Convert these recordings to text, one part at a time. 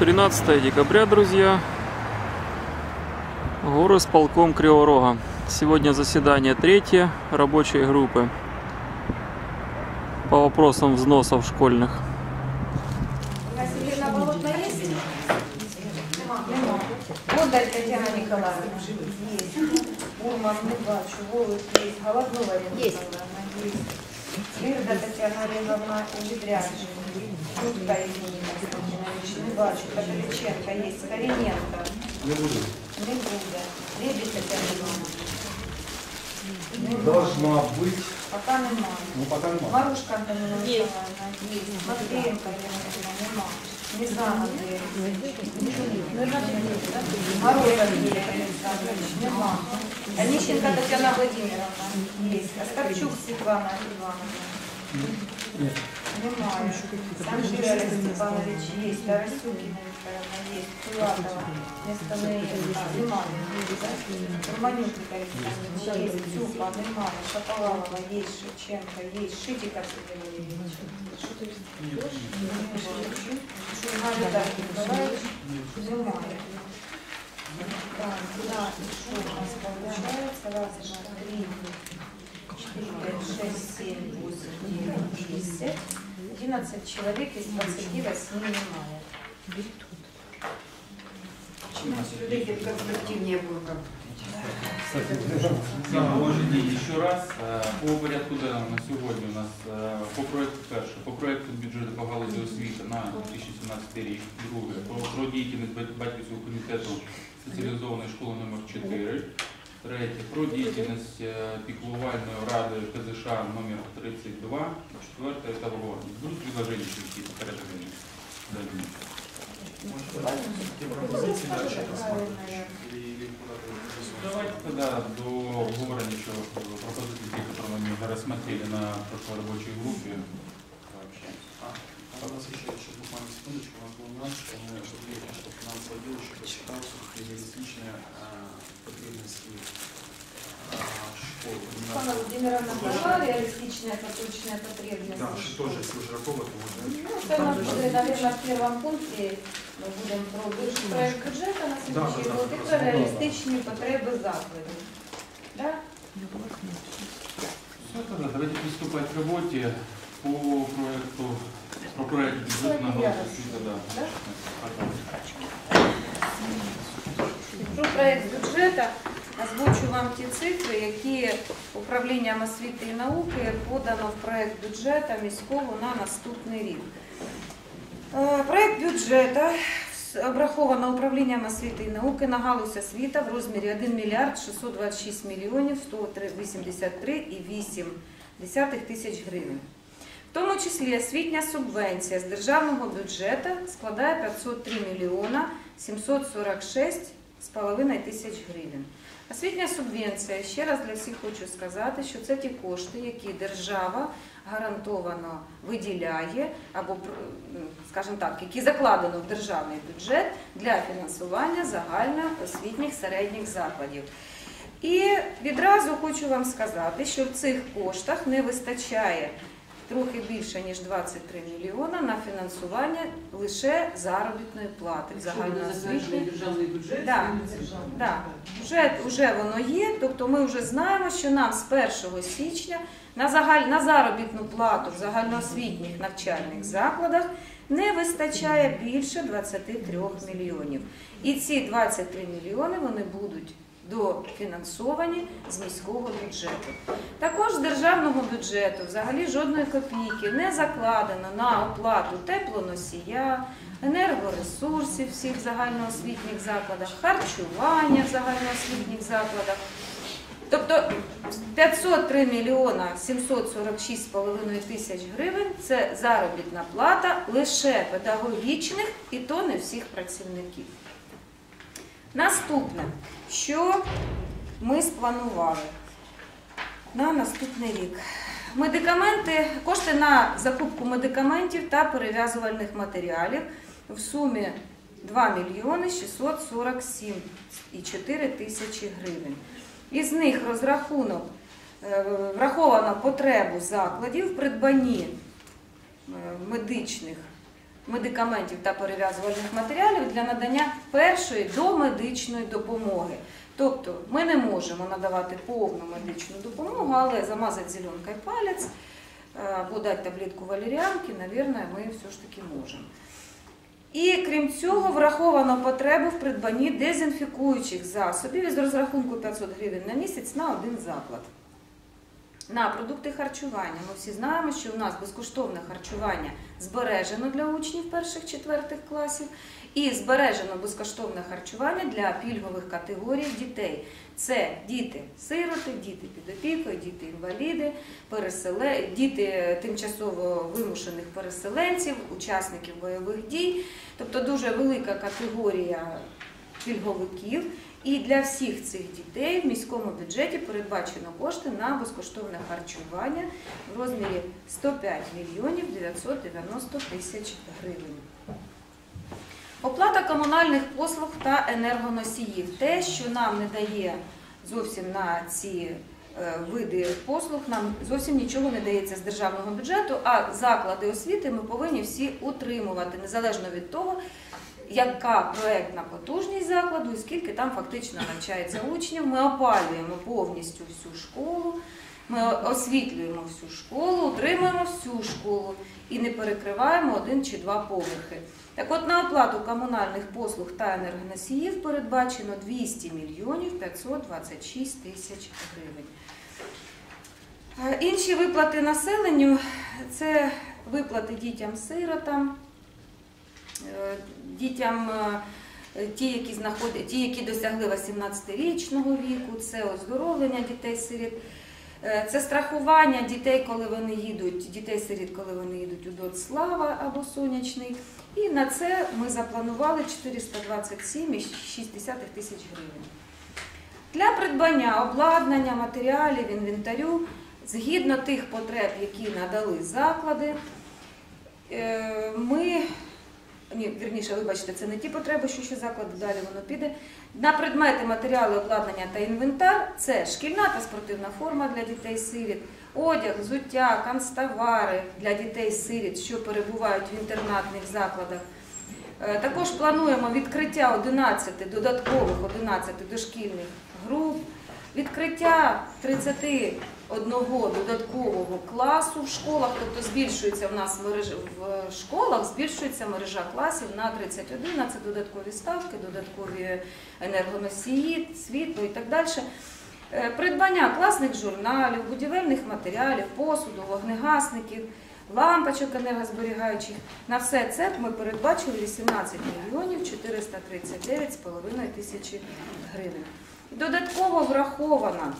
13 декабря, друзья. Горы с полком Криворога. Сегодня заседание третье рабочей группы по вопросам взносов школьных. Бондарь Татьяна Николаевна. Есть. Урман ну, Мугач, Волос есть. Голоднова Елена Есть. Мирда Татьяна Олеговна Убедряжина. Кутка Елена. Иванович, Лубачка, Горяченко есть, Корененко. Негуда. Негуда. Лебедь Татьяна Ивановна. Должна быть. Пока нема. Ну, пока нема. Марушка Антоновна. Есть. Есть. Матвеенко Елена Нема. Мизана Мороза Елена Александрович. Нема. Онищенко Татьяна Владимировна. Есть. Оскорчук Светлана Ивановна. Немає. Санжир Олег Степанович есть. Тарасюкина Викторовна есть. Кулатова. Вместо неї а, немає. Романюк Віталій Александрович есть. Цюпа немає. Шаповалова есть. Шевченко есть. Шитика Сергій Валерійович. Шульган Николаевич немає. Так, куда и что у нас получается? Раз, два, три, четыре, пять, шесть, семь, восемь, девять, десять. Одиннадцать человек из двадцати восьми немає. Люди конструктивнее будут Положення ще раз е, по порядку денному на сьогодні у нас е, по проекту перше, по проекту бюджету по галузі освіти на 2017 рік, друге, про, про діяльність батьківського комітету спеціалізованої школи номер 4 третє, про діяльність е, піклувальної ради КЗШ номер 32 четверте, таврування. Будуть предложення чи які попередження? Далі. Давайте тогда до обговорения еще пропозиций, тех, которые мы уже рассмотрели на прошлой рабочей группе. пообщаемся. А, у нас еще, еще буквально секундочку, у нас был нюанс, что мы ответили, что финансовый отдел еще посчитал реалистичные а, потребности а, школ. Оксана Владимировна дала реалистичная поточная потребность. Да, что тоже, если уже Ракова, то уже... Ну, це у нас буде, наверное, в первом пункті ми будемо про бюджет- проект бюджету на Да, слідчий да, да, год і да, про да. реалістичні потреби закладів. Да? Ну, тогда давайте приступать к работе по проекту, про проект бюджета на Давайте я год освіти, да. Про проект бюджету озвучу вам ті цифри, які управлінням освіти і науки подано в проект бюджету міського на наступний рік. Е, Проект бюджету обраховано управлінням освіти і науки на галузь освіта в розмірі 1 мільярд 626 мільйонів 183,8 тисяч гривень. В тому числі освітня субвенція з державного бюджету складає 503 мільйона 746,5 тисяч гривень. Освітня субвенція, ще раз для всіх хочу сказати, що це ті кошти, які держава гарантовано виділяє, або, скажімо так, які закладено в державний бюджет для фінансування загальноосвітніх середніх закладів. І відразу хочу вам сказати, що в цих коштах не вистачає трохи більше ніж 23 мільйона на фінансування лише заробітної плати в загальноосвітній. державний бюджет. Да, да. Вже, вже воно є, тобто ми вже знаємо, що нам з 1 січня на, загаль, на заробітну плату в загальноосвітніх навчальних закладах не вистачає більше 23 мільйонів. І ці 23 мільйони вони будуть дофінансовані з міського бюджету. Також з державного бюджету взагалі жодної копійки не закладено на оплату теплоносія, енергоресурсів всіх загальноосвітніх закладах, харчування в загальноосвітніх закладах. Тобто 503 мільйона 746,5 тисяч гривень це заробітна плата лише педагогічних і то не всіх працівників. Наступне, що ми спланували на наступний рік. Медикаменти, кошти на закупку медикаментів та перев'язувальних матеріалів в сумі 2 мільйони 647,4 тисячі гривень. Із них розрахунок е, враховано потребу закладів в придбанні е, медичних медикаментів та перев'язувальних матеріалів для надання першої домедичної допомоги. Тобто ми не можемо надавати повну медичну допомогу, але замазати зеленкою палець е, або дати таблетку валеріанки, наверное, ми все ж таки можемо. І крім цього, враховано потребу в придбанні дезінфікуючих засобів із розрахунку 500 гривень на місяць на один заклад. На продукти харчування. Ми всі знаємо, що у нас безкоштовне харчування збережено для учнів перших-четвертих класів і збережено безкоштовне харчування для пільгових категорій дітей. Це діти-сироти, діти під опікою, діти-інваліди, діти тимчасово вимушених переселенців, учасників бойових дій, тобто дуже велика категорія пільговиків. І для всіх цих дітей в міському бюджеті передбачено кошти на безкоштовне харчування в розмірі 105 мільйонів 990 тисяч гривень. Оплата комунальних послуг та енергоносіїв. Те, що нам не дає зовсім на ці е, види послуг, нам зовсім нічого не дається з державного бюджету, а заклади освіти ми повинні всі утримувати, незалежно від того, яка проектна потужність закладу і скільки там фактично навчається учнів. Ми опалюємо повністю всю школу, ми освітлюємо всю школу, утримуємо всю школу і не перекриваємо один чи два поверхи. Так от на оплату комунальних послуг та енергоносіїв передбачено 200 мільйонів 526 тисяч гривень. Е, Інші виплати населенню це виплати дітям-сиротам, е, дітям, е, ті, які знаходять, ті, які досягли 18-річного віку, це оздоровлення дітей-сиріт. Е, Це страхування дітей, коли вони їдуть, дітей-сиріт, коли вони їдуть у ДОТ Слава або Сонячний. І на це ми запланували 427,6 тисяч гривень. Для придбання обладнання, матеріалів, інвентарю, згідно тих потреб, які надали заклади, е, ми, вірніше, вибачте, це не ті потреби, що ще заклади, далі воно піде. На предмети, матеріали, обладнання та інвентар це шкільна та спортивна форма для дітей-сиріт, одяг, взуття, канцтовари для дітей-сиріт, що перебувають в інтернатних закладах. Е, Також плануємо відкриття 11 додаткових 11 дошкільних груп, відкриття 31 додаткового класу в школах, тобто збільшується в нас мережа в школах, збільшується мережа класів на 31, це додаткові ставки, додаткові енергоносії, світло і так далі. Е, Придбання класних журналів, будівельних матеріалів, посуду, вогнегасників, лампочок енергозберігаючих. На все це ми передбачили 18 мільйонів 439,5 тисячі гривень. Додатково враховано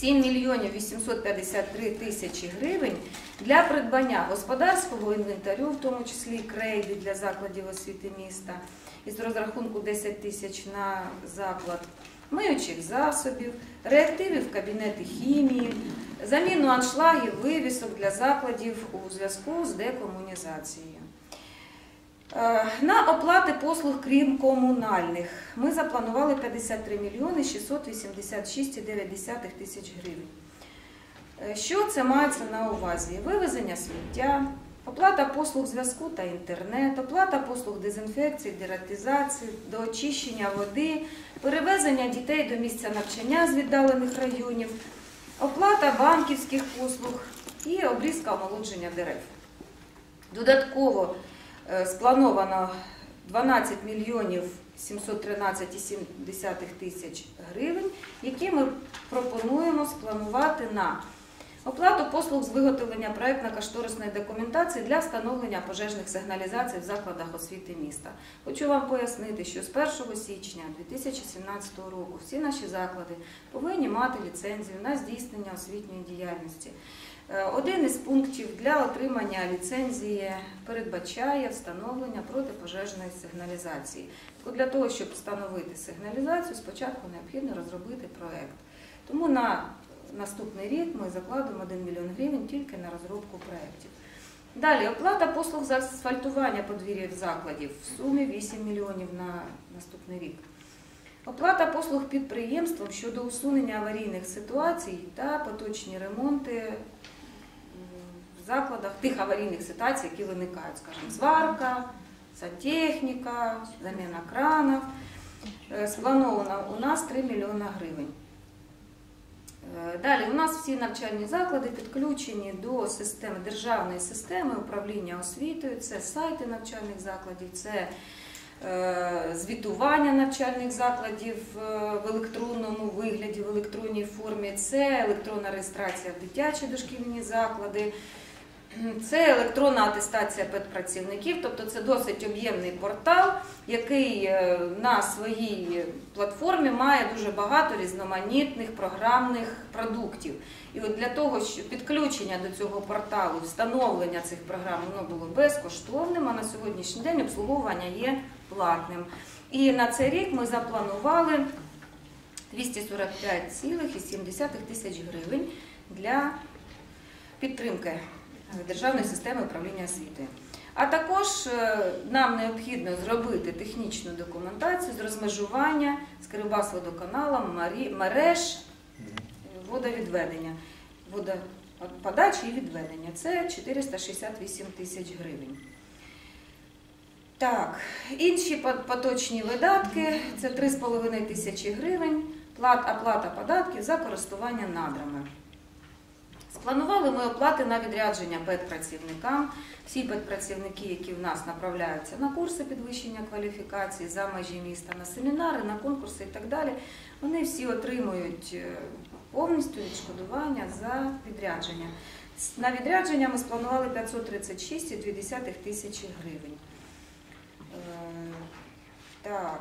7 мільйонів 853 тисячі гривень для придбання господарського інвентарю, в тому числі крейди для закладів освіти міста, із розрахунку 10 тисяч на заклад, миючих засобів, реактивів кабінети хімії, заміну аншлагів, вивісок для закладів у зв'язку з декомунізацією. Е, На оплати послуг, крім комунальних, ми запланували 53 мільйони 686,9 тисяч гривень. Е, Що це мається на увазі? Вивезення сміття, оплата послуг зв'язку та інтернет, оплата послуг дезінфекції, дератизації, до води, перевезення дітей до місця навчання з віддалених районів, оплата банківських послуг і обрізка омолодження дерев. Додатково сплановано 12 мільйонів 713,7 тисяч гривень, які ми пропонуємо спланувати на оплату послуг з виготовлення проєктно-кошторисної документації для встановлення пожежних сигналізацій в закладах освіти міста. Хочу вам пояснити, що з 1 січня 2017 року всі наші заклади повинні мати ліцензію на здійснення освітньої діяльності. Е, Один із пунктів для отримання ліцензії передбачає встановлення протипожежної сигналізації. Для того, щоб встановити сигналізацію, спочатку необхідно розробити проект. Тому на наступний рік ми закладемо 1 мільйон гривень тільки на розробку проєктів. Далі оплата послуг за асфальтування подвір'я закладів в сумі 8 мільйонів на наступний рік. Оплата послуг підприємствам щодо усунення аварійних ситуацій та поточні ремонти закладах, тих аварійних ситуацій, які виникають, скажімо, зварка, сантехніка, заміна кранів. Е, Сплановано у нас 3 мільйона гривень. Е, Далі у нас всі навчальні заклади підключені до системи державної системи управління освітою. Це сайти навчальних закладів, це е, звітування навчальних закладів в електронному вигляді, в електронній формі, це електронна реєстрація в дитячі дошкільні заклади. Це електронна атестація педпрацівників, тобто це досить об'ємний портал, який е, на своїй платформі має дуже багато різноманітних програмних продуктів. І от для того, щоб підключення до цього порталу, встановлення цих програм воно було безкоштовним, а на сьогоднішній день обслуговування є платним. І на цей рік ми запланували 245,7 тисяч гривень для підтримки державної системи управління освітою. А також е, нам необхідно зробити технічну документацію з розмежування з Кирибас-водоканалом мереж водовідведення, водоподачі і відведення. Це 468 тисяч гривень. Так, інші поточні видатки це 3,5 тисячі гривень, оплата податків за користування надрами. Спланували ми оплати на відрядження педпрацівникам. Всі педпрацівники, які в нас направляються на курси підвищення кваліфікації за межі міста, на семінари, на конкурси і так далі, вони всі отримують е, повністю відшкодування за відрядження. На відрядження ми спланували 536,2 тисячі гривень. Е, Так.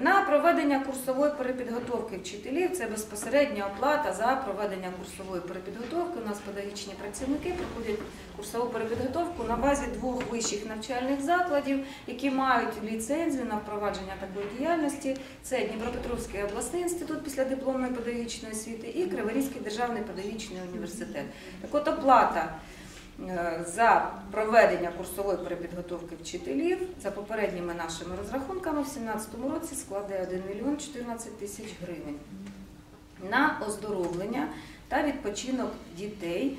На проведення курсової перепідготовки вчителів це безпосередня оплата за проведення курсової перепідготовки. У нас педагогічні працівники проходять курсову перепідготовку на базі двох вищих навчальних закладів, які мають ліцензію на впровадження такої діяльності. Це Дніпропетровський обласний інститут післядипломної педагогічної освіти і Криворізький державний педагогічний університет. Так от оплата за проведення курсової перепідготовки вчителів за попередніми нашими розрахунками в 2017 році складає 1 мільйон 14 тисяч гривень. На оздоровлення та відпочинок дітей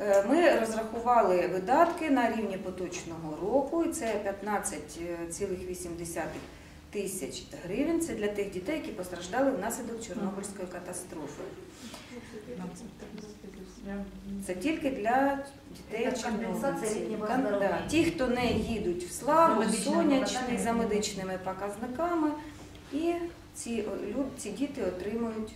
е, ми розрахували видатки на рівні поточного року, і це 15,8 тисяч гривень. Це для тих дітей, які постраждали внаслідок Чорнобильської катастрофи. Це тільки для дітей да, Ті, хто не їдуть в славу, сонячний, за медичними показниками, і ці, ці діти отримують.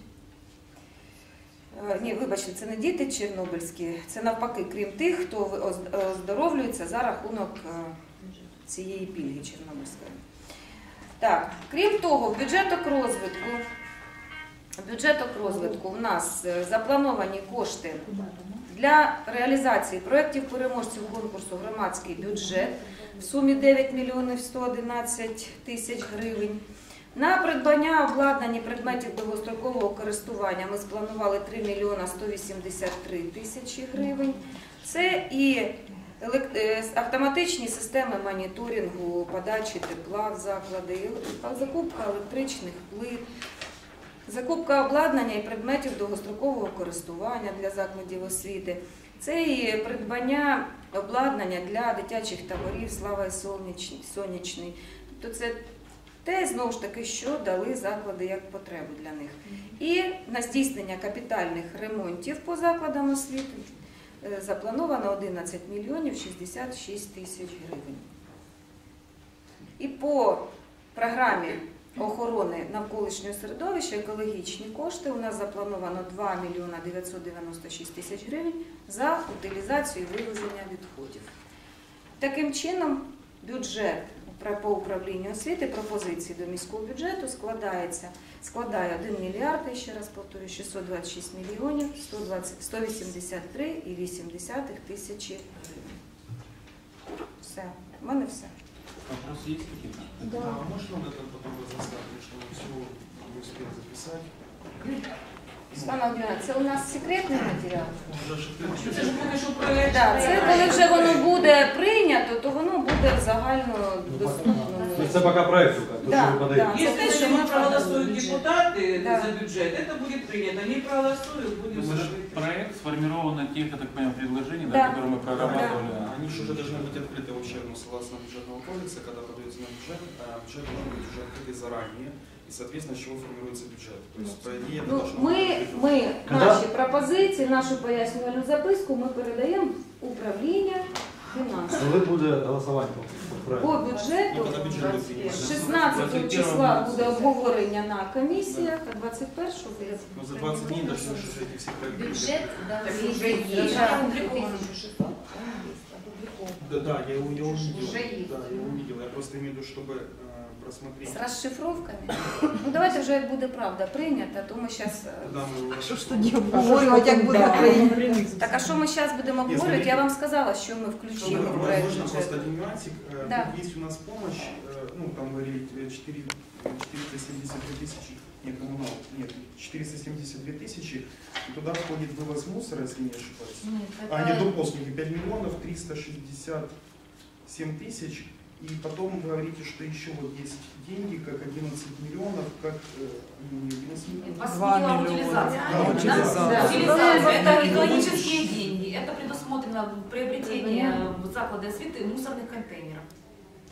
Е, Ні, вибачте, це не діти чорнобильські, це навпаки, крім тих, хто оздоровлюється за рахунок е, цієї пільги чорнобильської. Так, крім того, в бюджеток розвитку, в бюджеток розвитку у нас е, заплановані кошти для реалізації проєктів переможців конкурсу громадський бюджет в сумі 9 мільйонів 111 тисяч гривень. На придбання обладнання предметів довгострокового користування ми спланували 3 мільйона 183 тисячі гривень. Це і е, автоматичні системи моніторингу подачі тепла в заклади, закупка електричних плит, Закупка обладнання і предметів довгострокового користування для закладів освіти. Це і придбання обладнання для дитячих таборів Слава і Сонячний. Тобто це те, знову ж таки, що дали заклади як потребу для них. І на здійснення капітальних ремонтів по закладам освіти е, заплановано 11 мільйонів 66 тисяч гривень. І по програмі охорони навколишнього середовища, екологічні кошти у нас заплановано 2 мільйона 996 тисяч гривень за утилізацію і вивезення відходів. Таким чином, бюджет по управлінню освіти пропозиції до міського бюджету складається, складає 1 мільярд, я ще раз повторюю, 626 мільйонів 120, 183,8 тисячі гривень. Все, в мене все. Вопросы есть какие-то? А можно вот это потом разослать, чтобы все мы успели записать? Світлана Володимирівна, це у нас секретний матеріал. Вже шахти- Це ж поки що проект. Да, це коли вже воно буде прийнято, то воно буде в загально доступному. То есть это пока проект только, то, Да, что вы подаете. да. Если мы проголосуют депутаты Да. за бюджет, это будет принято. Не проголосуют, будет Это же закрыто. проект сформирован на тех, я так понимаю, предложений, Да. да, которые мы прорабатывали. Они же уже должны быть открыты вообще, ну, согласно бюджетного кодекса, когда подается на бюджет, а бюджет должен быть уже открытый заранее, и, соответственно, с чего формируется бюджет. То есть, по идее, это Ну, должно ми, быть ми Когда- наші пропозиції, нашу пояснювальну записку ми передаємо в управління фінансів. Вы будете голосовать по, по По проекту. бюджету Ну, коли бюджет буде прийнятий. 16 числа буде обговорення на комісіях, а 21 буде. Ну, за 20 дней должны уже эти все проекты. Бюджет, да, Так есть. уже есть. Даже Да. опубликован. Опубликован. Да, да, я его, я увидел. Уже есть. Да, я увидел. Я просто имею в виду, чтобы э, просмотреть. З розшифровками. Ну давайте вже як буде правда прийнята, то ми зараз. Мы его Що ж тоді обговорювати, як буде Україна? Так а що ми зараз будемо обговорювати? Я вам сказала, що ми включимо в проект Можно просто один нюансик. Э, Да. Есть у нас помощь, э, ну, там говорили э, 4, 472 тысячи, нет, коммунал, нет, 472 тысячи, и туда входит вывоз мусора, если не ошибаюсь. А, нет, допослуги 5 миллионов 367 тысяч. И потом вы говорите, что еще вот есть деньги, как 11 миллионов, как э, не 11 миллионов. Два миллиона. утилизация. Да, Да. Утилизация. Это экологические деньги. Это предусмотрено приобретение в закладе освіти мусорных контейнеров.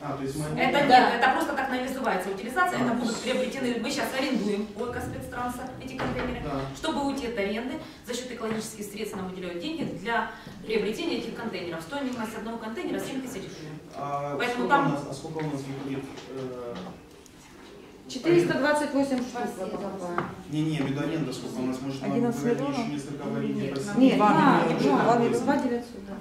А, то есть мы... Это Да. нет, это просто так называется утилизация. Это будут приобретены, мы сейчас арендуем у Экоспецтранса эти контейнеры. Да. Чтобы уйти от аренды, за счет экологических средств нам выделяют деньги для приобретения этих контейнеров. Стоимость одного контейнера 7 тысяч гривен. А, Поэтому сколько там- у нас, а сколько у нас выходит? Э, 428 штук покупаем. не-не, виду аренда сколько у нас? Может, нам 11 говорили еще несколько аварийных Нет, просили? Два два, миллиона. два, Два миллиона. два 900, да.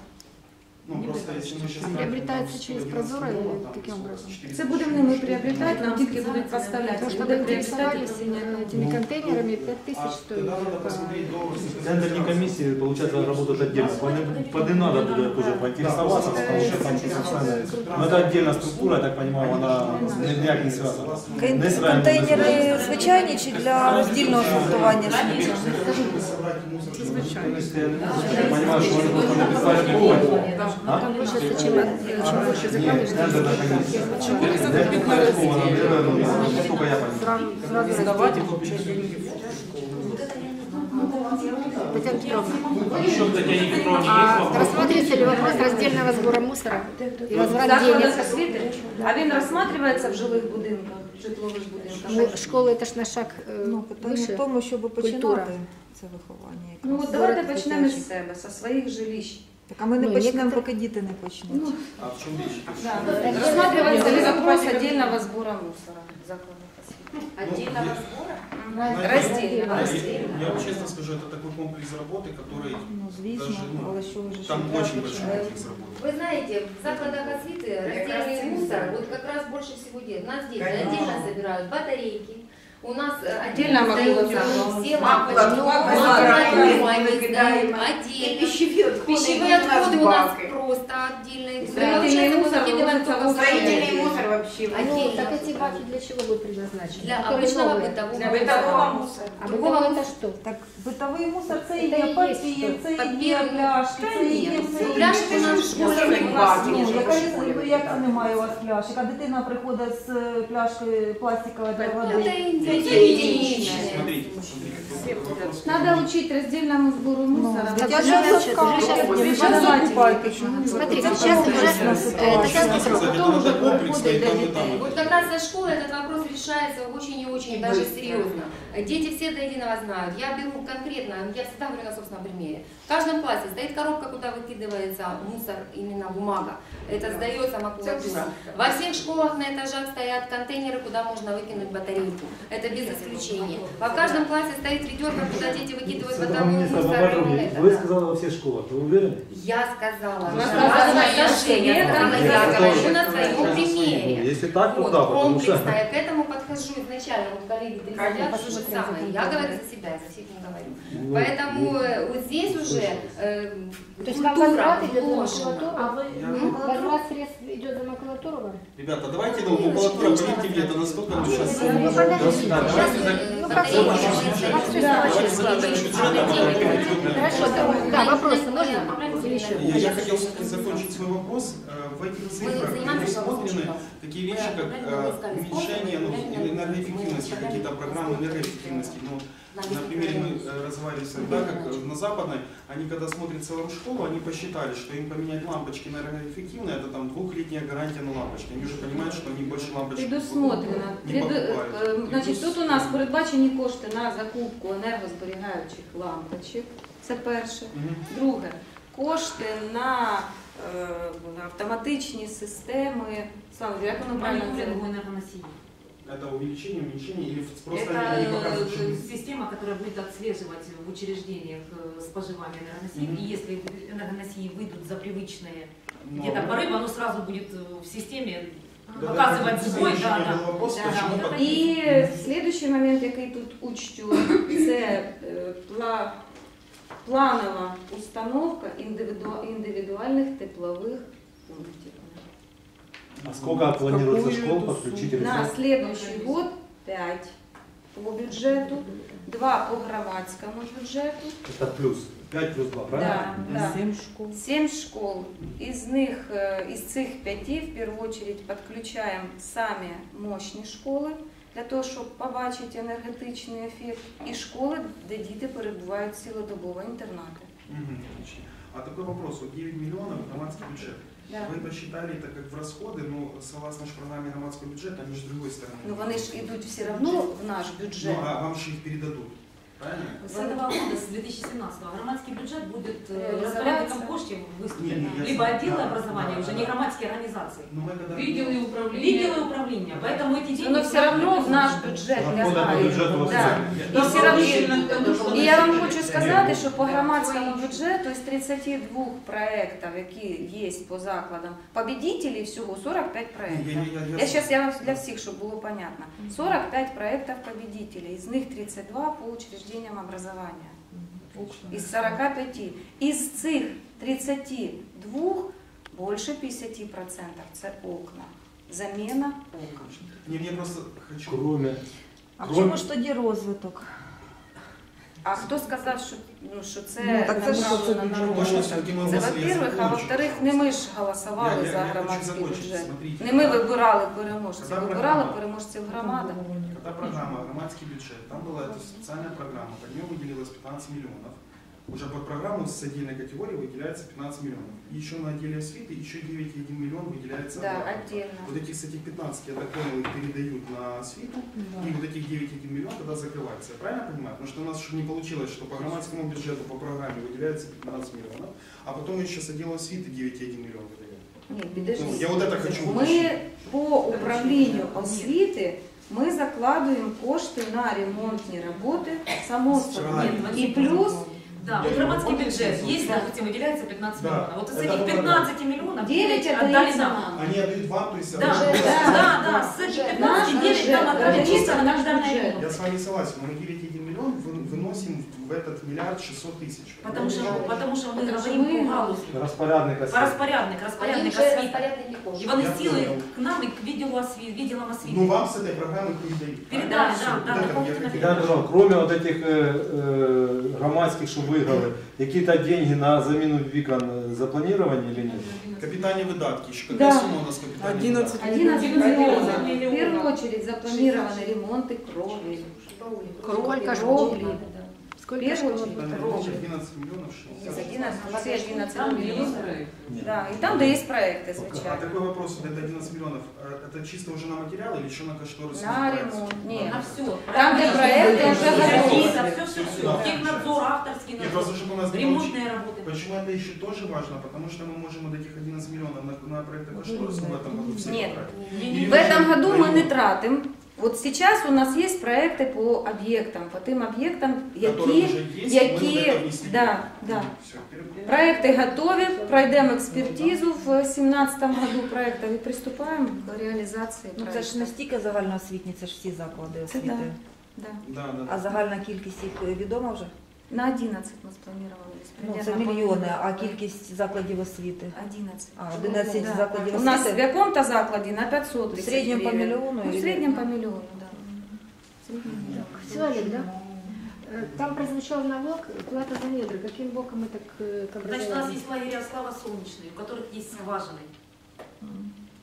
Ну, просто если мы сейчас... Приобретается через Прозоро или каким образом? Це будемо не ми приобретати, нам тільки будуть поставляти. Потому что Буде мы приобретати интересовались прийняти. э, этими контейнерами 5000 А стоит. тогда надо посмотреть доллар. Тендерные комиссии, получается, работают отдельно. По ним- По ним надо будет тоже поинтересоваться, потому что там специальная- Но это отдельная структура, я так понимаю, она никак не связана. Не с районом Контейнери звичайні чи для роздільного сортування сміття? Я понимаю, что они просто написали полностью. А? Там больше, чем, чем больше Нет, заказов, тендерная комиссия. Я не знаю, что она, наверное, насколько я понимаю. сразу, сразу разделить. Татьяна Петровна, Еще, Татьяне Петровне, есть а вопрос? рассматривается ли вопрос раздельного сбора мусора и В возврат закладах денег? освіти, а він розсматривається в жилих будинках, житлових Ну, будинках. школа это ж на шаг э, Ну, питання выше. в тому, щоб Культура. починати це виховання. Ну якраз. от давайте Збори почнемо з дитячі. себе, зі своїх жилищ. Так, а ми не Ну, почнемо, некоторі- поки діти не почнуть. А в чем речь? То есть, Да. э, Рассматривается ли вопрос отдельного сбора мусора в закладах освіти? Отдельного сбора? Раздельно. Я- раздельно. Я вам честно скажу, это такой комплекс работы, который Ну, звісно, Даже, ну, але що ви ж там шукаєте, очень большой що- комплекс работы. Вы знаете, в закладах освиты раздельный мусор вот как раз больше всего делают. У нас дети отдельно собирают батарейки, у нас э, отдельно Отдельно остаются макулатура. все Макулатура, лампочки, макулатура, мы мы сдаем кидаем. отдельно. пищевые отходы. Пищевые отходы у нас просто отдельно. Строительный мусор вывозится в Строительный мусор вообще. Ну, Отдельно. так эти баки для чего будут предназначены? Для обычного бытового Для бытового мусора. мусора. А бытовой это что? Так, битовий мусор це і Це є і є папір, що? це і є Папір. пляшки, це і є все. Ну, пляшки у нас в школе Мусорных у нас баків. нет. Ну, яка різниця, як немає у вас пляшок, а дитина приходить з е, пляшкою пластикової Надо учить раздельному сбору мусора. Ну, я же сейчас Смотрите, сейчас уже Татьяна Петровна. Вот когда раз за школы этот вопрос решается очень и очень даже серьезно. Дети все до единого знают. Я беру конкретно, я всегда говорю на собственном примере. В каждом классе стоит коробка, куда выкидывается мусор, именно бумага. Это сдается макулатура. Во всех школах на этажах стоят контейнеры, куда можно выкинуть батарейку. Это без исключения. Во каждом классе стоит ведерко, куда дети выкидывают Министровна, мусор. Вы да. сказали во всех школах, вы уверены? Я сказала, что сказала, я говорю на своем примере. Если так, то да, потому что... комплексно, я к этому подхожу изначально, вот коллеги говорят, Конечно, то же самое. Я говорю за себя, за всех не говорю. Ну, Поэтому ну, э, вот здесь уже э, То есть вам возврат идет за макулатуру? А вы Возврат средств идет за макулатуру? Ребята, давайте, ну, макулатура, поверьте мне, это настолько мы сейчас... Ну, подождите, Да, сейчас, давайте Хорошо, да, вопросы можно? Я, я хотел закончить свой вопрос. Э, В этих цифрах предусмотрены такие вещи, как э, уменьшение ну, энергоэффективности, какие-то программы энергоэффективности. Ну, на примере мы э, разговаривали да, как на Западной, они когда смотрят целую школу, они посчитали, что им поменять лампочки энергоэффективные, это там двухлетняя гарантия на лампочки. Они уже понимают, что они больше лампочек Предусмотрено. не Преду- покупають. е, Значить, тут у нас передбачені кошти на закупку енергозберігаючих лампочок. Це перше. Друге, кошти на е, автоматичні системи. Слава, як воно правильно Мониторингу називається? энергоносителей. Это увеличение, уменьшение или просто Это они показывают, что э, система, которая будет отслеживать в учреждениях э, споживание энергоносителей. Мгм. И если энергоносители выйдут за привычные Но- где-то порывы, оно сразу будет э, в системе Да, показывать да, сбой. это Да, был да. вопрос, Да, почему да. так- І слідуючий момент, який тут учтю, це е, пла- планова установка індивіду- індивідуальних теплових пунктів. А сколько планируется школ подключить? или На нет? следующий год 5 по бюджету, 2 по громадському бюджету. Это плюс. 5 плюс 2, правильно? Да, да. 7 школ. 7 школ. Із них, е, із цих п'яти, в першу очередь, підключаємо самі мощні школи, для того, щоб побачити енергетичний ефект, і школи, де діти перебувають цілодобово, інтернати. Мгм, отлично. А такой вопрос. Вот 9 миллионов громадский бюджет. Да. Вы посчитали это как в расходы, но согласно же программе громадского бюджета, они же с другой стороны. Ну вони ж йдуть все одно в наш бюджет. Ну, а вам же их передадут. Правильно? С этого года, с 2017 громадский бюджет будет э, Реализоваться. распорядником коштів Не, не, выступлено. я Либо знаю. отделы Да, образования, да, уже да. не громадские организации. Ну, мы когда... Виделы управления. Виделы управления. Поэтому эти деньги... Воно все одно в наш бюджет Откуда по лягає. бюджету у вас Да. взяли? І все одно Дополнительно- І я вам хочу сказати, що по громадському бюджету із 32 проєктів, які є по закладам, победителей всього 45 Я, проєктів. я, я, Я сейчас я вам для всіх, щоб було понятно. 45 проєктів победителей, из них 32 по учреждениям образования. Из 45. Із цих 32 більше 50% це окна. Заміна окон. не, мне просто хочу... Кроме... А в Кроме- чому ж тоді розвиток? А хто сказав, що, ну, що це Ну, так це ж направлено на це розвиток? Точно, все-таки мы Це, мысли я во-первых, а закончу. во-вторых, не ми ж голосували Я- я- за я хочу громадський закончить, бюджет. смотрите. Не ми вибирали переможців, Когда вибирали программа- переможців громада. Когда программа «Громадский бюджет», там была эта специальная программа, под нее выделилось 15 миллионов. Уже под программу с отдельной категории выделяется 15 миллионов. И еще на отделе освиты еще 9,1 миллион выделяется. Да, обратно. отдельно. Вот этих, с этих 15, я так понял, их передают на освиту, и вот этих 9,1 миллион тогда закрывается. Я правильно понимаю? Потому что у нас чтобы не получилось, что по громадскому бюджету, по программе выделяется 15 миллионов, а потом еще с отдела освиты 9,1 миллион выдает. Ні, Ну, підожди. я вот это хочу Ми уточнить. по управлінню освіти ми закладуємо кошти на ремонтні роботи, само собою. Правильно. І плюс да, вот громадский бюджет, есть, допустим, выделяется 15 Да. миллионов. Вот из этих по 15 миллионов 9 отдали нам. нам. Они отдают вам, то есть... Да, да, да, да, с этих 15 Наш 9 там бюджет, отдали чисто на ремонт. Я с вами согласен, но мы 9,1 миллион вы- выносим в этот миллиард 600 тысяч. Потому что, потому что мы Потому что говорим мы- по галузі. Распорядник По освіти. розпорядник, Они розпорядник уже освіти. распорядники І кошти. вони Я сіли понял. к нам і к відділу освіти, відділам освіти. Ну вам с этой программы передают. Передали, Всё, да, вот да, это я дополнительно хотел. Я сказав, кроме вот этих э, э, громадских, что выиграли, какие-то деньги на замену вікон э, запланированы или нет? Капитальные выдатки. Еще какая Да. сумма у нас капитальных 11 выдатков? 11 миллионов. миллионов. В первую очередь запланированы ремонты кровли. Сколько ж Кровли. Сколько первую кровли. 11 миллионов, 60. Из 11, все 11 Там миллионов. Да, и там, где есть проекты, А звичайно. такой вопрос, это 11 миллионов, а это чисто уже на материалы или еще на кошторис? На ремонт. Нет. На все. Там, где проекты уже готовы. Все, все, все. Технадзор, авторский надзор, чтобы у нас не ремонтные работы. Почему это еще тоже важно? Потому что мы можем вот этих 11 миллионов на, на проекты кошторис в этом году все Нет. В этом году мы не тратим. Вот сейчас у нас есть проекты по объектам, по тем объектам, Которые які, уже есть, мы вот які, это внесли. да, да. Все, теперь- Проекти готові, пройдемо експертизу в 2017 году проектів і приступаємо до реалізації Ну це проекту. ж не стільки загальноосвітні, це ж всі заклади Це освіти. да. Да, да, А да. загальна кількість їх відома вже? На 11 ми спланували. Ну, це мільйони, а кількість закладів освіти? 11. А, 11 Да. закладів У нас в освіти? якому-то закладі на 500 В тисяч середньому по гривень. мільйону? Ну, в или- середньому по мільйону, да. Все, Олег, да? Э, Там прозвучал налог, плата за недра. Каким боком это к, к Значит, у нас образованию? есть лагеря слава солнечные, у которых есть скважины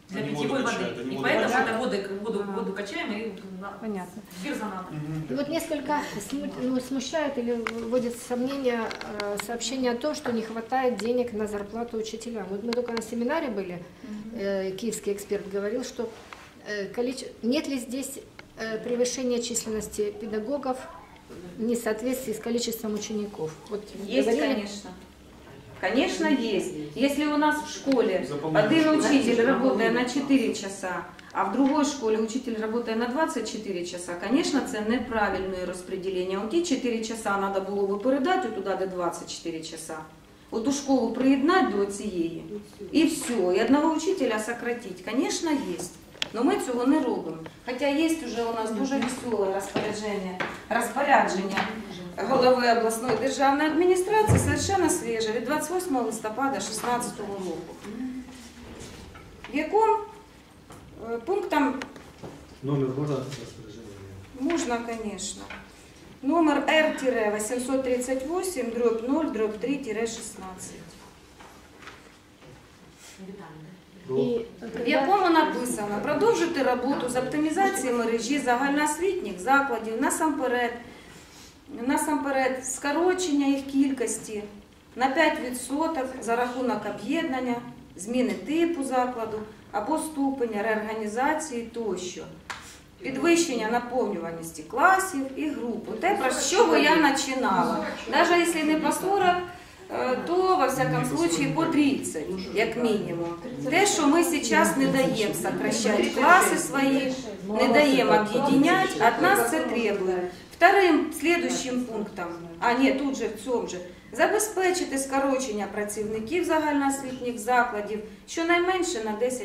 для Они питьевой воду воды. качают, И воду поэтому качают. это воду, воду, воду качаем и Понятно. бирза надо. И вот несколько сму- ну, смущает или вводит в сомнение э, сообщение о том, что не хватает денег на зарплату учителям. Вот мы только на семинаре были, э, киевский эксперт говорил, что э, количе- нет ли здесь превышения численности педагогов в несоответствии с количеством учеников. Вот Есть, говорили- конечно. Конечно, есть. Если у нас в школе один учитель работает на 4 часа, а в другой школі учитель работає на 24 часа, конечно, це неправильне розподілення. Оті 4 часа треба було би передати туди, де 24 часа. Оту школу приєднати до цієї. І все. І одного учителя сократить. Конечно, є. Но ми цього не робимо. Хоча є вже у нас дуже веселе розпорядження, розпорядження голови обласної державної адміністрації совершенно свіже від 28 листопада 2016 року. В якому е, пунктом Номер можно распоряжения? можна, звісно. Номер Р-838, дробь 0, дробь 3-16. В якому написано продовжити роботу з оптимізації мережі загальноосвітніх закладів насамперед, насамперед скорочення їх кількості на 5% за рахунок об'єднання, зміни типу закладу або ступеня реорганізації тощо. Підвищення наповнюваності класів і груп. Те, про що я починала. Навіть якщо не по 40, е, то во всяком случае по 30, як мінімум. Те, що ми зараз не даємо сокращати класи свої, не даємо об'єднати, від нас це требує. Вторим, следующим пунктом, а ні, тут же в цьому же, забезпечити скорочення працівників загальноосвітніх закладів щонайменше на 10%.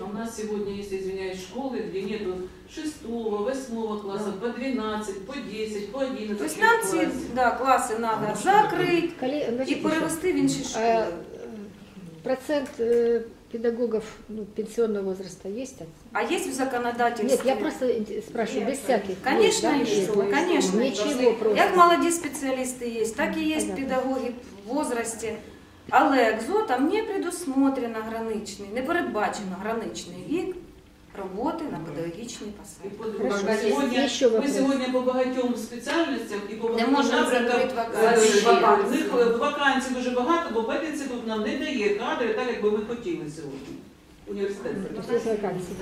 А У нас сегодня, если извиняюсь, школы, где нету 6, 8 класса, по 12, по 10, по 11 Тобто нам ці да, класи треба закрити Коли- і значит, перевести в інші Э, школи. Процент э, педагогов ну, пенсионного возраста есть? А є в законодательстві? Нет, я просто инте- спрашиваю, без всяких. Конечно, да, есть, есть? конечно. Ничего просто. Як молоді спеціалісти є, так і є Понятно. педагоги в возрасті. Але екзотам не предусмотрено граничний, не передбачено граничний вік роботи на педагогічній И посаді. по- Хорошо, мы есть сегодня, еще мы вопрос. сегодня по багатьом спеціальностям і по Не багатьом можемо напрямкам закрити е, вакансії. в них е, вакансій дуже багато, бо педінститут нам не дає кадри так, як би ми хотіли сьогодні. Університет. То есть вакансии.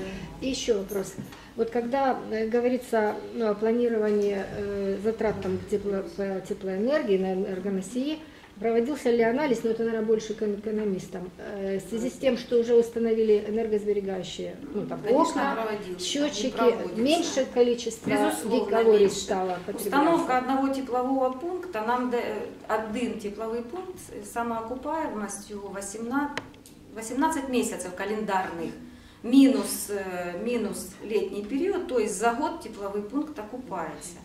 И еще вопрос. Вот когда э, говорится ну, о планировании э, затрат там, тепло, по теплоэнергии, на энергоносии, проводился ли анализ, но это, наверное, больше к экономистам, э, в связи с тем, что уже установили энергосберегающие ну, там, Конечно, окна, проводился, счетчики, и проводится. меньше количество Безусловно, гигаворий меньше. стало Установка потребляться. одного теплового пункта, нам де- один тепловий пункт самоокупаємостю 18, 18 місяців календарних, мінус, е, мінус літній період, тобто за год тепловий пункт окупається.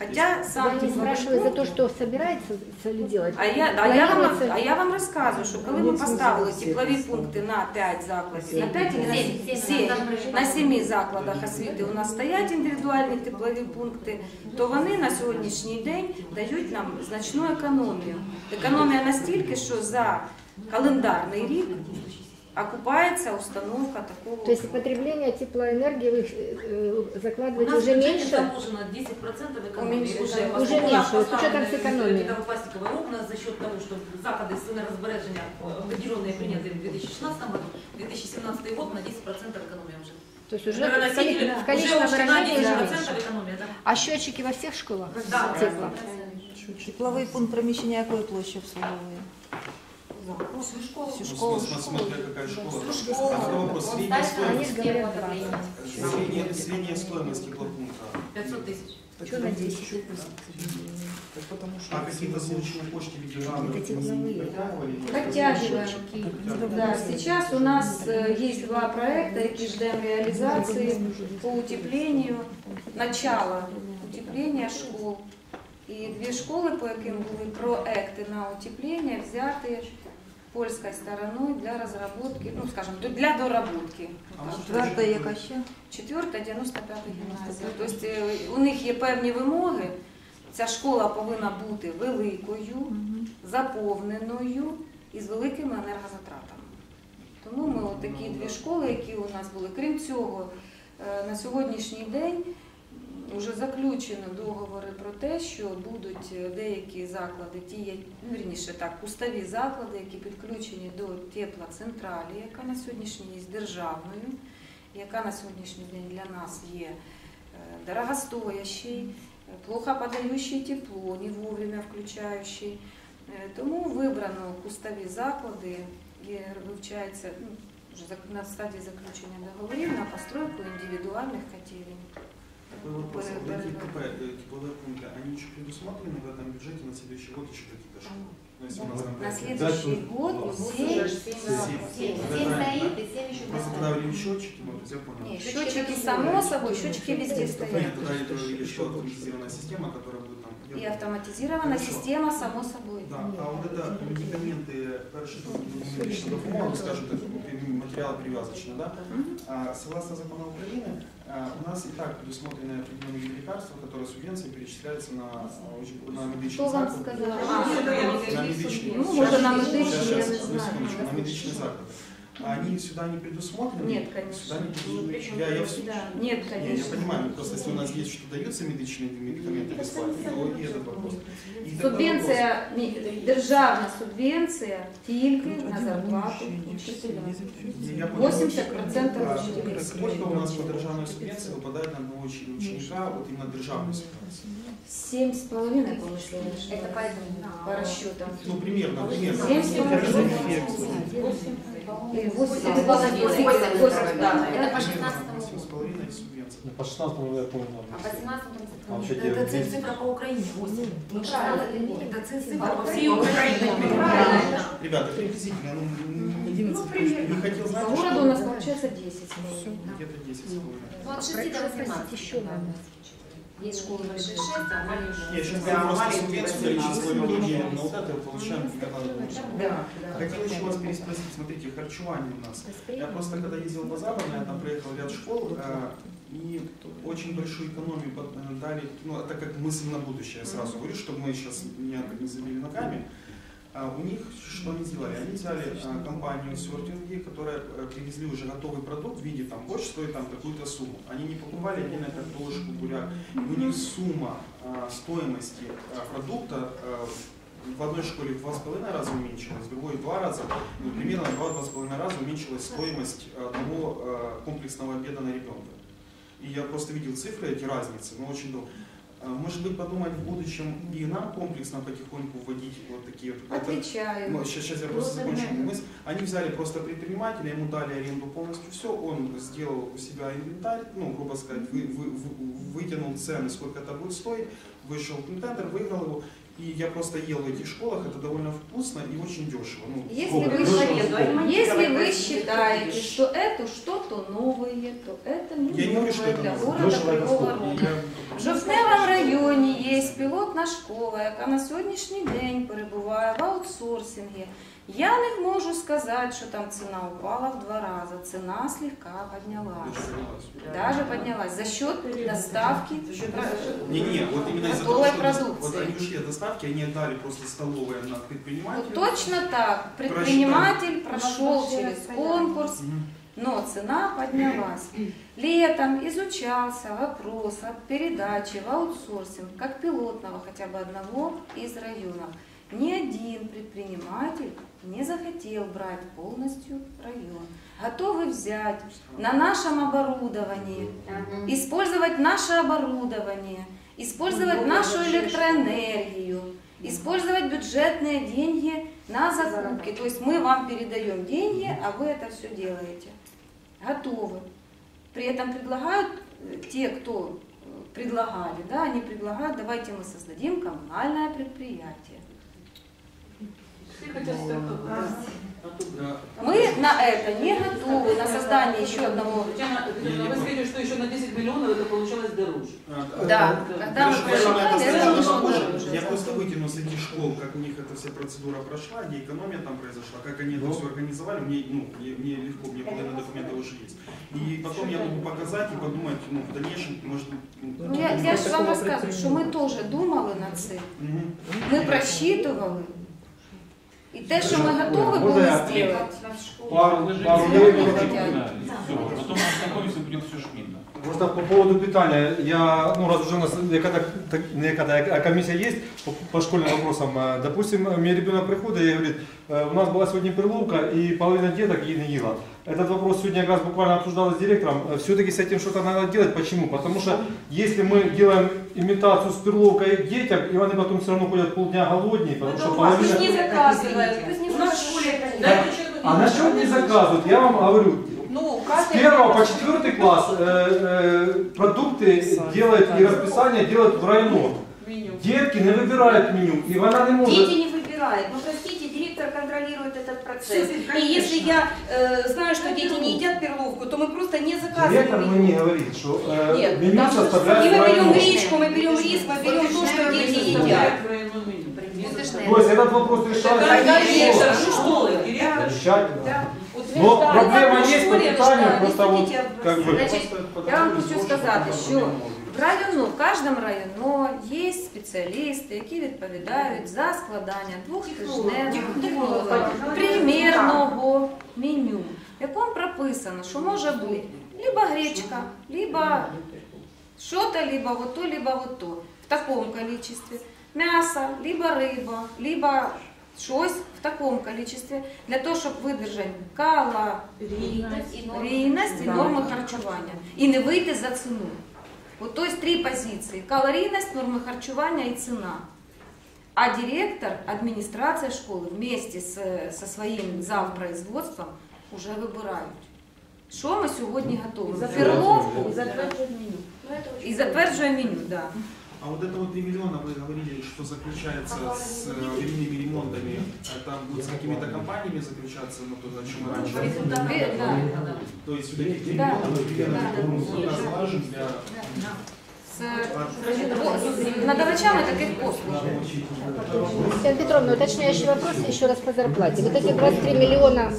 Хоча сам не спрашиваю за то, что собирается ли делать. А я, а, я вам, а я вам розказую, що коли ми поставили теплові пункти на 5 закладів, на 5 і на Сім, сім, 7, на 7 закладах освіти у нас стоять індивідуальні теплові пункти, то вони на сьогоднішній день дають нам значну економію. Економія настільки, що за календарний рік окупається установка такого. То есть потребление теплоэнергии вы э, У закладываете нас уже в бюджете меньше? заложено 10% экономии. Уменьш- Это уже- поскольку уже у нас меньше, с учетом поставлены сэкономии. металлопластиковые окна за счет того, что заходы с энергосбережения определенные приняты в 2016 году, 2017 год на 10% экономия уже. То есть уже в Энергоносители коли- в уже количественном ушли на выражении уже 10% меньше. экономия, да. А счетчики во всех школах? Да. Тепла? Тепловий пункт приміщення якої площі обслуговує? Всю школу. См- Смотря какая школа. Школа. А такой вопрос. Средняя Они стоимость, же говорят, да. средняя, средняя стоимость теплопункта. 500 тысяч. Что на 10? Так потому что... А какие-то случаи на почте ветеранов? Это тепловые. Подтягиваем. Да, сейчас у нас э, есть два проекта, які ждемо реалізації по утепленню, начала утеплення школ. І дві школи, по яким були проекти на утеплення, взяти польской стороной для разработки, ну, скажем, для доработки. Четверта яка ще? Четверта, 95 гімназія. Тобто у них є певні вимоги. Ця школа повинна бути великою, заповненою і з великими енергозатратами. Тому ми от такі дві школи, які у нас були. Крім цього, е, на сьогоднішній день вже заключено договори про те, що будуть е, деякі заклади, ті, ну, вірніше так, пустові заклади, які підключені до теплоцентралі, яка на сьогоднішній день є державною, яка на сьогоднішній день для нас є е, дорогостоящий, е, плохо подающий тепло, не вовремя включающий. Е, Тому вибрано кустові заклади, є, вивчається ну, вже на стадії заключення договорів на постройку індивідуальних котелень. Такой вопрос. Вот эти КП, тепловые пункты, они еще предусмотрены в этом бюджете на следующий год еще какие-то школы? Ну, На следующий год семь стоит и семь еще Просто когда ввели счетчики, я понял. Само собой, счетчики везде Нет, стоят. тогда это автоматизированная система, которая. И автоматизированная Хорошо. система само собой. Да, а вот это медикаменты, першие медичная допомога, скажем так, материалы привязочные, да? А, согласно закону Украины, а, у нас и так предусмотрены определенные лекарства, которые субвенции перечисляются на, а, на медичный Кто вам сказал? На медичный. Ну, может, на секундочку, на медичный заклад. А Они сюда не предусмотрены? Нет, конечно. Сюда не предусмотрены. Я, я, в- Да, Нет, не, я конечно. понимаю, но просто если у нас есть, что даются медичные медикаменты бесплатно, то и этот вопрос. И тогда Субвенція, ні, державна субвенція тільки на зарплату учителя. вопрос. Я понял. 80% А, учителей. Сколько у нас по державной субвенции выпадает на одного учи- ученика, вот именно державной субвенции? Семь с половиной, по-моему, Это поэтому. по расчетам. Ну, примерно, примерно. Семь с Или восемь. Это по 16 Восемь с половиной субвенции. Ну, По 16 я помню. А по 17 А вообще Это девять, цифра по Украине 8. Ну, правильно. Это цифра по всей Украине. Ребята, приблизительно, ну, не- не хотел знать, По городу у нас получается 10 с половиной. где-то 10 с половиной. Ну, от 6 до 18 еще надо. Есть школы большие 6, а маленькие. Я сейчас говорю просто субвенцию, количество людей на вот это получаем. Да, Хотел еще вас переспросить, смотрите, харчевание у нас. Я просто когда ездил по Западной, я там проехал ряд школ, э, и очень большую экономию э, дали, ну, а так как мысль на будущее, я сразу говорю, чтобы мы сейчас не, не забили ногами. А у них что они сделали? Они взяли э, компанию сортинги, которая э, привезли уже готовый продукт в виде там борщ стоит там какую-то сумму. Они не покупали отдельно картошку, буряк. У них сумма э, стоимости продукта э, в одной школе в два с половиной раза уменьшилась, в другой в два раза, ну, примерно в два-два с половиной раза уменьшилась стоимость одного э, комплексного обеда на ребенка. И я просто видел цифры, эти разницы, ну очень долго. А, Может быть, подумать в будущем и нам комплексно потихоньку вводить вот такие вот. это- Отвечаю. ну, сейчас, сейчас я просто закончу мысль. Они взяли просто предпринимателя, ему дали аренду полностью все, он сделал у себя инвентарь, ну, грубо сказать, вы, вы- вы- вытянул цены, сколько это будет стоить, вышел в тендер, выиграл его. И я просто ел в этих школах, это довольно вкусно и очень дешево. Ну, Если вы, Дешево. если вы считаете, что это что-то новое, то это не Я не говорю, что новое это для новое. города Дешево это Кривого сколько? Рогу. Я- В Жовтневому районі є пілотна школа, яка на сьогоднішній день перебуває в аутсорсингі. Я не можу сказати, що там ціна упала в два рази. Ціна слегка піднялась. Даже поднялась за счет доставки. Не-не, вот именно из-за того, Готовой что дос- продукции. вот они ушли от доставки, они отдали просто столовые на Вот предпринимателя. точно так. Предприниматель прошел через конкурс, но цена поднялась. Летом изучался вопрос о передаче в аутсорсинг как пилотного хотя бы одного из районов. Ни один предприниматель не захотел брать полностью район. Готовы взять на нашем оборудовании, использовать наше оборудование, использовать нашу электроэнергию, использовать бюджетные деньги на закупки. То есть мы вам передаем деньги, а вы это все делаете. Готовы. При этом предлагают э, те, кто э, предлагали, да, они предлагают, давайте мы создадим коммунальное предприятие. Все хотят. Мы на это не готовы, на создание еще одного. Вы сказали, что еще на 10 миллионов это получалось дороже. Да, когда мы посчитали. Я просто вытяну с этих школ, как у них эта вся процедура прошла, где экономия там произошла, как они это все организовали, мне, ну, мне, мне легко, мне половина документов уже есть. И потом я могу показать и подумать, ну, в дальнейшем, может, ну, Ну, я, я ж вам розказую, що ми теж думали над цим. мгм. Ми просчитували. І те, що ми готові Можна були я- зробити, Пару, Лежить пару всё, минут. всё, всё. Потом на комиссию будет все шпильно. Просто по поводу питания, я, ну раз уже у нас некогда, так- некогда, а комиссия есть по, по школьным вопросам, э, допустим, мне ребенок приходит и говорит, э, у нас была сегодня перловка и половина деток ей не ела. Этот вопрос сегодня как раз буквально обсуждалось с директором. Все-таки с этим что-то надо делать. Почему? Потому что если мы делаем имитацию с перловкой детям, и они потом все равно ходят полдня голоднее, потому что половина... Пусть не заказывают, пусть не У нас в школе А насчет не заказывают, я вам говорю, ну, с первого по четвертый класс э, э, продукты делают и расписание делают в районо. меню. Детки не выбирают меню, и она не может... Дети не выбирают. Ну, простите, директор контролирует этот процесс. Всё, И если я э, знаю, что дети не едят перловку, то мы просто не заказываем. Директор её. мне говорит, что э, Нет, меню там составляет И мы берем гречку, мы берем рис, мы берем то, что дети едят. То есть этот вопрос решается не школы, Замечательно. Но проблема есть по питанию, просто вот как бы... Я вам хочу сказати, що в району, в кожному району є спеціалісти, які відповідають за складання двохтижневого примірного меню, в якому прописано, що може бути либо гречка, либо что-то, либо вот то, либо вот то, в таком количестве. Мясо, либо рыба, либо щось в такому количестве, для того, щоб видержати калорійність і норми харчування. І не вийти за ціну. От то есть три позиції. Калорійність, норми харчування і цена. А директор, адміністрація школи вместе з, со своїм зампроизводством уже вибирають. Що ми сьогодні за Перловку І затверджують меню. і затверджує меню, да. А вот это вот 3 миллиона, вы говорили, что заключается с э, временными ремонтами, это будет с какими-то компаниями заключаться, ну, то, о чем мы раньше да. То есть вот эти 3 Да. миллиона мы примерно разложим для... З з надавачами таких послуг. Татьяна Петровна, уточняющий вопрос еще раз по зарплате. Вот эти 23 миллиона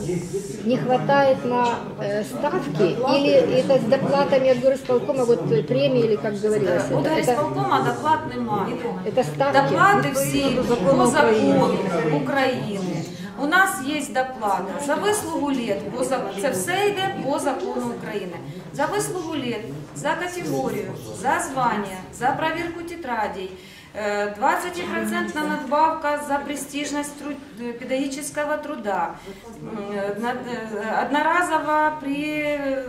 не хватает на э, ставки или это с доплатами от горисполкома, вот э, премии или как говорилось? У Это, это, Горисполкома доплат немає. это ставки? Доплати всі по закону України. У нас є доплата за вислугу літ, по зак- це все йде по закону України. За вислугу літ, за категорію, за звання, за провірку тетрадей, е, 20% надбавка за престижность труд- педагогического труда, м, е, над- е, одноразово при е,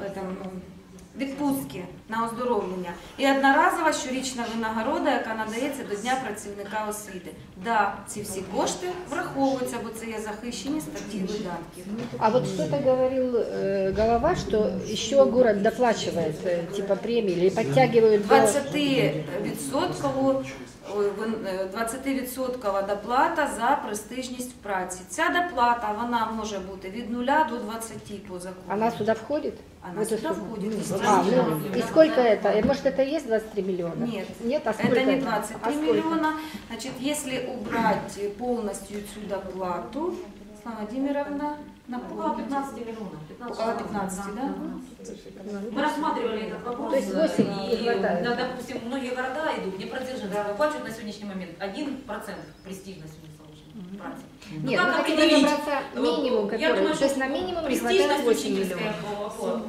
этом, ну, відпустки на оздоровлення і одноразова щорічна винагорода, яка надається до Дня працівника освіти. Да, ці всі кошти враховуються, бо це є захищені статті видатків. А вот что-то говорил э, голова, что еще город доплачивает э, типа премии или подтягивают до- 20% ой, вин- е, 20% доплата за престижність праці. Ця доплата вона може бути від 0 до 20 по закону. Она сюда входит? Она В эту сюда сумму? входит, А, естественно. ну, и сколько это? Э, Может, это есть 23 миллиона? Нет. Нет, а сколько Это не это? 23 А сколько? миллиона. Значит, если убрать полностью эту доплату, Слава Владимировна, на Около 15 миллионов. 15 Около 15, да? Мы рассматривали этот вопрос. То есть 8 не и, хватает. да, допустим, многие города идут, не продержанные, выплачивают на сегодняшний момент 1% престижность у них заложена. праці. Ну, Нет, как мы хотим определить? минимум, Я который, думаю, то есть на минимум не хватает престижность 8 учительская, миллионов.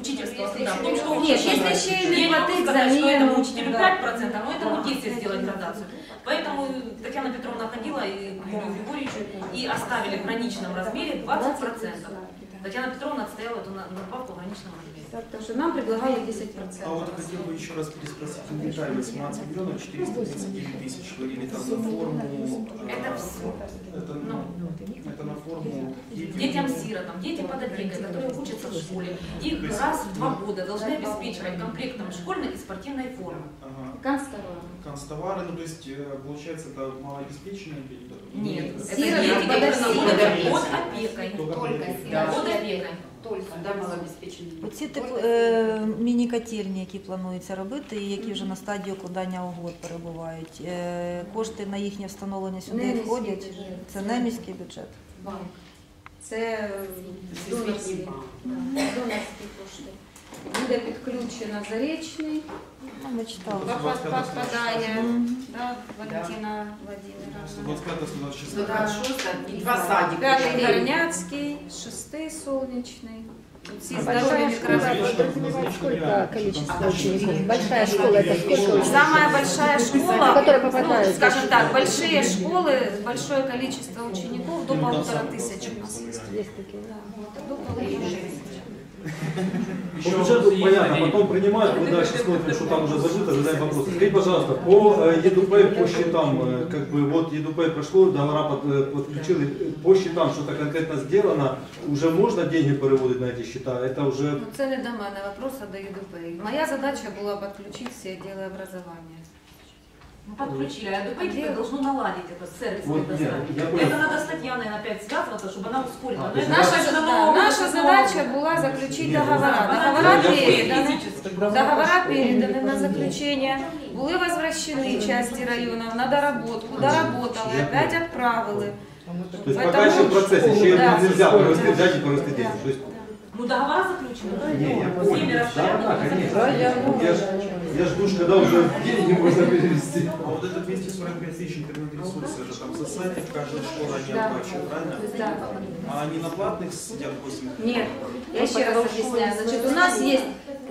учительского труда. Потому что Нет, если еще и Я не платить сказать, что этому учителю да. 5%, но этому 10 сделать градацию. Поэтому Татьяна Петровна ходила и Юрию Григорьевичу и оставили в граничном размере 20%. Татьяна Петровна отстояла эту на- надбавку в граничном размере. Так що нам предлагали 10%. А вот хотел бы еще раз переспросить детали. 18 миллионов 439 тысяч говорили там на форму. э, Это все. Это, Ну, это на форму Детям-сиротам, дети под опекой, которые учатся в школе, их раз в два года должны обеспечивать комплектом школьной и спортивной формы. Ага. Канцтовар. Канцтовары, ну то есть э, получается это малообеспеченные дети? Нет, это Сироты, дети, которые находятся под опекой. Только Только сироты. Под опекой. Только, да, малообеспеченные. Оці тип, е, міні-котельні, які планується робити, і які вже на стадії укладання угод перебувають, е, кошти на їхнє встановлення сюди Не входять? бюджет. Це не міський бюджет. Банк. Це донорські, донорські кошти. Буде підключено зарічний, Ну, ми читали. попадає Мгм. да, Валентина Владимировна. 25 126 Да. Два садика. П'ятий Горняцький, шестий сонячний. Ці здорові Большая школа микрорайоны. подразумевает сколько количество учеников? Большая школа это сколько? Самая большая школа, Которые попадают. ну, скажем так, большие школы, большое количество учеников, до полутора тысяч у нас есть. Есть такие, да. Вот, до полутора тысяч. По бюджету понятно, потом принимают, мы дальше смотрим, что там уже зажито, задаем вопросы. Скажите, пожалуйста, по э, ЕДУП, по счетам, э, как бы вот ЕДУП прошло, договора под- э, подключили, э, по счетам что-то конкретно сделано, уже можно деньги переводить на эти счета? Это уже Ну, це не до мене вопрос, а до ЮДП. Моя задача була підключити всі відділи образування. Мы подключили, а ДП должно наладить этот сервис Вот, нет, предоставить. я. Это надо с Татьяной опять связываться, чтобы она ускорила. А, Наша, наша да, наша задача була заключити договора. Договора переданы, договора переданы на заключение, були возвращены части районов на доработку, доработали, опять отправили. То есть Поэтому- пока еще в процессе, еще Да. нельзя провести, взять и провести деньги. То есть, Ну договора заключены, не, я да? понял. Всеми Да, расширенными да, конечно. заключены. Я ж, я жду, ж, когда уже деньги можно перевести. А вот это 245 тысяч интернет-ресурсов, это там со сайтов каждой школы они Да. оплачивают, правильно? Да. А они на платных сидят 8 Нет, я еще раз объясняю. Значит, у нас есть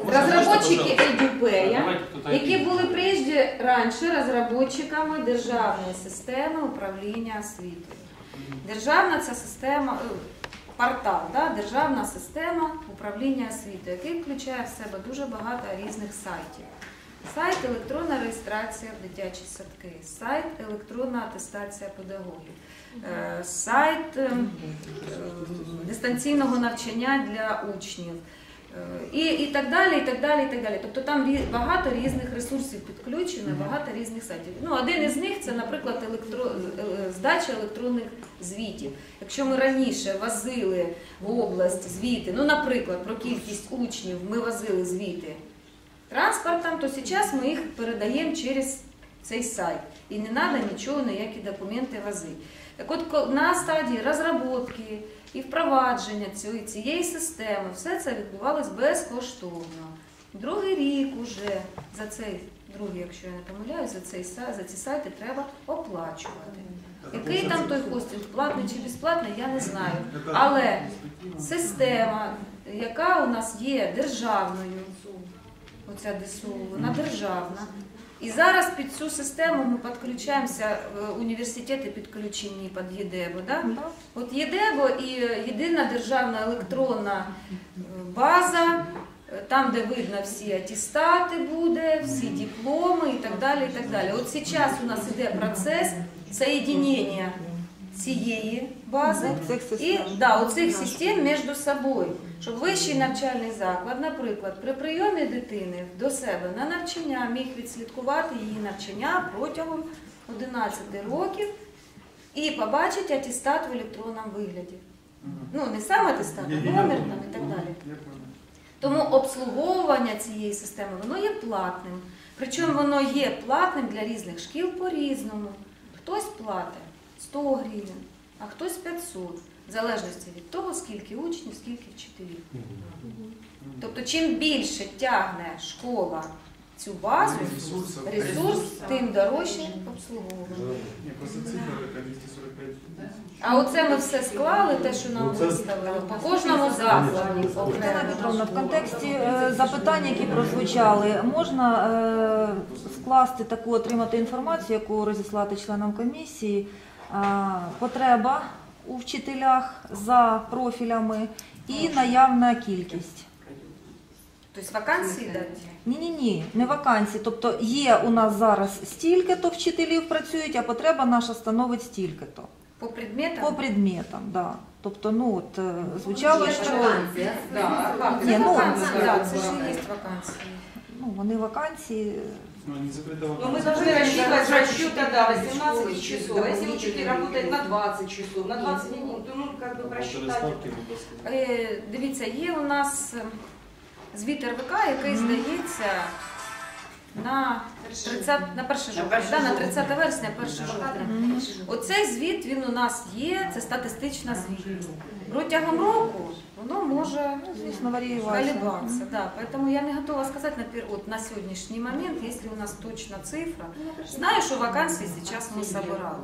розробники EDUPEя, Давайте тут які один. були прежде раніше розробниками державної системи управління освітою. Державна ця система, е, портал, да? державна система управління освітою, який включає в себе дуже багато різних сайтів. Сайт електронна реєстрація в дитячі садки, сайт електронна атестація педагогів, е, сайт ем, е, дистанційного навчання для учнів. Е, І, і так далі, і так далі, і так далі. Тобто там багато різних ресурсів підключено, багато різних сайтів. Ну, один із них це, наприклад, електро... е, здача електронних звітів. Якщо ми раніше возили в область звіти, ну, наприклад, про кількість учнів ми возили звіти транспортом, то зараз ми їх передаємо через цей сайт. І не треба нічого, ніякі документи возити. Так от на стадії розробки і впровадження цієї, цієї системи все це відбувалось безкоштовно. Другий рік уже за цей, другий, якщо я не помиляюсь, за, цей, за ці сайти треба оплачувати. Який там той хостинг, платний чи безплатний, я не знаю. Але система, яка у нас є державною, оця ДСУ, вона державна. І зараз під цю систему ми підключаємося, е, університети підключені під ЄДЕБО. Да? От ЄДЕБО і єдина державна електронна е, база, е, там, де видно всі атестати буде, всі дипломи і так далі. І так далі. От зараз у нас іде процес соєднення цієї бази і да, оцих систем між собою, щоб вищий навчальний заклад, наприклад, при прийомі дитини до себе на навчання міг відслідкувати її навчання протягом 11 років і побачити атестат в електронному вигляді. Ну, не сам атестат, а номер там і так далі. Тому обслуговування цієї системи воно є платним. Причому воно є платним для різних шкіл по-різному. Хтось платить 100 гривень, а хтось 500, в залежності від того, скільки учнів, скільки вчителів. Тобто, чим більше тягне школа цю базу, Ресурсов. ресурс, тим дорожче обслуговування. Не, просто цифра такая 245 тысяч. А оце ми все склали, те, що нам Ну, виставили, по кожному закладі Тетяна. Петровна, в контексті е, запитань, які прозвучали, можна е, скласти таку, отримати інформацію, яку розіслати членам комісії, е, потреба у вчителях за профілями і наявна кількість. Тобто вакансії дати? Ні, ні, ні, не вакансії. Тобто є у нас зараз стільки-то вчителів працюють, а потреба наша становить стільки-то. По предметам? По предметам, да. Тобто, ну от е, звучало, Є що вакансія. Да, Ні, ну, да, да, це ж і є вакансії. ну, вони вакансії. Ну, не закрыто Но вопрос. мы должны рассчитывать за счет тогда 18 часов. А если учитель работает на 20 часов, на 20 минут, то ну как бы просчитать. Е, Дивіться, є у нас е, звіт РВК, який здається на 30, на 1 жовтня, да, на 30 вересня, 1 жовтня. Оцей звіт він у нас є, це статистична звітність. Протягом року воно може Ну, звісно, варіюватися. колебаться. Да. Поэтому я не готова сказать на, вот, на сегодняшний момент, если у нас точно цифра. Знаю, что вакансии сейчас мы собирали.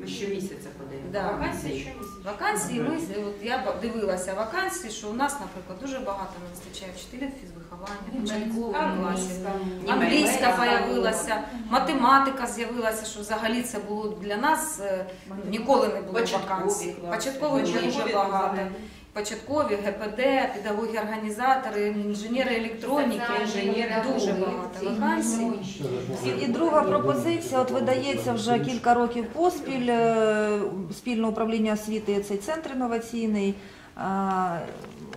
Ми ще місяця подаємо. Да. Вакансії ще місяць. Вакансії ми от я дивилася вакансії, що у нас, наприклад, дуже багато не вистачає вчителів фізвиховання, початкових класів. Англійська появилася, математика з'явилася, що взагалі це було для нас е, ніколи не було Початкові вакансій. класи. Початкових дуже Початкові багато. класи. Початкові, ГПД, педагоги, організатори, інженери електроніки, інженери, дуже багато вакансій. І друга пропозиція, от видається вже кілька років поспіль е, спільне управління освіти, цей центр інноваційний.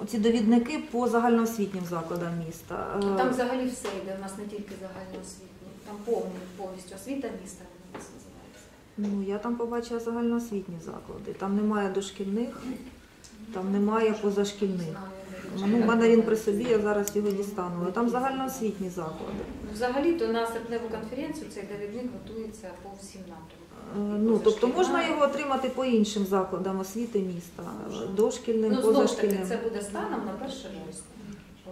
Ці довідники по загальноосвітнім закладам міста. Е, Там взагалі все йде, у нас не тільки загальноосвітні, там повні, повністю освіта міста у нас називається. Ну, я там побачила загальноосвітні заклади. Там немає дошкільних, там немає позашкільних. Ну, у мене він при собі, я зараз його дістану. Але там загальноосвітні заклади. Взагалі-то на серпневу конференцію цей довідник готується по всім напрямкам. Е, Ну, тобто можна його отримати по іншим закладам освіти міста, дошкільним, Ну, позашкільним. це буде станом на 1 вересня.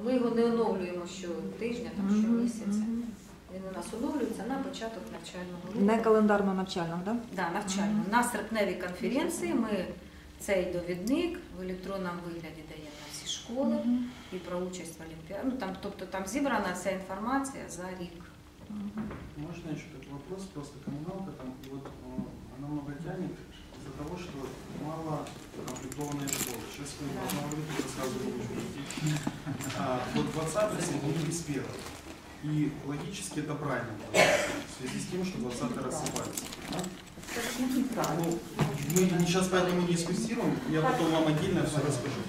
Ми його не оновлюємо щотижня, там щомісяця. Він у нас оновлюється на початок навчального року. Не календарно-навчального, так? Да, навчально. На серпневій конференції ми цей довідник в електронному вигляді даємо на всі школи і про участь в Олімпіаді. Ну, там, тобто там зібрана вся інформація за рік. Можно еще такой вопрос? Просто коммуналка там, вот, э, она много тянет из-за того, что мало комплектованные школы. Сейчас мы поговорим, сразу будем идти. А, Вот 20 соединили с первой. И логически это правильно было, в связи с тем, что 20 рассыпается. Ну, мы сейчас поэтому не дискуссируем, я потом вам отдельно все расскажу.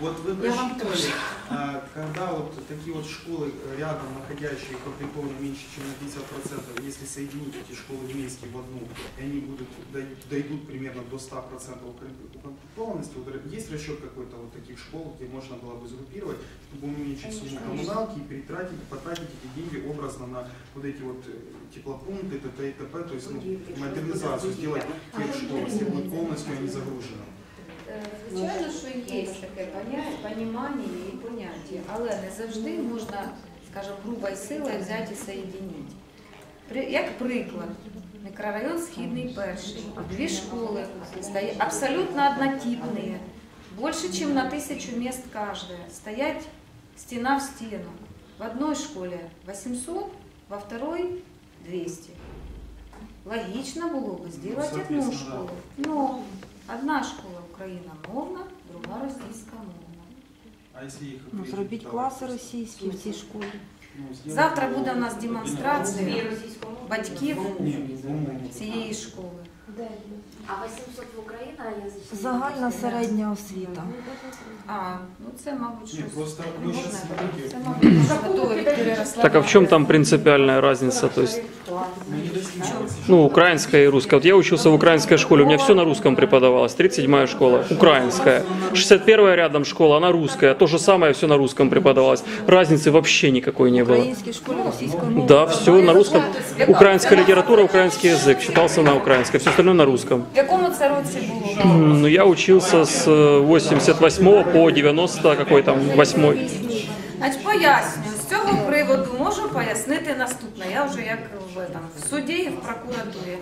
Вот вы просчитывали, а, когда вот такие вот школы рядом находящие укомплектованы меньше, чем на 50%, если соединить эти школы вместе в одну, и они будут, дой- дойдут примерно до 100% уком- укомплектованности, вот есть расчет какой-то вот таких школ, где можно было бы сгруппировать, чтобы уменьшить сумму коммуналки и перетратить, потратить эти деньги образно на вот эти вот э, теплопункты, т.т. и т.п., то есть ну, модернизацию сделать тех школ, если будут полностью они загружены. Е, Звичайно, що є таке поняття, понімання і поняття, але не завжди можна, скажімо, грубою силою взяти і соєдинити. При- Як приклад, мікрорайон Східний перший, дві школи стоять абсолютно однотипные, больше, чем на тысячу мест каждая, стоять стена в стену. В одной школе 800, во второй 200. Логично было бы сделать Ну, одну соответственно, школу. Но одна школа україномовна, друга російськомовна. А если их Ну, то, класи російські в цій школі. ну, Завтра буде у нас демонстрація батьків цієї школи. А 800 в Україні, а язичні? Загальна середня освіта. А, ну це, мабуть, щось. щось. просто ну, Це, мабуть, готова Так а в чем там принципиальная разница? То есть, ну, украинская и русская. Вот я учился в украинской школе, у меня все на русском преподавалось. 37-я школа, украинская. 61-я рядом школа, она русская. То же самое, все на русском преподавалось. Разницы вообще никакой не В было. українській школі російською мовою. Да, все на русском. Украинская литература, украинский язык. Читался на украинском, все остальное на русском. В якому це році було? М, Ну, я учился с э, 88 по 90 какой там, 8 Значить, пояснюю, з цього приводу можу пояснити наступне. Я вже як в, этом, в суді в прокуратурі.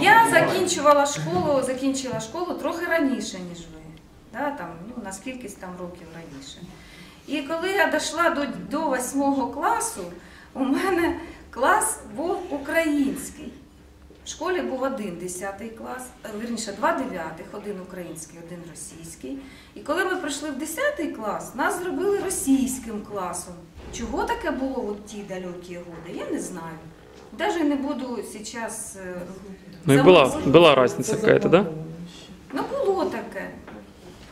Я закінчувала школу, закінчила школу трохи раніше, ніж ви. Да, там, ну, на скількись там років раніше. І коли я дійшла до, до восьмого класу, у мене клас був український. В школі був один 10 клас, е, вірніше, два дев'ятих, один український, один російський. І коли ми прийшли в 10 клас, нас зробили російським класом. Чого таке було в ті далекі годи, я не знаю. Даже не буду сейчас... е, Ну замислюватися. была, была разница какая-то, да? Ну було таке.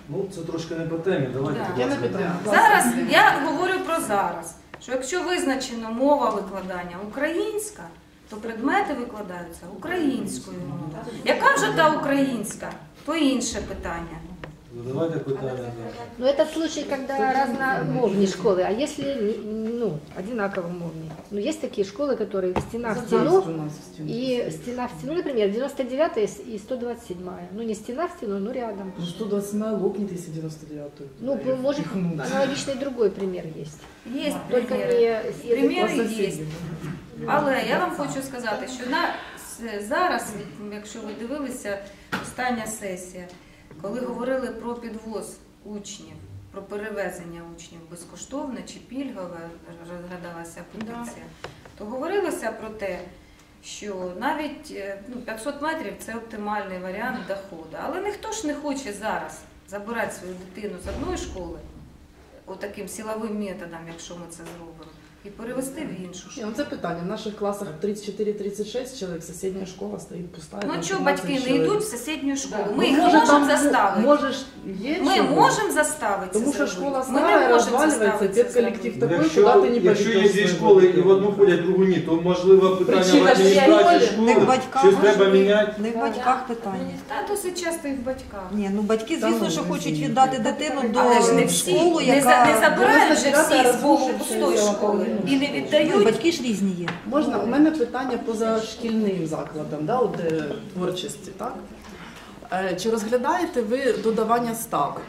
Ну, це трошки не по темі, давайте. Да. Я не питаю. Зараз я говорю про зараз. Що якщо визначено мова викладання українська, то предмети викладаються українською мовою. Яка вже та українська? То інше питання. Задавайте питання. да. Но это случай, когда разномовные школы, а если ну, одинаково мовные. Ну, есть такие школы, которые стена в стену, и стена в стену, например, 99 и 127. Ну, не стена в стену, но рядом. Ну 127 лопнет, если 99 Ну, может, аналогичный другой пример есть. Є Только приміри. не Приміри по є. соседям. Але я вам хочу сказати, що на с- зараз, якщо ви дивилися, остання сесія, коли говорили про підвоз учнів, про перевезення учнів безкоштовне чи пільгове, розглядалася петиція, то говорилося про те, що навіть е, ну, 500 метрів це оптимальний варіант доходу. Але ніхто ж не хоче зараз забирати свою дитину з одної школи, отаким силовим методом, якщо ми це зробимо, і перевести в іншу Ні, школу. ну це питання. В наших класах 34-36 чоловік, сусідня школа стоїть пуста. Ну чого 15 батьки не йдуть в сусідню школу? Ну, Ми їх може, можемо там, заставити. Можеш, є Ми чого? можемо заставити. Тому це що школа стара, розвалюється, заставити це педколектив зробити. такий, куди ти не якщо є дві школи і в одну ходять, в другу ні, то можливо питання в адміністрації ролі, Не в школи, батьках, щось треба міняти. не в батьках питання. Та досить часто і в батьках. Ні, ну батьки, звісно, що хочуть віддати дитину до школи, за- не забирають же всі з пустої школи. І не ну, віддають. батьки ж різні є. Можна, у мене питання поза шкільним закладом, да, от, е, творчості, так? Е, Чи розглядаєте ви додавання ставок?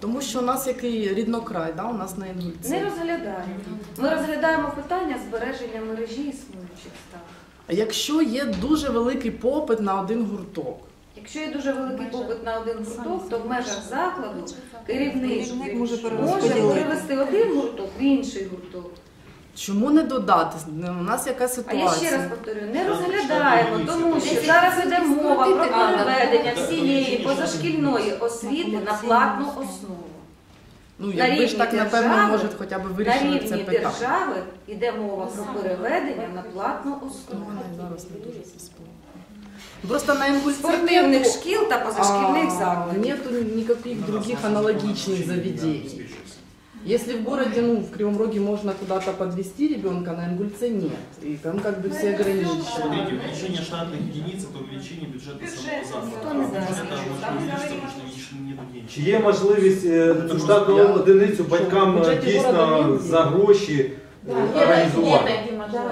Тому що у нас який ріднокрай, да, у нас на Інгульці. Не розглядаємо. Ми розглядаємо питання збереження мережі існуючих став. Якщо є дуже великий попит на один гурток, Якщо є дуже великий попит на один гурток, то в межах закладу керівник може перерозподілити. перевести один гурток в інший гурток. Чому не додати? У нас яка А ситуація? я ще раз повторюю, не розглядаємо, тому що зараз йде мова про переведення всієї позашкільної освіти на платну основу. Ну, на якби ж рівні так, напевно, держави- може, хоча б На вирішили це рівні питання. держави йде мова про переведення на платну основу. Вона і зараз не дуже це. Просто на Спортивних нету- шкіл та позашкільних А, закладів. Нету никаких других аналогичных заведений. Если в городе, ну, в Кривом Роге можно куда-то подвести ребенка, на Ингульце нет. И там как бы все ограничены. Смотрите, увеличение штатных единиц это увеличение бюджета самого заклада. не А знает. бюджета может увеличиться, потому что увеличено нету денег. Чи є можливість е, цю штатну Я- одиницю батькам в бюджеті дійсно города за гроші е, організувати?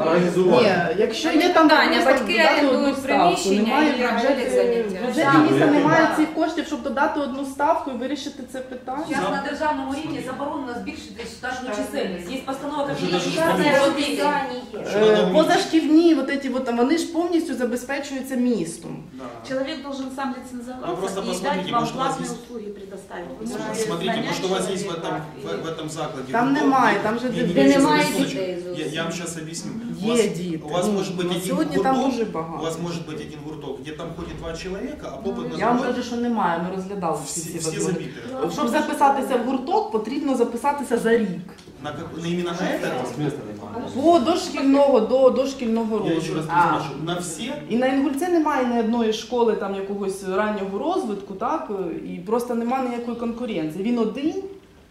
Організувати. Ні, якщо є там питання, наприклад, батьки додати одну орендують ставку, приміщення немає і в бюджеті, проводять заняття. в бюджеті Так. міста немає цих коштів, щоб додати одну ставку і вирішити це питання. Зараз на державному рівні заборонено збільшити штатну чисельність. Є постанова Вже Кабінету даже Міністрів штатне про Що Е, надо Позашкільні, вот эти вот, вони ж повністю забезпечуються містом. Да. Человек должен сам Вы лицензоваться просто и дать посмотрите, вам может, у вас платные есть- услуги предоставить. Вы Смотрите, можете Смотрите, занять может у вас есть в человека этом, и- в, в этом закладе. Там гурток? немає, там же Не, не, де Де не, немає секундочку. дітей Я, зовсім. я вам сейчас объясню. У Є вас, діти. у вас Ну, может быть на один сьогодні гурток, там дуже у багато. вас может быть один гурток, где там ходит два человека, а попыт на Я вам другой кажу, що немає, ми розглядали всі все, ці все можливості. забиты. Щоб записатися в гурток, потрібно записатися за рік. На, как, на именно на это? Місця немає. По дошкільного до дошкільного Я року. еще раз А. переспрашиваю. На все? І на Інгульце немає ні одної школи там якогось раннього розвитку, так і просто немає ніякої конкуренції. Він один,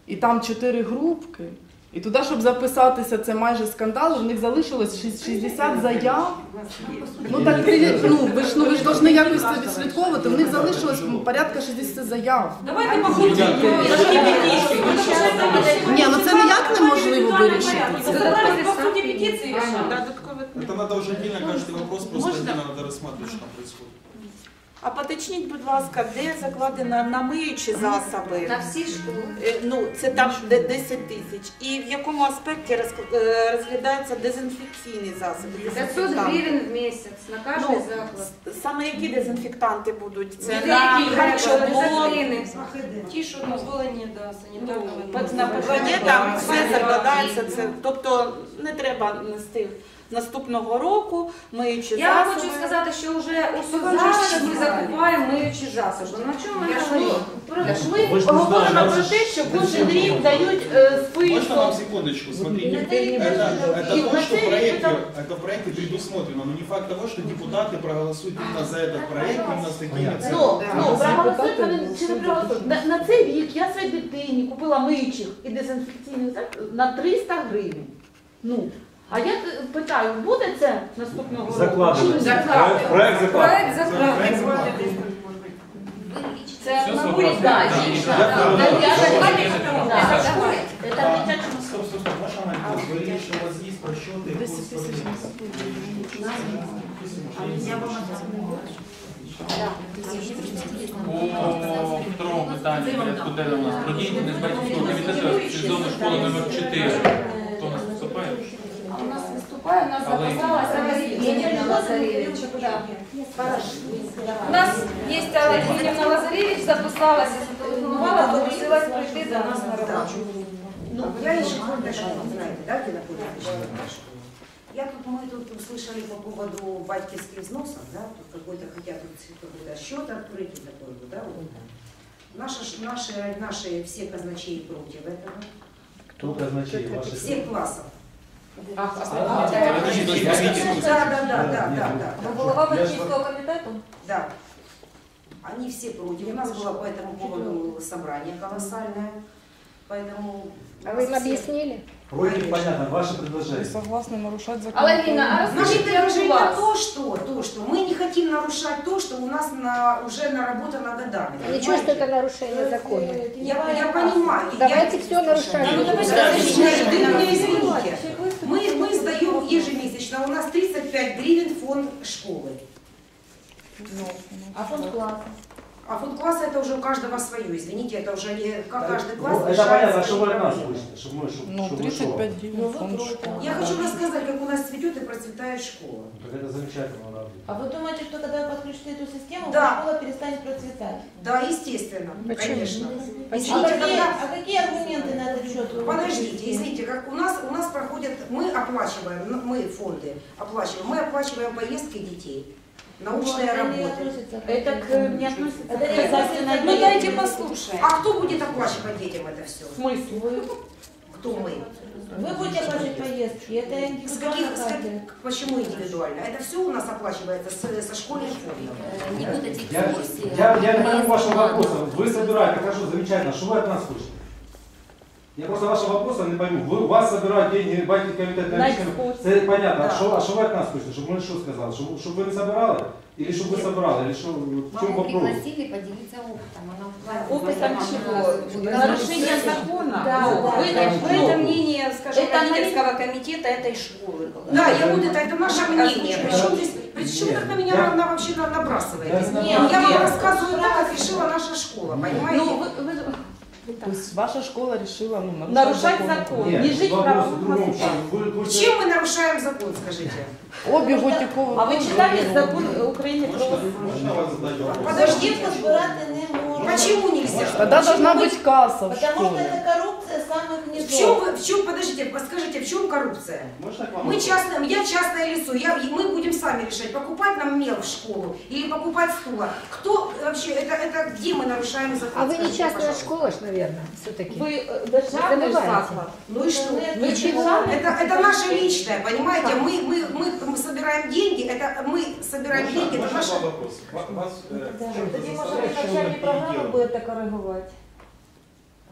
і там чотири групки. І туди, щоб записатися, це майже скандал. В них залишилось шість- 60 заяв. Ну так ну ви ж ну ви ж повинні якось це відслідковувати. В них залишилось ну, порядка 60 заяв. Давайте покрутимо. Ні, ну це ніяк неможливо вирішити. По суті петиції. Это надо уже отдельно каждый вопрос, просто отдельно надо рассматривать, что там происходит. А поточніть, будь ласка, де закладено намиючі засоби? На всі школи. Е, Ну, це там де 10 тисяч. І в якому аспекті роз- е, розглядаються дезінфекційні засоби? 500 дезінфектанти? гривень в місяць на кожен Ну, заклад. с- Саме які дезінфектанти будуть? Це на треба, харчоблок. Ті, що дозволені, да, санітарними. на ПВД, там все закладається. Це, тобто не треба нести наступного року, миючи Я вам засоби. хочу сказати, що вже ось Ну, вам же зараз ще ми знали. закупаємо миючі засоби. На чому ми Я ж говоримо? Продаж. Ви Ми ж не говоримо знали, про це те, ж- що це кожен ж рік було. дають е, Можно вам список. секундочку? Смотрите, Это не это, важно. это И то, на что в цель проекте, это- это в проекте предусмотрено, но не факт того, что депутаты проголосуют именно за этот проект, именно с такими Ну, цифрами. ну, проголосують вони чи не проголосують. На, на цей рік я своїй дитині купила миючих і дезінфекційних засобів на 300 гривень. Ну, а я питаю, буде це наступного року? Закладено. Ні? Проект- закладено. Проект закладений. Це на вулиці, да, Да, дійсно. да, Да, да, я да, так да, пам'ятаю, да, да, да, в школі. да. Це в дитячому Стоп, стоп, стоп, можно маленький вопрос? Говорили, что у вас есть просчеты по По второму питанню порядку денному у нас про діяльність батьківського комітету спеціалізованої школи номер 4. Хто у нас виступає? А у нас выступает, у нас Але- записалась Евгения Лазаревич. Да. У нас є Алла Євгенівна Лазаревич, записалася, зателефонувала, попросилась прийти до нас на роботу. Ну, я еще только что, знаете, да, где находится Я тут, мы тут услышали по поводу батьківських взносов, да, тут какой-то хотят тут какой-то счет открыть и такой вот, да, вот. Наши, ж- наши, наши все казначеи против этого, Кто казначей? Ваши всех классов. А, Да, да, да, да, да. Ви голова батьківського комітету? Да. Они все против. У нас было по этому поводу собрание колоссальное. Поэтому... А вы им объяснили? Против, понятно, ваше предложение. Согласны нарушать закон. Алла Ильина, а предложение вас? то, что, то, что мы не хотим нарушать то, что у нас на, уже наработано годами. Ничего, что это нарушение закона. Я, я понимаю. Давайте я... все нарушать. Ну, давайте, подождите, вы меня извините. Мы, мы сдаем ежемесячно, у нас 35 гривен фонд школы. А фонд класу? А фонд класса это уже у каждого свое, извините, это уже не как каждый класс Ну, это решает понятно, а свои что вы от нас проблемы. слышите? Чтобы мы, чтобы, Ну, чтобы 35 что? гривен фонд школы. Я хочу рассказать, как у нас цветет и процветает школа. Так это замечательно, надо. А вы думаете, что когда вы подключите эту систему, Да. школа перестанет процветать? Да, естественно, конечно. А Извините, какие, а какие аргументы на этот счет? вы Подождите, извините, как у нас, у нас проходят, мы оплачиваем, мы фонды оплачиваем, мы оплачиваем поездки детей, научные Ну, это к Это этим. к- не относится Это к Ну дайте послушаем. А кто будет оплачивать детям это все? В смысле? Кто мы? Вы будете оплачивать поездки, это С индивидуально каких, с каждый. как- почему индивидуально? Это все у нас оплачивается с- со школьных фондов. Не путайте Я, экскурсии. я, я не пойму Поездки вашего платные. вопроса. Вы собираете, хорошо, замечательно. Что вы от нас хотите? Я просто вашего вопроса не пойму. Вы, у вас собирают деньги, батьківський комітет На наличными. екскурсії. Це понятно. А Да. що, а що ви від нас хочете? Щоб ми що сказали? Щоб, щоб ви не собирали? Или щоб ви собирали? Или що, в чому Маму вопрос? пригласили поделиться опытом. Она Опытом чего? Нарушение закона? Да, Ну, да. вы Это, начали. это мнение, скажем, Это родительского комитета этой школы. было. Да, я вот это, это наше мнение. озвучиваю. Причем здесь, причем Нет, так на меня я- на, на вообще на- набрасываетесь? Я- я вам нет. рассказываю так, как решила наша школа, понимаете? Ну, вы, вы, То есть ваша школа решила ну, нарушать, нарушать закон. закон, Нет, не жить в вопрос в правовом другом. государстве. Вы хотите- Чем мы нарушаем закон, скажите? Обіг готівкових А ви коштів читали і закон обіг. України про Можно вас задать вопрос? Подожди, Збирати не можна. почему нельзя? Тогда Почему должна мы- быть касса в Потому что школе. это коррупция самых В низов. чем, вы, в чем, подождите, подскажите, в чем коррупция? Можно к вам Мы вопрос? частное, я частное лицо, я, мы будем сами решать, покупать нам мел в школу или покупать стула. Кто вообще, это, это где мы нарушаем закон? А вы не Скажите, частная пожалуйста. школа ж, наверное, все-таки. Ви е, державний Забуваєте. заклад. Ну и что? Ничего. Это, это наше личное, понимаете? Мы, мы, мы, мы собираем деньги, это мы собираем Можно, деньги, это можно наше... вам вопрос? Ва- Вас, э, Да. в чем Тоді може заставляет ви школу навчальні програми переделать? будете коригувати.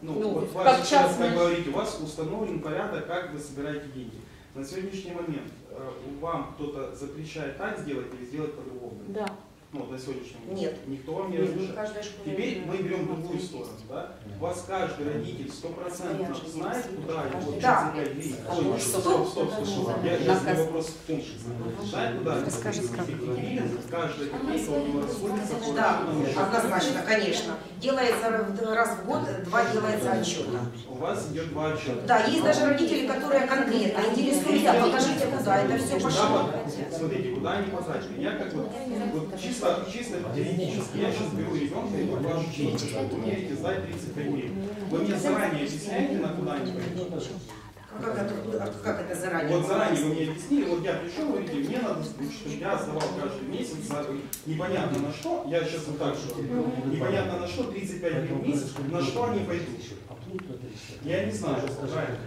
Ну, Ну, вот как вас сейчас, как говорите, у вас установлен порядок, как вы собираете деньги. На сегодняшний момент э, вам кто-то запрещает так сделать или сделать по-другому? Да. Ну, вот на сегодняшний момент. Нет. Никто вам не разрешает. Теперь мы берем другую сторону, да? У вас каждый родитель стопроцентно знает, куда его Да. 35 гривен. А Ой, что? стоп, стоп, стоп, стоп. Я, задаю вопрос в том, что знает, куда его 35 гривен, каждая копейка у него расходится Да, однозначно, конечно. Делается раз в год, два делается отчета. У вас идет два отчета. Да, есть даже родители, которые конкретно интересуются, покажите, куда это все пошло. смотрите, куда они потрачены. Я как вот, вот чисто, чисто теоретически, я сейчас беру ребенка и покажу деньги, вы эти сдать 35 гривен. Вы мне заранее объясняете, на куда они пойдут? Как это, как это заранее? Вот заранее вы мне объяснили, вот я пришел, говорите, мне надо, чтобы я сдавал каждый месяц непонятно на что, я сейчас вот так же, непонятно на что, 35 гривен в месяц, на что они пойдут. Я не знаю, правильно.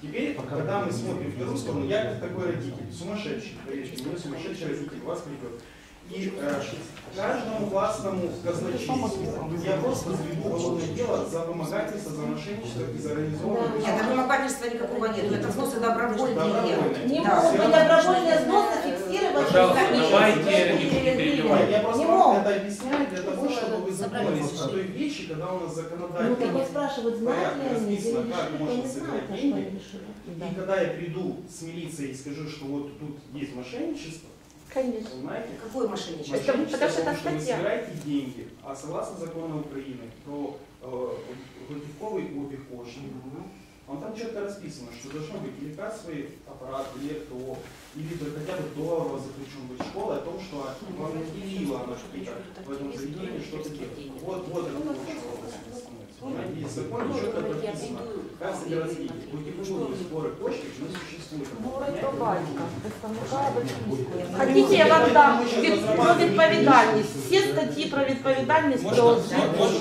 Теперь, когда мы смотрим в другую сторону, я как такой родитель, сумасшедший, поверьте, мне сумасшедший родитель, вас придет. И э, каждому классному казначейству я просто заведу уголовное дело за вымогательство, за мошенничество и за организованную... Нет, вымогательства никакого нет. Это взносы добровольные. Добровольные. Не Да. могут быть добровольные взносы фиксировать. Пожалуйста, давайте не перебивать. Я просто Не вам это объясняю для того, чтобы вы задумались о той вещи, когда у нас Ну, так вот спрашивают, знают ли они, или расписано, как можно не собирать деньги. И когда я приду с милицией и скажу, что вот тут есть мошенничество, Конечно. понимаете? Какое мошенничество? Мошенничество, потому что это что вы статья. собираете деньги, а согласно закону Украины про э, готовковый обег почты, он там четко расписано, что должно быть или кассовый аппарат, или РТО, или хотя бы договор заключен быть школа о том, что вам не делила она что-то в этом заведении что-то делать. Вот, вот это то, что у нас становится. Понимаете, есть закон, четко прописано, как собирать деньги. Готовковые сборы почты не существует. Хотите, я вам дам від, про відповідальність. Всі статті про відповідальність про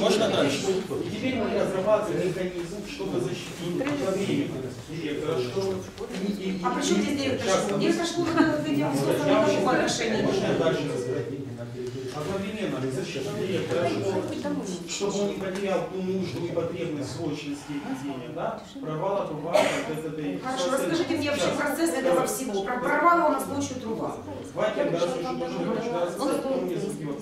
Можно дальше. И теперь мы разрабатываем механизм, чтобы защитить одновременно директора школы. и- и- А при чем здесь директор Сейчас, школы? Директор школы к этим Я взносам вам никакого сейчас- отношения не Можно я имеет. дальше рассказать? Одновременно школы, чтобы он не потерял ту нужду и потребность срочности ведения, да? Прорвала труба от этой... Хорошо, расскажите мне вообще процесс этого всего. Про прорвало у нас ночью труба. Мне забьет.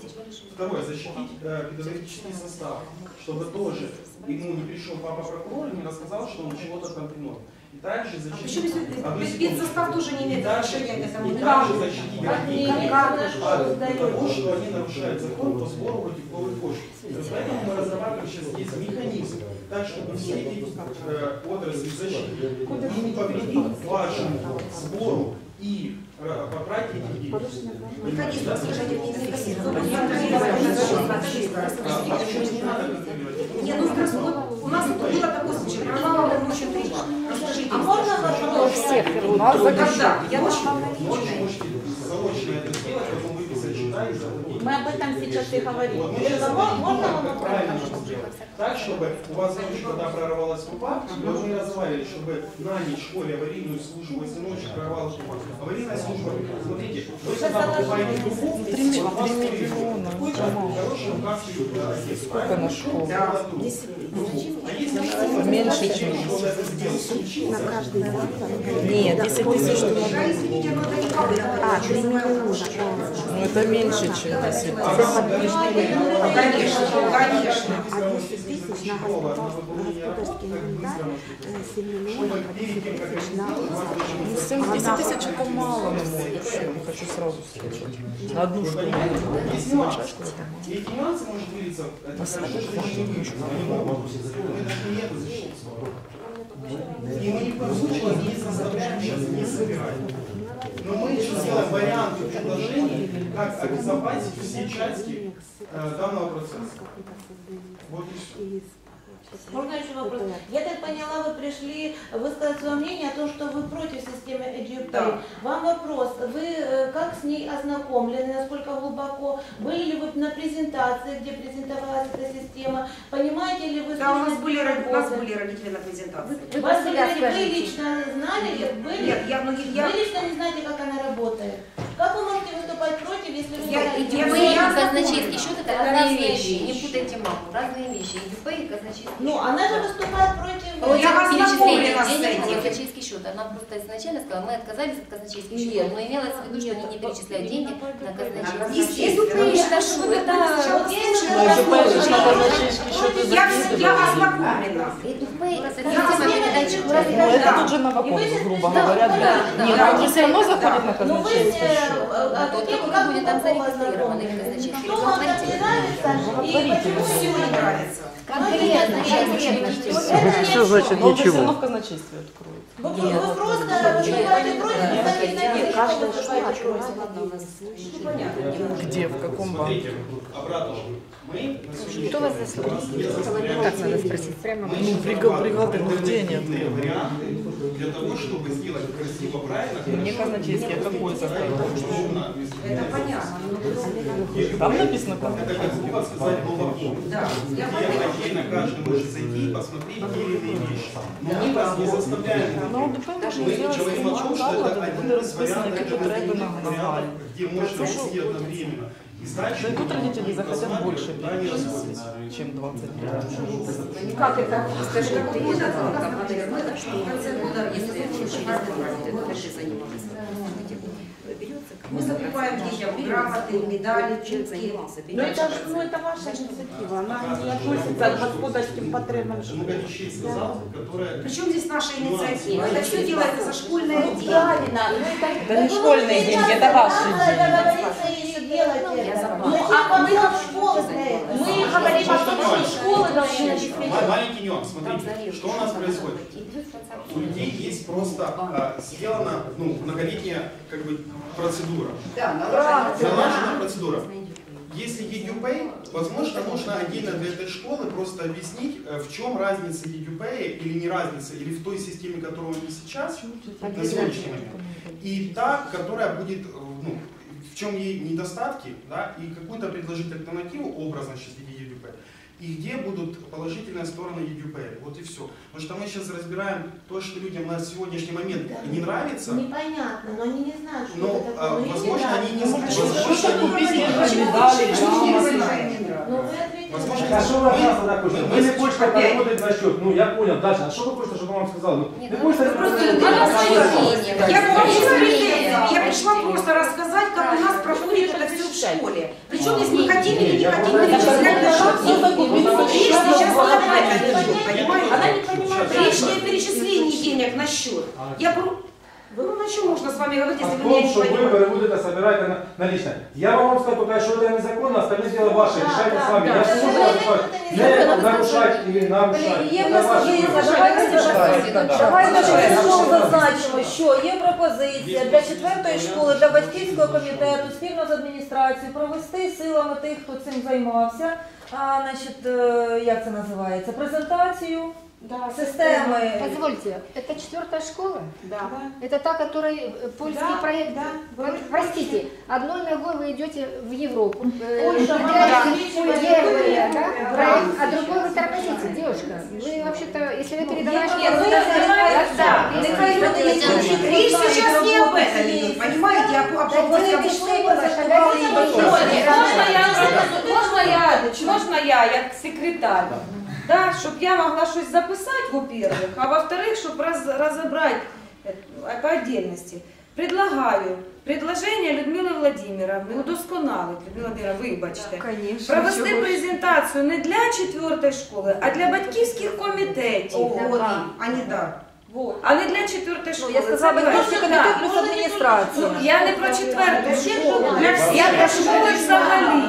Второе, защитить э, педагогический состав, чтобы тоже ему не пришел папа прокурор и не рассказал, что он чего-то там виновен. И также А защитить... почему пед- секунду. педсостав тоже не имеет отношения к этому? И также защитить родителей от того, что они нарушают закон по сбору готовковой почты. Поэтому мы разрабатываем сейчас здесь механизм, так, чтобы все эти э, отрасли защиты и не повредить вашему сбору и э, потратить деньги. Механизм, механизм. А почему не надо контролировать? Не, ну у нас было такой случай, прорвало ночью труба. А можно вопрос? всех У нас Когда? закрыто. Я ночью. Мы об этом сейчас и говорим. Вот, если можно вам правильно сделать так, чтобы у вас ночью, когда прорвалась купа, вы не разговаривали, чтобы на ночь школе аварийную службу, если ночью прорвалась купа, аварийная служба, смотрите, точно надо попасть в купу, хороший указ Сколько на школу? Меньше, чем На каждый Нет, 10 тысяч. А, 3 миллиона. Ну это меньше, чем конечно, конечно. А 10 тысяч на господарский инвентарь, 7 миллионов, 10 тысяч это мало, на хочу сразу сказать. На одну школу. На чашку это и мы ни в случае не не собирать. Но мы еще сделаем варианты предложений, как обезопасить все части э, данного процесса. Вот и все. Можно еще вопрос? Я так поняла, вы пришли высказать свое мнение о том, что вы против системы EduPay. Да. Вам вопрос, вы э, как с ней ознакомлены, насколько глубоко? Были ли вы на презентации, где презентовалась эта система? Понимаете ли вы Да, у нас были, у нас были родители на презентации. Вы, вас были, вы лично знали, Нет, были? нет, я многих- я- Вы лично не знаете, как она работает. Как вы можете выступать против, если вы не знаете? ИДП и казначейский счет это, разные вещи. Не путайте маму. Разные вещи. ИДП и казначейский. Ну, она же выступает против... Я вас перечисления денег на казначейский счет. Она просто изначально сказала, мы отказались от казначейских счетов. Но имелось в виду, что они не перечисляют деньги на казначейский счет. Естественно, что это... Я вас знакомлена. Это тут же на Новоконск, грубо говоря. Нет, они все равно заходят на казначейский счет как будет там зарегистрировано их казначейство? Что нравится и почему всему не нравится? Конкретно, конкретно. Это все значит ничего. в казначействе откроют. Вы, вы просто понимаете брови, не ставите Каждая школа, Где, в каком банке? Что вас заслуживает? Как надо спросить? Прямо ну, бригады нигде нет. Для того, чтобы сделать красиво, правильно, Мне казначейский какой составил. Это понятно. Там написано казначейский. Это сказать глубоко. Да. Я отдельно каждый может зайти и посмотреть те или иные вещи. Но мы вас не заставляем. Ну, ДП можно сделать с ума, да, вот это будет расписано, как это треба на где можно все одновременно. И значит, тут родители захотят больше перечислить, чем 20 лет. Как это? Скажи, как ты наверное, что в конце года, если через год реши заниматься, мы закупаем детям грамоты, медали, чеки. Ну это, ж- ну это ваша инициатива, она не относится к господарским потребам. Причем здесь наша инициатива? Это все делается за школьные деньги. Правильно, ну это, Это не школьные деньги, это ваши Говорится, и делать это. Ну, а мы как школы. Мы говорим о том, что школы должны обеспечить. Ма- Маленький нюанс, смотрите, что у нас происходит. У людей есть просто а, сделана ну, многолетняя как бы, процедура. Да, налаживается. Налаженная процедура. Если EduPay, возможно, нужно отдельно для этой школы просто объяснить, э, в чем разница EduPay или не разница, или в той системе, которую они сейчас, на сегодняшний момент, и та, которая будет, э, ну, в чем ей недостатки, да, и какую-то предложить альтернативу, образно сейчас и где будут положительные стороны EduPay. Вот и все. Потому что мы сейчас разбираем то, что людям на сегодняшний момент да. не нравится. Непонятно, но они не знают, что но, это а, такое. Но возможно, они не ну, знают. Возможно, они не знают. Возможно, а что вы обратно? Вы не почта переводит на счет. Ну, я понял. Дальше. А что вы просто, чтобы вам сказал? Ну, вы просто... Я помню, на своє счет? мнение. Я вам Есть не мнение. претензий. Я пришла просто рассказать, как у нас проходит это все в школе. Причем здесь мы хотим или не Я хотим просто- перечислять на счет Ну, денег. Речь сейчас не об этом идет, понимаете? Она не понимает. Речь не о перечислении денег на счет. Я про- Ну, на чем можно с вами говорить, А если в вы меня том, не что вы понимаете? переводите, собираете на, налично. Я вам скажу только, что это незаконно, остальное дело ваше, Да, решайте да, с вами. да. Я все Да, буду да, рассказывать. это Не незаконно, нарушать или нарушать. Колеги, Є Это в нас ваше можливість, вибір. давайте Да. Давайте Що я знову зробила? зазначимо, що є пропозиція для четвертої школи, для батьківського комітету спільно з адміністрацією провести силами тих, хто цим займався. А, значить, е, як це називається? Презентацію да, системы. Позвольте, это четвертая школа? Да. Это та, которой польский да, проект. Да, Простите, одной ногой вы идете в Европу. Польша, первые, да? Проект, а другой вы тормозите, девушка. Вы вообще-то, если вы передавали школу, вы да, Речь сейчас не об этом, понимаете, а об Можно я, можно я, можно я, я секретарь. да, щоб я могла щось записати, во-первых, а во-вторых, щоб роз, розібрати э, по отдельности. Предлагаю предложение Людмили Владимировны удосконалить, Людмила Владимировна, вибачте, провести презентацію не для четвертої школи, а для батьківських комітетів. Вот, а не да. Вот. А не для четвертої школи. Я сказала, Це батьківський перше. комітет плюс адміністрація. Ну, я не про четверту школу, для всіх, я про школи взагалі.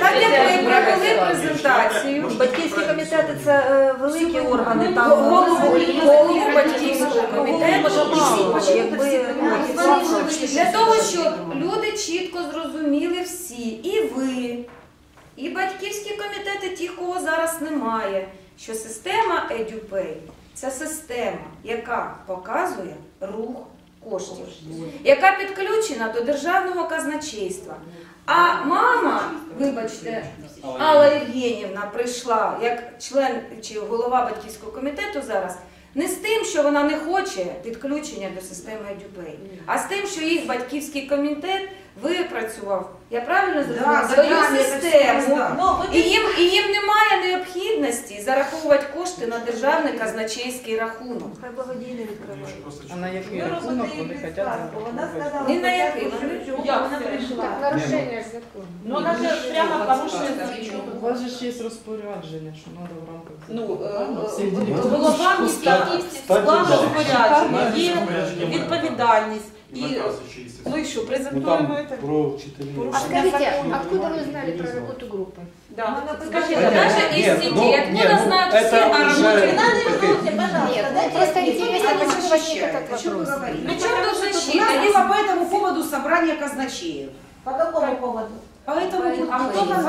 Так як ми провели презентацію, Батьківські комітети це е, великі органи, там голову голову батьківського комітету якби для того, щоб люди чітко зрозуміли всі, і ви, і батьківські комітети, ті, кого зараз немає, що система EduPay – це система, яка показує рух коштів, яка підключена до державного казначейства. А мама, вибачте, Алла Євгенівна прийшла як член чи голова батьківського комітету зараз. Не з тим, що вона не хоче підключення до системи EduPay, а з тим, що їх батьківський комітет випрацював. Я правильно зрозуміла? Да, Свою систему. сказано. Ну, і, їм, і їм немає необхідності зараховувати кошти на державний казначейський рахунок. Хай благодійний відкриває. А на який рахунок вони хочуть Вона сказала, Ні на який. Як Так, це? нарушение закона. Ну она же прямо порушує закон. У вас же ж є розпорядження, що треба в рамках Ну, закону. е, Всіх е, ділянок. голова міській склав розпорядження, є відповідальність. І, ну і що, презентуємо це? про вчителів. А скажите, откуда вы знали про работу группы? Да. Скажіть, Ні, навіть ні, із ну, сім'ї, ні, откуда ну, знають это всі о уже- роботі? Не надо вернуться, пожалуйста, Нет, дайте просто ответ. интересно, Вы почему возник защищаете. этот О чем вы вопрос. говорите? Ну чому тут У нас защита? было по этому поводу собрание казначеев. По какому поводу? Поэтому вот А хто мы- нам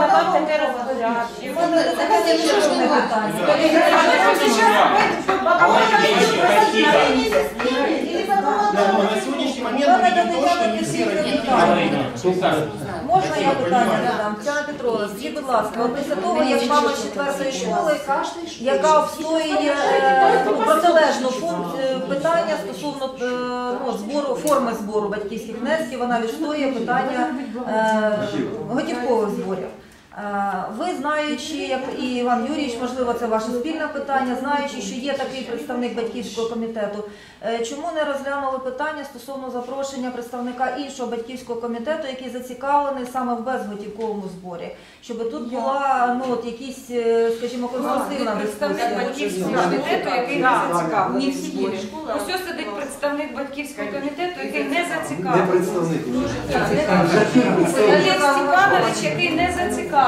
Но на сегодняшний момент мы видим то, что не все родители... Можна я питання задам? Тетяна Петрова, скажіть, будь ласка, от після того, як мама з четвертої школи, яка обстоює протилежну питання стосовно збору, форми збору батьківських внесків, вона відстоює питання готівкових зборів. Е, Ви знаючи, як і Іван Юрійович, можливо, це ваше спільне питання, знаючи, що є такий представник батьківського комітету, е, чому не розглянули питання стосовно запрошення представника іншого батьківського комітету, який зацікавлений саме в безготівковому зборі, щоб тут була ну от якісь, е, скажімо, конструктивна представник батьківського комітету, який не зацікавлений. не всі є. Ось ось сидить представник батьківського комітету, який не Не представник. Олег Степанович, який не зацікавлений,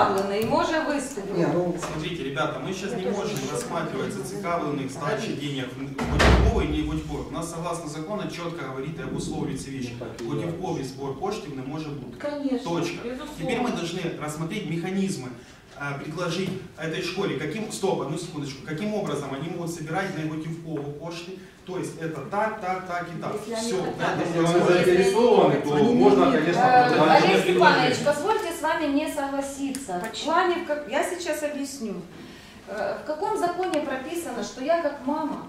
може виступити. Смотрите, ребята, мы сейчас не можем рассматривать зацикавленных сдачи денег в Гудівковий і не Гудівковий. У нас, согласно закону, чітко говорить об условии ці вещи. Гудівковий збор коштів не може бути. Конечно, Точка. безусловно. Теперь мы должны рассмотреть механизмы, а, предложить этой школе, каким, стоп, одну секундочку, каким образом они могут собирать на Гудівкову кошти. то есть это так, так, так и так. Все. Если они заинтересованы, то можно, конечно, Э. Олег Степанович, позвольте с вами не согласиться. В плане, как, я сейчас объясню. Э, В каком законе прописано, что я как мама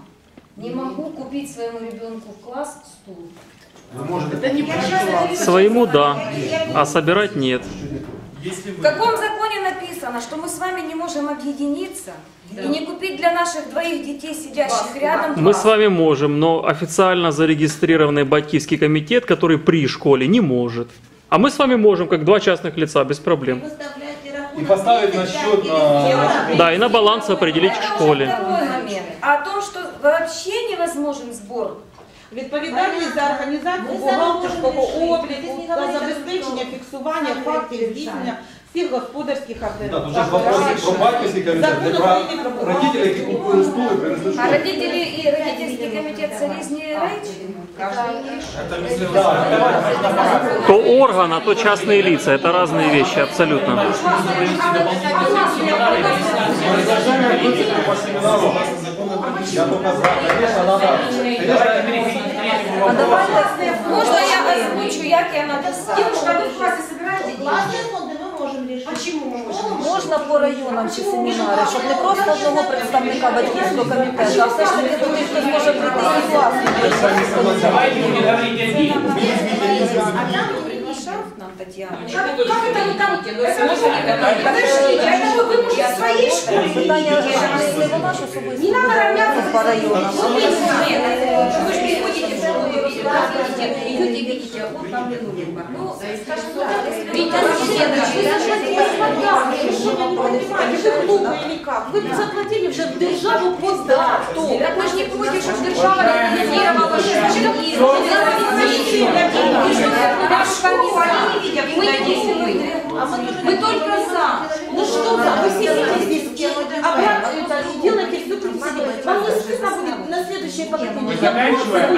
не могу купить своему ребенку в класс стул? Вы можете Это не. Своему да, а собирать нет. Если В каком законе написано, что мы с вами не можем объединиться и не купить для наших двоих детей, сидящих рядом, Мы класс? с вами можем, но официально зарегистрированный батькивский комитет, который при школе, не может. А мы с вами можем, как два частных лица, без проблем. И поставить на счет на... Да, и на баланс определить в школе. А о том, что вообще невозможен сбор Відповідальність за організацію бухгалтерського обліку та забезпечення фіксування фактів здійснення всіх господарських Да, тут операцій. же вопросы про батьківський комітет, не про родителей, які купили стул і принесли А школу. родители и родительский комитет це різні речі? То орган, а то частные лица. Это разные вещи, абсолютно. Я только за. Конечно, надо. А давайте Можна я озвучу, як я написала? Девушка, вы в классе собираете деньги? Классные фонды мы можем решить. Почему мы можем? Можна по районам чи семінари, щоб не просто одного представника батьківського комітету, а все ж таки туди хтось може прийти і власник. Шарф нам, Татьяна. Как это вы там? Подождите, это вы можете в своей школе. Питання не- не вона ж особисто Не надо буде равняться по районам. Ну, вы же приходите в школу, видите, Идете, видите, вот там минутка. Ну, скажем так, если Витя, вы вы следующий, Вы же глупо или как? Ви заплатили вже в державу податок. Так мы же не против, чтобы держава А мы, только за. Ну что за? Вы сидите здесь, обратно делайте все профессионально. Вам стыдно будет на следующее поколение. Я просто я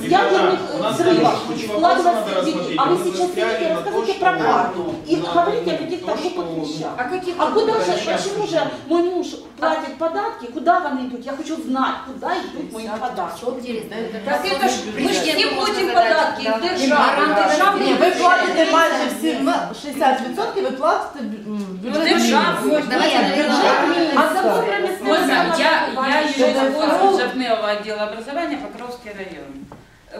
не Ядерных взрывов, в деньги. А вы сейчас сидите расскажите про карту. И говорите о каких-то глупых вещах. А куда же, почему же мой муж платит податки, куда они идут? Я хочу знать, куда идут мои податки. Так это ж, мы же не платим податки, держава. Державные. Вы платите майже всі 60% 100% ви платите бюджет. Державу. Давайте А закон про місцеве Можно, я, я юрист отдела образования Покровский район.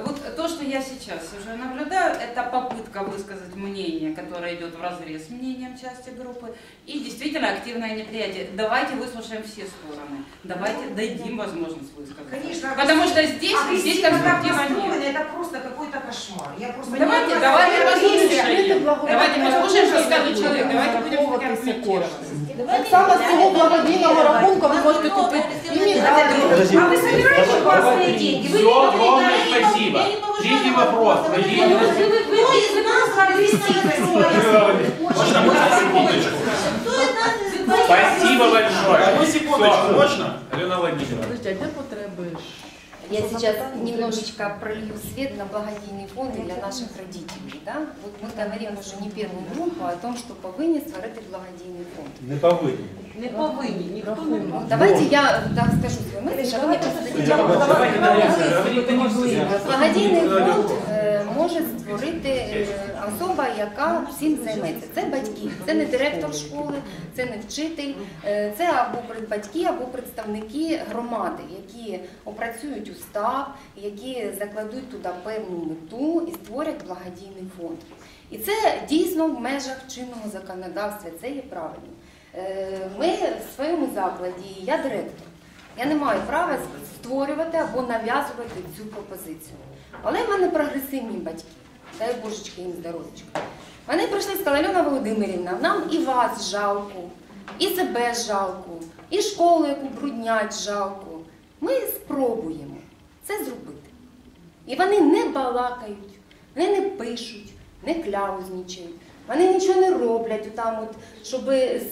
Вот то, что я сейчас уже наблюдаю, это попытка высказать мнение, которое идет в разрез с мнением части группы, и действительно активное неприятие. Давайте выслушаем все стороны, давайте дадим возможность высказать. Конечно, Потому что здесь, здесь агрессивно так конструктива нет. это просто какой-то кошмар. Я просто не Давайте, понимаю, давайте послушаем. Давайте послушаем, что скажет человек, давайте будем аргументировать. Так само з цього благодійного рахунку ви можете купити і медалі. А вы собираете классные деньги? Вы Все, не огромное спасибо. Третий вопрос. Вадим. Кто из нас агрессивность? Можно, можно, секундочку. Спасибо большое. Одну секундочку, Всё. можно? Алена Владимировна. Подожди, а де потреби? Я сейчас немножечко пролью свет на благодійный фонд и для наших родителей. Да? Вот мы говорим уже не первую группу о том, что повинні створити благодійний фонд. Не повинні. Не повинні, ніхто не Ну, Давайте я да, скажу свою дадите. давайте, давайте, Благодійний фонд е, може може створити е, особа, яка всім займеться. Це батьки, це не директор школи, це не вчитель, е, це або батьки, або представники громади, які опрацюють устав, які закладуть туди певну мету і створять благодійний фонд. І це дійсно в межах чинного законодавства, це є правильно. Е, Ми в своєму закладі, я директор, я не маю права створювати або нав'язувати цю пропозицію. Але в мене прогресивні батьки, дай божечки їм здоров'ячка. Вони прийшли і сказали, Альона Володимирівна, нам і вас жалко, і себе жалко, і школу, яку бруднять жалко. Ми спробуємо це зробити. І вони не балакають, вони не пишуть, не кляузнічають. Вони нічого не роблять там, от, щоб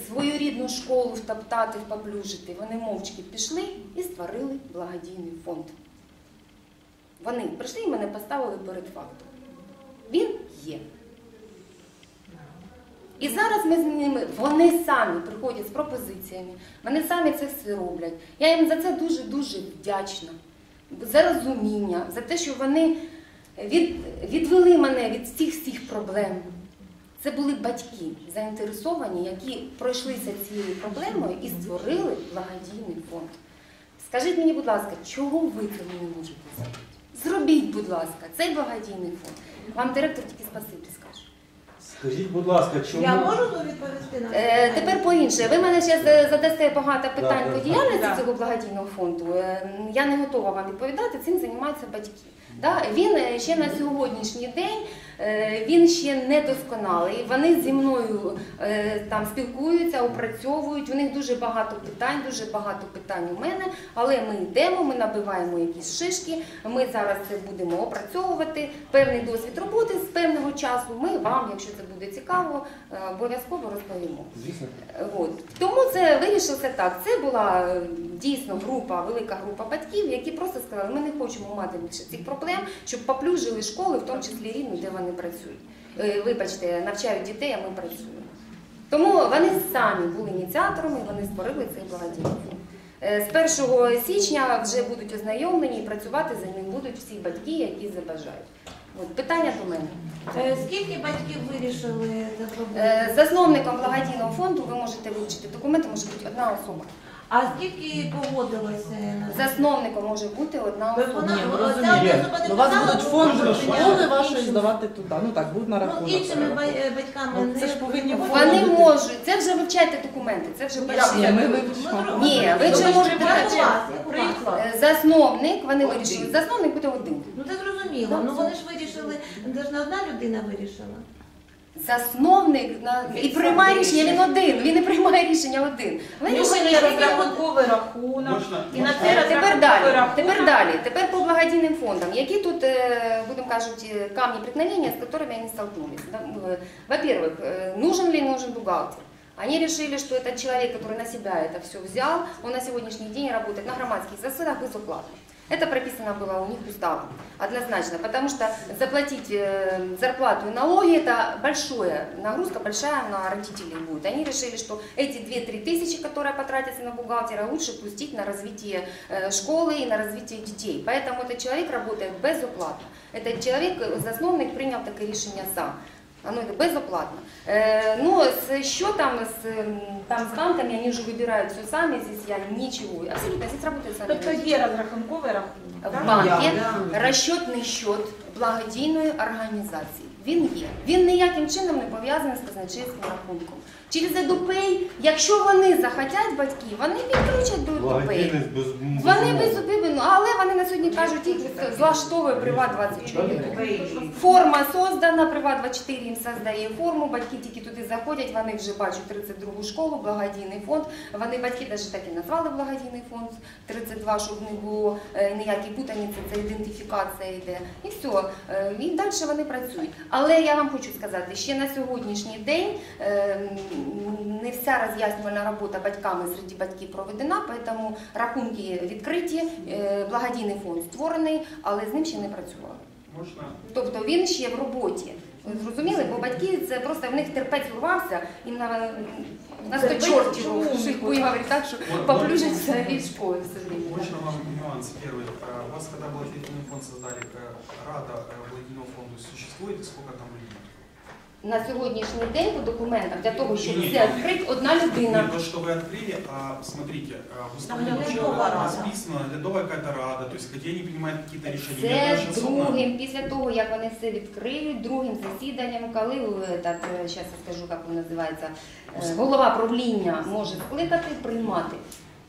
свою рідну школу втоптати, впоплюжити. Вони мовчки пішли і створили благодійний фонд. Вони прийшли і мене поставили перед фактом. Він є. І зараз ми з ними, вони самі приходять з пропозиціями, вони самі це все роблять. Я їм за це дуже-дуже вдячна, за розуміння, за те, що вони від, відвели мене від всіх всіх проблем. Це були батьки заінтересовані, які пройшлися цією проблемою і створили благодійний фонд. Скажіть мені, будь ласка, чого ви цього не можете зробити? Зробіть, будь ласка, цей благодійний фонд. Вам директор тільки спасибі скаже. Скажіть, будь ласка, чому... Я можу відповісти на Е, тепер по-інше, ви мене зараз задасте багато питань Да, по да. діяльності Да. цього благодійного фонду. Е, Я не готова вам відповідати, цим займаються батьки. Да? Він е, ще на сьогоднішній день він ще не досконалий. Вони зі мною е, там спілкуються, опрацьовують. У них дуже багато питань, дуже багато питань у мене. Але ми йдемо, ми набиваємо якісь шишки. Ми зараз це будемо опрацьовувати. Певний досвід роботи з певного часу. Ми вам, якщо це буде цікаво, е, обов'язково розповімо. Звісно. От. Тому це вирішилося так. Це була е, дійсно група, велика група батьків, які просто сказали, ми не хочемо мати більше цих проблем, щоб поплюжили школи, в тому числі рідну, де вони працюють. Е, Вибачте, навчають дітей, а ми працюємо. Тому вони самі були ініціаторами, вони створили цей благодійний фонд. Е, З 1 січня вже будуть ознайомлені і працювати за ним будуть всі батьки, які забажають. От, питання до мене. Е, Скільки батьків вирішили Засновником благодійного фонду ви можете вивчити документи, може бути одна особа. А скільки погодилося Засновником може бути одна особа. вона- Ні, ця особа не Ну, У вас писала, будуть фонди школи вашої здавати туди. Ну так, будуть на Ну, рахунок. іншими ба- е, батьками Ну, це не ж повинні Вони Виходити. можуть, це вже вивчайте документи, це вже Ні, ми вивчимо. Ні, ви вже можете Як у вас, як у вас? Е, засновник, вони вирішили. Засновник буде один. Ну це зрозуміло. Ну вони ж вирішили, це ж не одна людина вирішила Засновник на і приймає рішення він один. Він не приймає рішення один. Ви Ну, рішили, є що розрахунковий рахунок. І на це Тепер розрахунковий далі, рахунок. тепер далі, тепер по благодійним фондам. Які тут, э, будем кажуть, э, камни преткновения, с которыми они столкнулись? Да, э, Во-первых, э, нужен ли нужен бухгалтер? Они решили, что этот человек, который на себя это все взял, он на сегодняшний день работает на громадских засадах безуплатно. Это прописано было у них уставом, однозначно, потому что заплатить э, зарплату и налоги это большая нагрузка, большая на родителей будет. Они решили, что эти 2-3 тысячи, которые потратятся на бухгалтера, лучше пустить на развитие э, школы и на развитие детей. Поэтому этот человек работает безоплатно. Этот человек, э, засновник, принял такое решение сам. Оно это безоплатно. Э, но с счетом, с, м, там, с банками, они уже выбирают все сами, здесь я ничего. Абсолютно, здесь работает сами. Тобто є розрахунковий рахунок. В так? банкі Да. розчетний счет благодійної організації. Він є. Він ніяким чином не пов'язаний з казначейським рахунком. Через EduPay, якщо вони захотять батьки, вони підключать до. Благодійність. Вони без обіду, але вони на сьогодні кажуть, їх влаштовує Приват 24. Форма создана, Приват 24 їм создає форму, батьки тільки туди заходять, вони вже бачать 32 школу, благодійний фонд. Вони батьки навіть так і назвали благодійний фонд 32, щоб не було е, ніякої путаниці, це ідентифікація йде. І все. Е, І далі вони працюють. Але я вам хочу сказати, ще на сьогоднішній день е, не вся роз'яснювальна робота батьками серед батьків проведена, тому рахунки відкриті, е, благодійний фонд створений, але з ним ще не працювали. Можна? Тобто він ще в роботі. Ви Зрозуміли, бо батьки це просто в них терпець урвався і на, на сто Терпець чортів чому? шийку і говорить так, що Вот, поплюжиться від школи все время. Можно вам нюанс первый. А, У вас, когда благотворительный фонд создали, э, Рада э, благотворительного фонда существует и сколько там людей? на сьогоднішній день по документам для того, щоб Ні-ні. це відкрити, одна людина. Не то, что вы открыли, а смотрите, а, в уставе Там вообще лядовая рада. расписано, лядовая какая-то рада, то есть где они принимают какие-то решения. Ни Це другим, після того, як вони все відкриють, другим засіданням, коли зараз я скажу, як він називається, е, голова правління може скликати, приймати.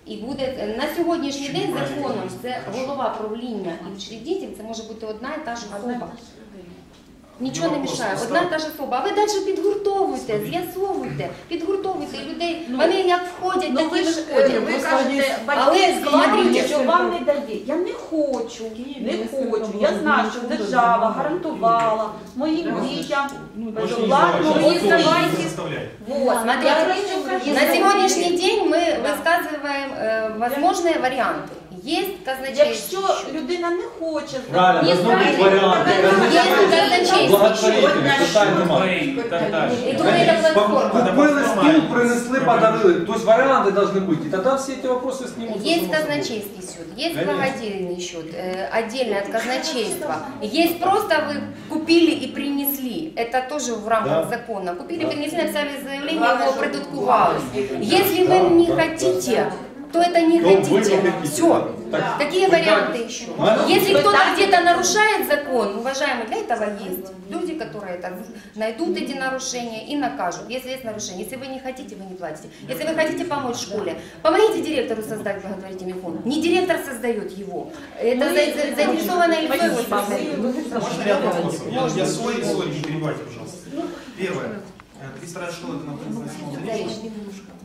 І буде е, на сьогоднішній день законом це голова правління і учредитель, це може бути одна і та ж особа. Нічого не мішає, одна і та ж особа. А ви далі підгуртовуйте, з'ясовуйте, підгуртовуйте людей. Вони як входять, Ну так ви і ж виходять. е, ви кажете, Але батьки складують, смотрите, що вам не дає. Я не хочу, не хочу. Я знаю, що держава гарантувала моїм дітям безоплатну Можно не освіту. заставлять. Вот, смотрите, на сегодняшний день мы высказываем э, возможные Є казначейство. Якщо людина не хоче Правильно, Ні, знову правильно. казначейство. Благотворительні, Купили стіл, принесли, подарили. Тобто варіанти повинні бути. І тоді всі ці питання знімуться. Є казначейський счет, є благодійний счет, э, отдельно от казначейства. Есть просто вы купили и принесли. Это тоже в рамках Да. закона. Купили, принесли, написали заявление, Главное, его чтобы было. Если вы не хотите то это не То хотите. хотите. Все. Так, Какие варианты еще? Если кто-то где-то нарушает закон, уважаемые, для этого есть люди, которые это найдут эти нарушения и накажут, если есть нарушение. Если вы не хотите, вы не платите. Если вы хотите помочь школе, помогите директору создать благотворительный фонд. Не директор создает его, это за- за- заинтересованное лицо его создает. Можно ряд вопросов? Я, я свой, свой, не перебивайте, пожалуйста. Первое. 32 школа это на седьмом Заречном.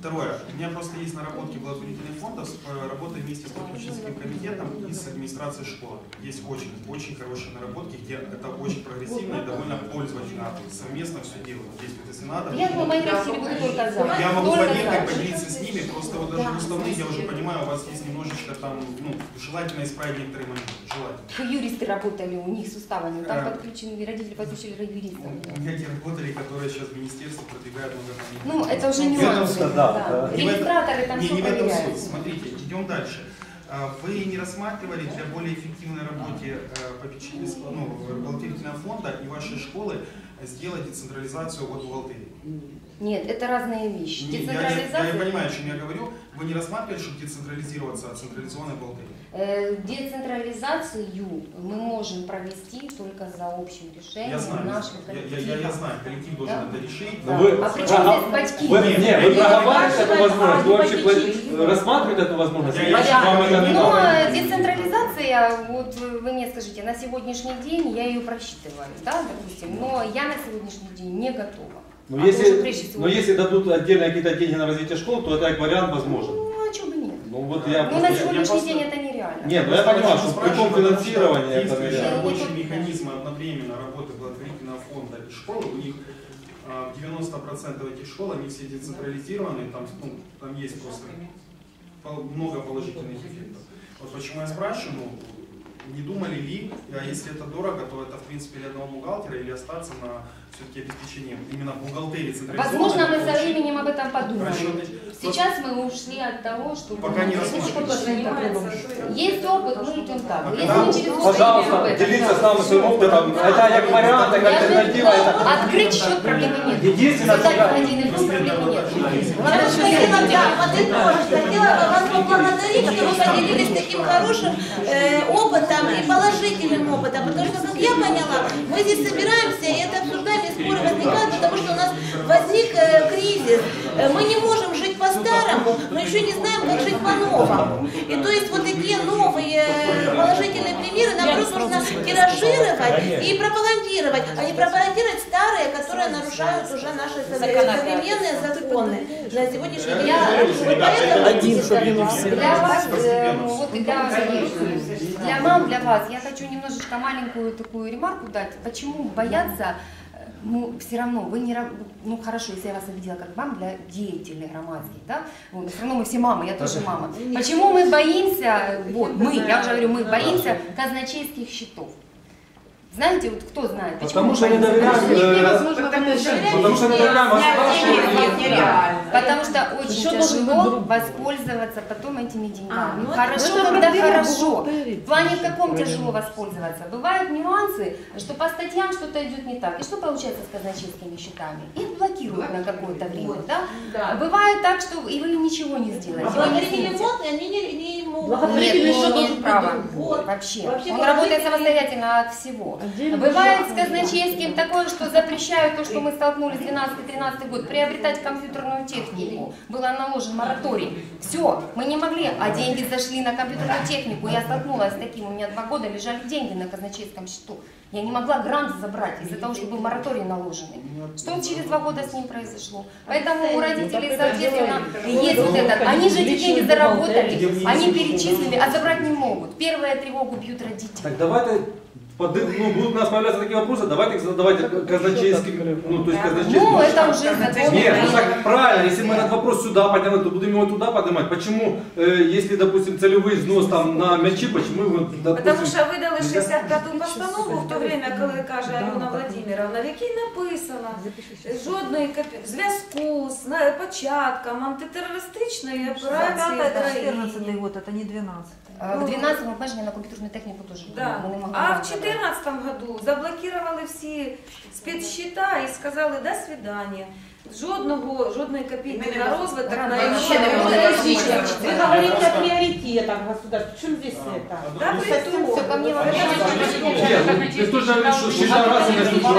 Второе. У меня просто есть наработки благотворительных фондов, с- э, работая вместе с попечительским комитетом и с администрацией школы. Есть очень, очень хорошие наработки, где это очень прогрессивно и довольно пользовательно. Совместно все делают. Здесь вот если надо. Я будут только за. Я могу за. поделиться с ними, просто вот даже уставные, я уже понимаю, у вас есть немножечко там, ну, желательно исправить некоторые моменты. Желательно. Юристы работали у них с суставами, там Э. подключены родители подключили юристов. У меня те работали, которые сейчас в министерстве продвигают много. Ну, это уже Не в этом нюансы. суть. да, да. этом- Регистраторы там не, все не в этом суть. Смотрите, идем дальше. А, Вы не рассматривали для более эффективной работы э, попечительского, ну, благотворительного фонда и вашей школы сделать децентрализацию от бухгалтерии? Нет, это разные вещи. Не, я, я- я, понимаю, о чем я говорю. Вы не рассматривали, чтобы децентрализироваться от централизованной бухгалтерии? Э, Децентрализацию мы можем провести только за общим Я решением знаю, нашего я, я, коллектива. я, я знаю, коллектив должен Да. это решить. Да. Вы, А при чем здесь батьки? Вы, не, вы проговариваете эту возможность, вы вообще рассматриваете эту возможность? Я- я- вам это не Но надо? э, децентрализация, вот вы мне скажите, на сегодняшний день я ее просчитываю, да, допустим, но я на сегодняшний день не готова. Но А то, что если, но если дадут отдельно какие-то деньги на развитие школ, то это как вариант возможен. Ну, а вот я Ну, просто- на я сегодняшний просто- день это нереально. Нет, ну я понимаю, что при том финансировании это нереально. рабочие механизмы одновременно работы благотворительного фонда и школы, у них а, 90% этих школ, они все децентрализированы, там, ну, там есть просто много положительных эффектов. Вот почему я спрашиваю, ну, не думали ли, а если это дорого, то это в принципе или одного бухгалтера, или остаться на все-таки обеспечение именно бухгалтерии централизованной. Возможно, мы со временем об этом подумаем. расчетный- Сейчас мы ушли от того, что... Пока не рассматриваем. Есть опыт, мы идем так. А Если мы через Пожалуйста, делиться с нами своим опытом. Это как вариант, как альтернатива. Это... Открыть счет проблемы нет. Единственное, Создать что фонд проблемы нет. Я бы хотела, да, подытожить, хотела вас поблагодарить, что вы поделились таким хорошим э, опытом и положительным опытом, потому что, как я поняла, мы здесь собираемся и это обсуждаем, и споры возникают, потому что у нас возник э, кризис. Э, Мы не можем жить по-старому, но еще не знаем, как жить по-новому. И то есть вот такие новые э, положительные примеры нам просто нужно тиражировать и пропагандировать, а не пропагандировать старые, которые нарушают уже наши современные законы на сегодняшний день. Я- Вот поэтому- Один, Для вас, э, вот для, для мам, для вас, я хочу немножечко маленькую такую ремарку дать. Почему бояться ну, все равно, вы не, ну, хорошо, если я вас обидела как мам для деятелей громадских, да, вот, но все равно мы все мамы, я тоже мама. Почему мы боимся, вот, мы, я уже говорю, мы боимся казначейских счетов? Знаете, вот кто знает? Почему Потому что боитесь? э, Невозможно потому что- потому что не доверяем государству. Потому что очень Еще тяжело воспользоваться потом этими деньгами. ну это- хорошо, это когда хорошо. В плане каком тяжело воспользоваться? Бывают нюансы, что по статьям что-то идет не так. И что получается с казначейскими счетами? Их блокируют на какое-то время, да? Бывает так, что и вы ничего не сделаете. А снимете. фонд, они не, не могут. Нет, он не права. Вот. Вообще. Вообще Он работает самостоятельно от всего. Бывает с казначейским такое, что запрещают то, что мы столкнулись 12-13 год, приобретать компьютерную технику. Был наложен мораторий. Все, мы не могли, а деньги зашли на компьютерную технику. Я столкнулась с таким, у меня два года лежали деньги на казначейском счету. Я не могла грант забрать из-за того, что был мораторий наложенный. Что через два года с ним произошло? Поэтому у родителей, соответственно, есть вот этот. Они же эти деньги заработали, они перечислили, а забрать не могут. Первая тревогу бьют родители. Так давайте, поды- ну, будут у нас появляться такие вопросы, давайте их задавайте казначейским, ну, то есть казначейским. Ну, это уже закон Нет, ну Украины. так правильно, если мы этот вопрос сюда подняли, то будем его туда поднимать. Почему, э, если, допустим, целевой взнос там на мячи, почему его, допустим... Потому що видали нельзя- 65-ту постанову в то время, коли каже Альона Владимировна, в якій написано жодної копі- зв'язку з на- початком антитерористичної операції Пятое, это в країні. 14 год, это не 12 А В 12 обмеження на комп'ютерну техніку теж було. Да. Ми не могли А вам в 2014 году заблокировали всі спецсчета і сказали до свидания. Жодного, жодної копійки на розвиток на Вообще не економіку. было. Вы говорите о приоритетах государства. В чем здесь это? Да, при том. Все ко мне вообще. Нет, ну, ты тоже говоришь, что счета разные, тут Ну,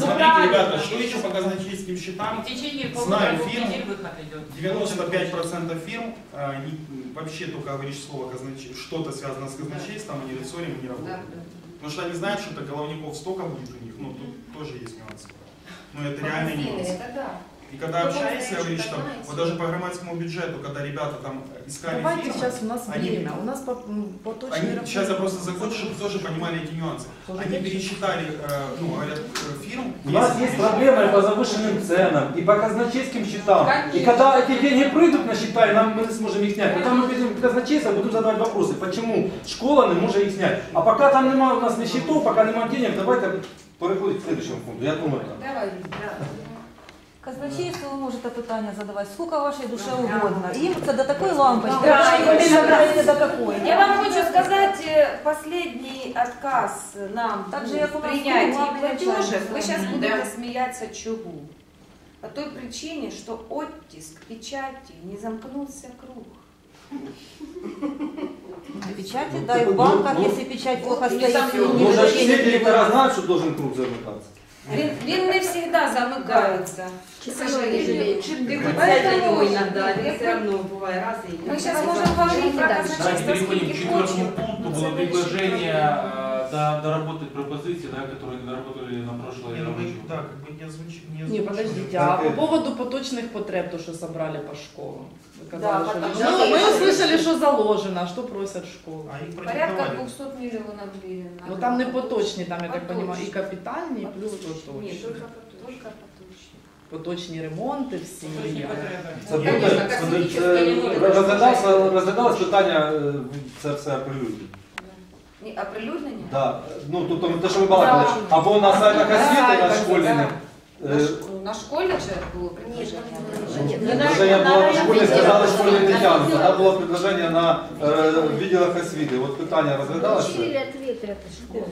Смотрите, ребята, что еще по казначейским счетам? В течение Знаю полугода фирм, выход идет. 95% фирм а, не- вообще только говоришь слово казначей, что-то связано с казначейством, они рисорим не работают. Потому что они знают, что это головников столько будет у них, но тут тоже есть нюансы. Но это реальный нюанс. Это да. И когда Ну, общаешься, говоришь, там, понимаете. вот даже по громадскому бюджету, когда ребята там искали Давайте фирмы, сейчас у нас они- время, у нас по, Они, рапорт. сейчас я просто закончу, чтобы тоже понимали эти нюансы. Тоже Они пересчитали, э, ну, говорят, э, фирм. У нас есть проблемы и по завышенным ценам, и по казначейским счетам. И Конечно. когда эти деньги придут на счета, и нам мы не сможем их снять, тогда мы пойдем к казначейству, будем задавать вопросы, почему школа не може їх снять. А пока там нема у нас ни счетов, пока нема денег, давайте переходить к следующему пункту. Я думаю, так. Давай. Казначейство ви можете питання задавати, скільки вашій душе угодно. Їм це до такої лампочки, Да, що ви не именно знаєте так. до какої. Я вам хочу сказать э, последний отказ нам Так же, в як у нас принятии главный платежек. начальник. Вы сейчас Да. будете смеяться чего? По той причине, что оттиск печати не замкнулся круг. Печати, да, и в банках, Ну, если печать плохо и стоит, там- и не Може, выдает всі денег, директора знають, що должен круг замикатися? Він, він не всегда замыкается, к сожалению. Поэтому Поэтому иногда, я- все равно бывает раз и... Мы сейчас можем говорить про Давайте казначейство, переходим к сколько четвертому хочем. пункту. Было предложение э, до- доработать пропозиции, да, которые не доработали на прошлой Не, ну, вы- рабочей. да, как бы не озвучили. Не, Не, озвучили. подождите, а по поводу поточных потреб, то, что собрали по школам? Вы казали, Да, что- потому Ну, что- мы услышали, что заложено, а что просят школы. А их Порядка продиктовали. 200 миллионов гривен. Ну там не поточні, там, я так Поточні. понимаю, і капітальні, і плюс поточні. Нет, только, только поточные. Поточні ремонти всі. Це буде, це, це, розглядалося, розглядалось питання, е, це все оприлюднено. Не, оприлюднення? Да. Ну, тобто те, що ми балакали, або на сайтах освіти, на школьних. На, е, ш- на школьних же було приниження. Предложение было в школе, сказали, что школе не тянут. Тогда было предложение на э, відділах освіти. Вот питання розглядалося. ответ от школ.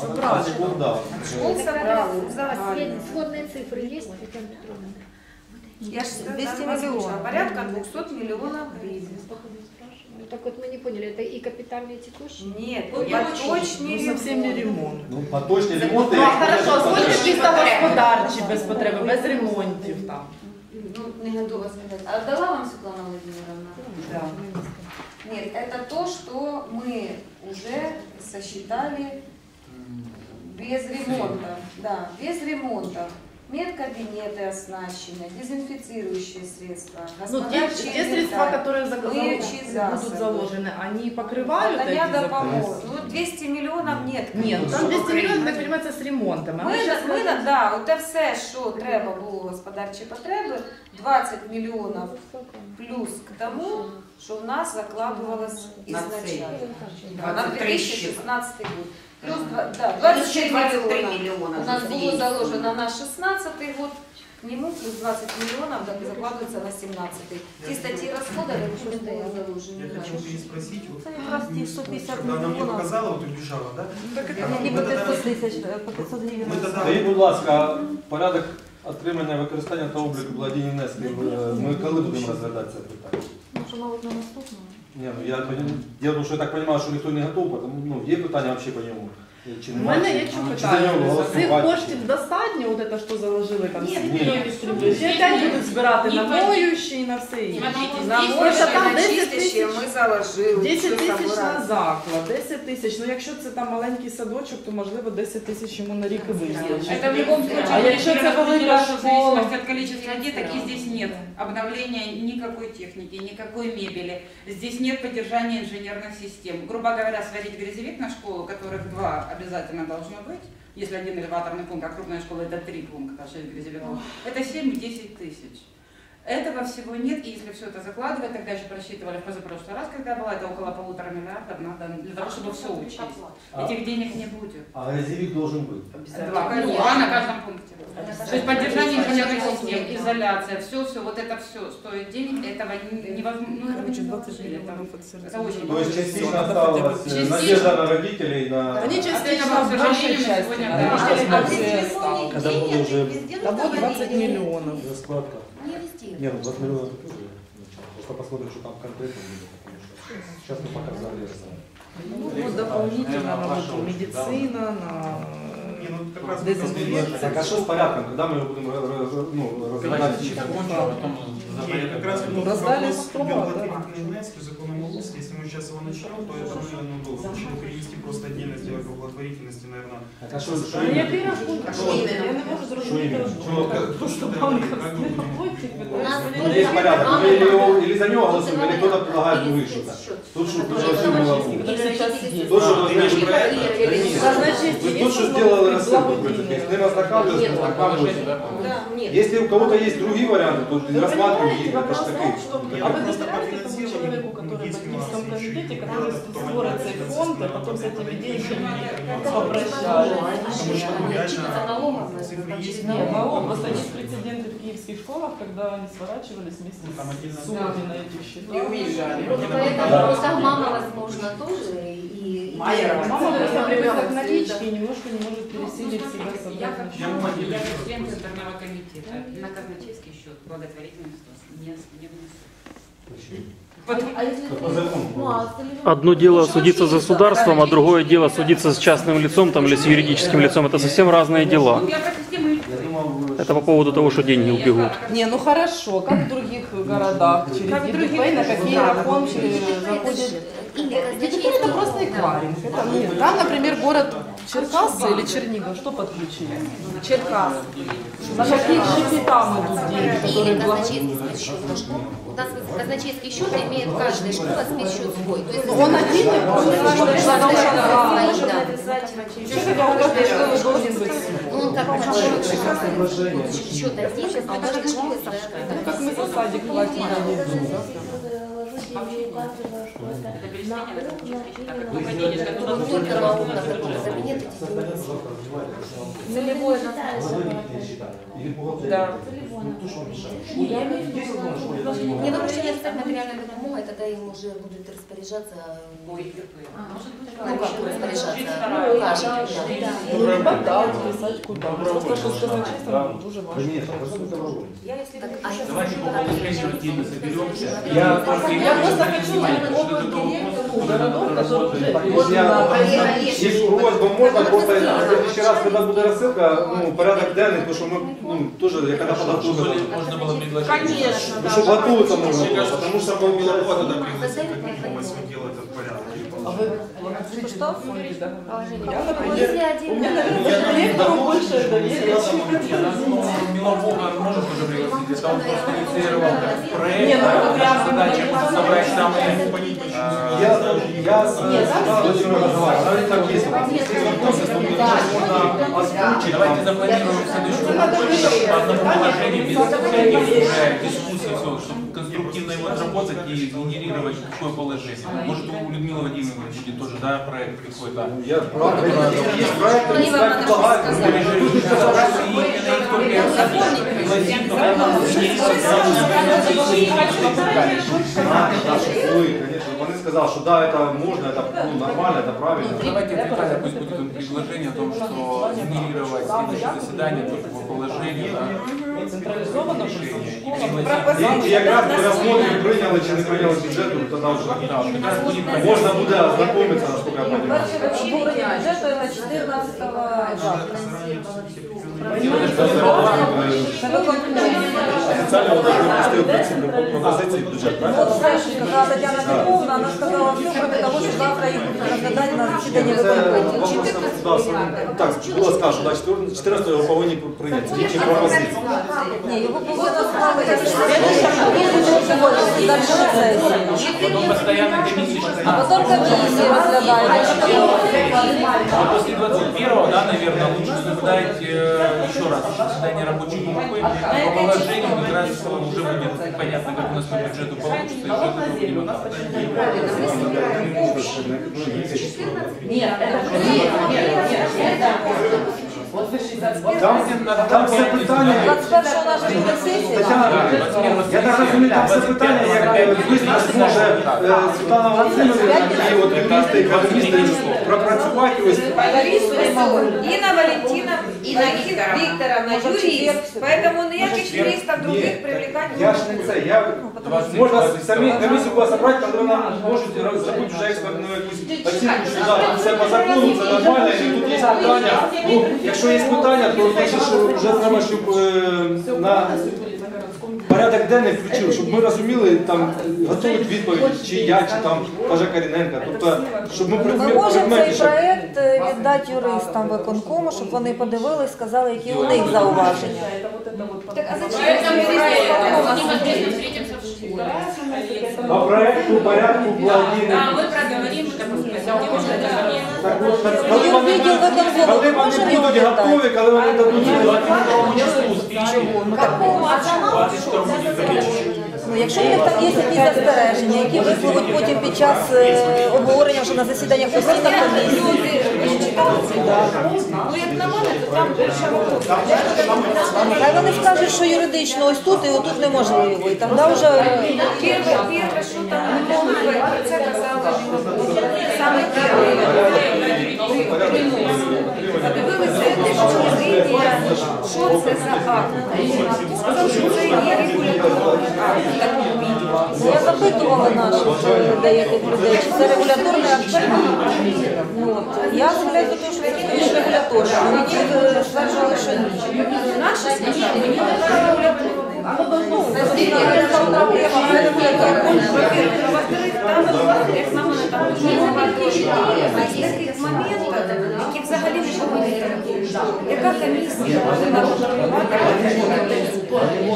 Собрали. Школ, да. Школ собрали. Сходные цифры есть, Татьяна Петровна? Я же 200 озвучила, миллионов. Порядка 200 миллионов гривен. Ну, так вот мы не поняли, это и капитальные, и текущие? Нет, Ну, поточні Ну, совсем не ремонт. Ну, поточні ремонти. Ну, а хорошо, сколько чисто господарчі без потреби, без ремонтів там. Ну, не готова сказать. А отдала вам Светлана Владимировна? Да. Нет, это то, что мы уже сосчитали без ремонта. Да, без ремонта. Медкабинеты оснащены, дезинфицирующие средства, Ну, те, господарчий те средства, инвентарь, которые за- мыючие будут засобы. заложены, они покрывают Это эти я заказы? допомогу. Ну, 200 мільйонів нет. Ні, ну там 200 мільйонів, так розумієте, з ремонтом. А Ми, щас ми, можемо- да, оте все, що треба було господарчі потреби, 20 мільйонів плюс к тому, що в нас закладувалось На цей. ізначально. Да, На 23 2016 год. Плюс два- да, 23 23 миллиона. миллиона У нас за было две. заложено на 16 год, к нему плюс 20 миллионов да, закладывается на 17 Те статьи расхода, они просто заложены. Я хочу переспросить, вот, Это как раз те 150 когда она мне миллионов. показала, вот убежала, да? Они по Мы тогда 500 тысяч, э, по 500 гривен. Ми тоді- Скажіть, будь ласка, порядок отримання, використання та обліку благодійних внесків, е, ми коли будемо розглядати це питання? Може, мабуть, на наступному. Ні, ну я, я, я думаю, что я так понимаю, что никто не готов, потому ну, есть питання вообще по ньому? Чи У немає? мене є Чи що за нього питання. Цих голосувати? коштів достатньо, от це, що заложили там Ні, всі ні. дистриб'юції. Ще опять будуть збирати на Ні, моющі і на все інше. На Просто больше, там на 10 чистящее тисяч. ми заложили. 10 Що тисяч на собирати? заклад, 10 тисяч. Ну якщо це там маленький садочок, то можливо 10 тисяч йому на рік і вистачить. Это в любом случае. А якщо це велика в школа, зависимости от количества деток, и здесь нет обновления никакой техники, никакой мебели. Здесь нет поддержания инженерных систем. Грубо говоря, сварить грязевик на школу, которых два обязательно должно быть, если один элеваторный пункт, а крупная школа это три пункта, 6 грязевиков, это 7-10 тысяч. Этого всего нет, и если все это закладывать, тогда еще просчитывали в позапрошлый раз, когда было, это около полутора миллиардов надо для того, чтобы все учесть. А- Этих денег не будет. А грязевик должен быть. Два, Конечно. два на каждом пункте. То есть поддержание инженерной системы, изоляция, все, все, вот это все стоит денег, этого не- невозможно. Ну, это не 20 это- миллионов Это очень То есть частично осталась э, надежда на родителей, на... Они частично к сожалению, сегодня, а частично А все везде осталось. Когда буду уже... Там вот 20 миллионов. Складка. Не везде. Не, ну 20 миллионов это тоже. Просто посмотрим, что там конкретно будет. Сейчас мы пока залезем. Ну, вот дополнительно на вот медицина, на Не, ну как раз дезинфекцию. Так, а что с порядком? Когда мы его будем ну, разбирать? Не, как раз Ну, вот раздали сто, да. биоблокировательной внески сейчас его начнем, то это, ну удобно. Почему перенести просто отдельно сделать по благотворительности, наверное? Так, а а что, что именно? Что именно? Что именно? Кто что У нас ну, есть порядок. Ну, или за него голосуем, или кто-то предлагает выше что-то. Тут что предложил Мелову. Тут что предложил проект. Тут что а, сделал рассылку какой-то. Если нас накапливается. Если у кого-то есть другие варианты, то рассматривайте их. Это же такие. Батьківському комитете, который створит цей фонд, а потом с этими деньгами попрощались? Налог. Просто есть прецеденты в киевских школах, когда они сворачивались вместе с суммами на этих счетах. И уезжали. Поэтому просто мама, возможно, тоже и... и- Мама просто привыкла к наличке и немножко не может пересилить себя с Я как член Центрального комитета на казначейский счет благотворительность не, не внесу. По закону. Одно дело судиться с государством, а другое дело судиться с частным лицом там, или с юридическим лицом. Это совсем разные дела. Систему и Это по поводу того, что деньги убегут. Не, ну хорошо, как в других городах, через Как в ЕДП, других на какие городах. рахунки заходят... ЕДП это просто эквайринг. Это, нет, там, например, город Черкассы или Чернигов, что подключили? Черкассы. На какие счета там идут деньги, Или которые казначейский благо- спецсчет. У нас казначейский счет имеет каждая школа спецсчет свой. То есть Он отдельный. Счет быть Ну, он как счет отдельный, а у каждой школы. Ну, как мы за садик платим на? Ну, на. Не ну, просто не оставить материальную допомогу, и тогда им уже будут распоряжаться. Ой, Ну, как распоряжаться? Ну, что. Я, если Давайте по поводу соберемся. Я только Я просто хочу опыт директоров городов, которые уже Так, год я, на- есть просьба, можно просто в следующий раз, когда будет рассылка, ну, порядок денний, потому что мы, ну, тоже, я когда подготовил, Можно было предложить. ну, чтобы готовиться можно было, потому что мы Вот это А вы Что? У меня, наверное, к директору больше доверия, к Милового может уже пригласить, если он просто инициировал проект, ну, а задача собрать самые Я, я она так. Если вопросы, то можно озвучить. Давайте запланируем следующую по одному положению без всяких уже дискуссий, конструктивно его отработать и генерировать такое положение. Может у Людмилы Владимировны будет тоже, да, проект какой-то. Я правда, есть проект, Они вам надо предлагаю. Ой, конечно, вони сказали, что да, это можно, это ну, нормально, это правильно. Давайте официально пусть будет предложение о том, что генерировать следующее заседание только по положению, да, централизовано, решение. И І, і якраз ми розглянули, прийняли чи не прийняли бюджет, то тоді вже можна буде ознакомитися, наскільки я розумію. Перше обговорення бюджету Це 14 Спеціально вони випустили принципі пропозиції бюджет, правильно? Вот знаешь, что Татьяна Петровна, она сказала все, кроме того, что завтра их будут разглядать на засіданні виконкому. так, було сказано, да, 14 його повинні прийняти. Які пропозиції? Ні, його повинно справити. Потом постоянная комиссия А потім комісії розглядають. После 21-го, да, наверное, лучше создать э, еще раз заседание рабочей группы. По положению раз уже будет понятно, как у нас по бюджету получится, и уже это будем Нет, это нет, нет, нет, это вот вы 61 Там, там все питання. 21 наша буде сесія. Тетяна, я так розумію, там все питання, як висновок зможе е, Світлана Васильівна і от юристи, економісти пропрацювати. Ось Инна Валентина, Инна на юрист. Поэтому ніяких юристів других привлекать не Я ж не це, я можна самі комісію була зібрати, коли вона можуть зробити вже експертну якусь оцінку, що да, це по закону, це нормально, і тут є питання. Ну, якщо є питання, то значить, що вже треба, щоб е, на порядок денний включили, щоб ми розуміли, там готують відповідь, чи я, чи там Пажа Каріненка. Тобто, щоб ми Ми можемо цей предметніше. проект е, віддати юристам виконкому, щоб вони подивились, сказали, які у них зауваження. Так, а зачем? По проекту порядку благодійних. Да, мы проговорим это после Так от, так, коли вони, відділ виконкому коли вони може будуть віддати? готові, коли вони дадуть Ну, якщо в них там є якісь застереження, які висловить потім під час е, обговорення вже на засіданнях постійних комісій. Ну, як там вони скажуть, що юридично ось тут і отут неможливо. І тоді вже первое, что там не могли, про це казали саме перше. Що це за акт. Що це є регуляторний акт в такому віді. я запитувала наших деяких людей, чи це регуляторний акт. Ну, от. Я схиляюсь до того, що це регуляторний. Вони е, стверджували, що ні. Наші сказали, мені не регуляторний. Ну, це проблема, це регуляторний. Во-вторых, там, як на мене, там дуже багато таких моментів, які взагалі не повинні робити. Яка комісія повинна розробляти?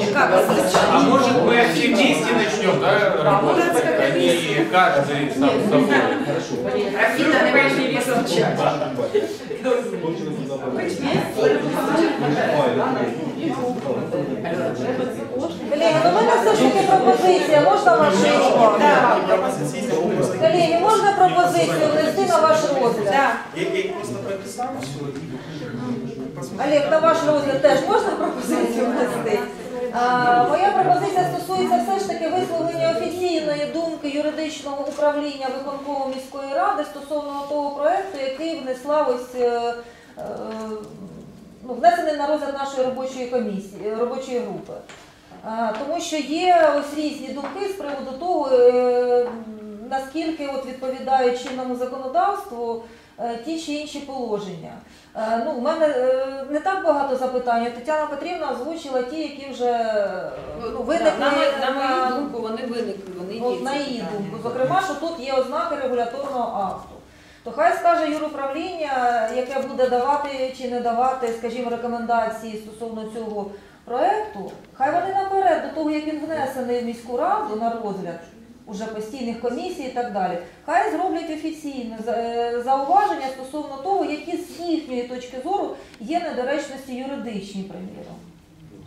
Яка комісія? А может мы все вместе начнем, да, работать, а не каждый сам с собой? Афина, не вийшли Колеги, ну в мене все ж таки пропозиція, можна вашу? Колеги, можна пропозицію внести на ваш розгляд? Я їх просто прописав сьогодні. Олег, на ваш розгляд теж можна пропозицію внести? А, моя пропозиція стосується все ж таки висловлення офіційної думки юридичного управління виконкому міської ради стосовно того проекту, який внесла ось е, е, ну, внесений на розгляд нашої робочої комісії, робочої групи. Тому що є ось різні думки з приводу того, е, наскільки от відповідає чинному законодавству е, ті чи інші положення. Е, Ну, у мене не так багато запитань. Тетяна Петрівна озвучила ті, які вже ну, виникли. на, на на- мою думку, вони виникли, вони От є. на її думку. Зокрема, що тут є ознаки регуляторного акту. То хай скаже юруправління, яке буде давати чи не давати, скажімо, рекомендації стосовно цього проекту, хай вони наперед, до того, як він внесений в міську раду на розгляд уже постійних комісій і так далі, хай зроблять офіційне е, зауваження стосовно того, які з їхньої точки зору є недоречності юридичні, приміром.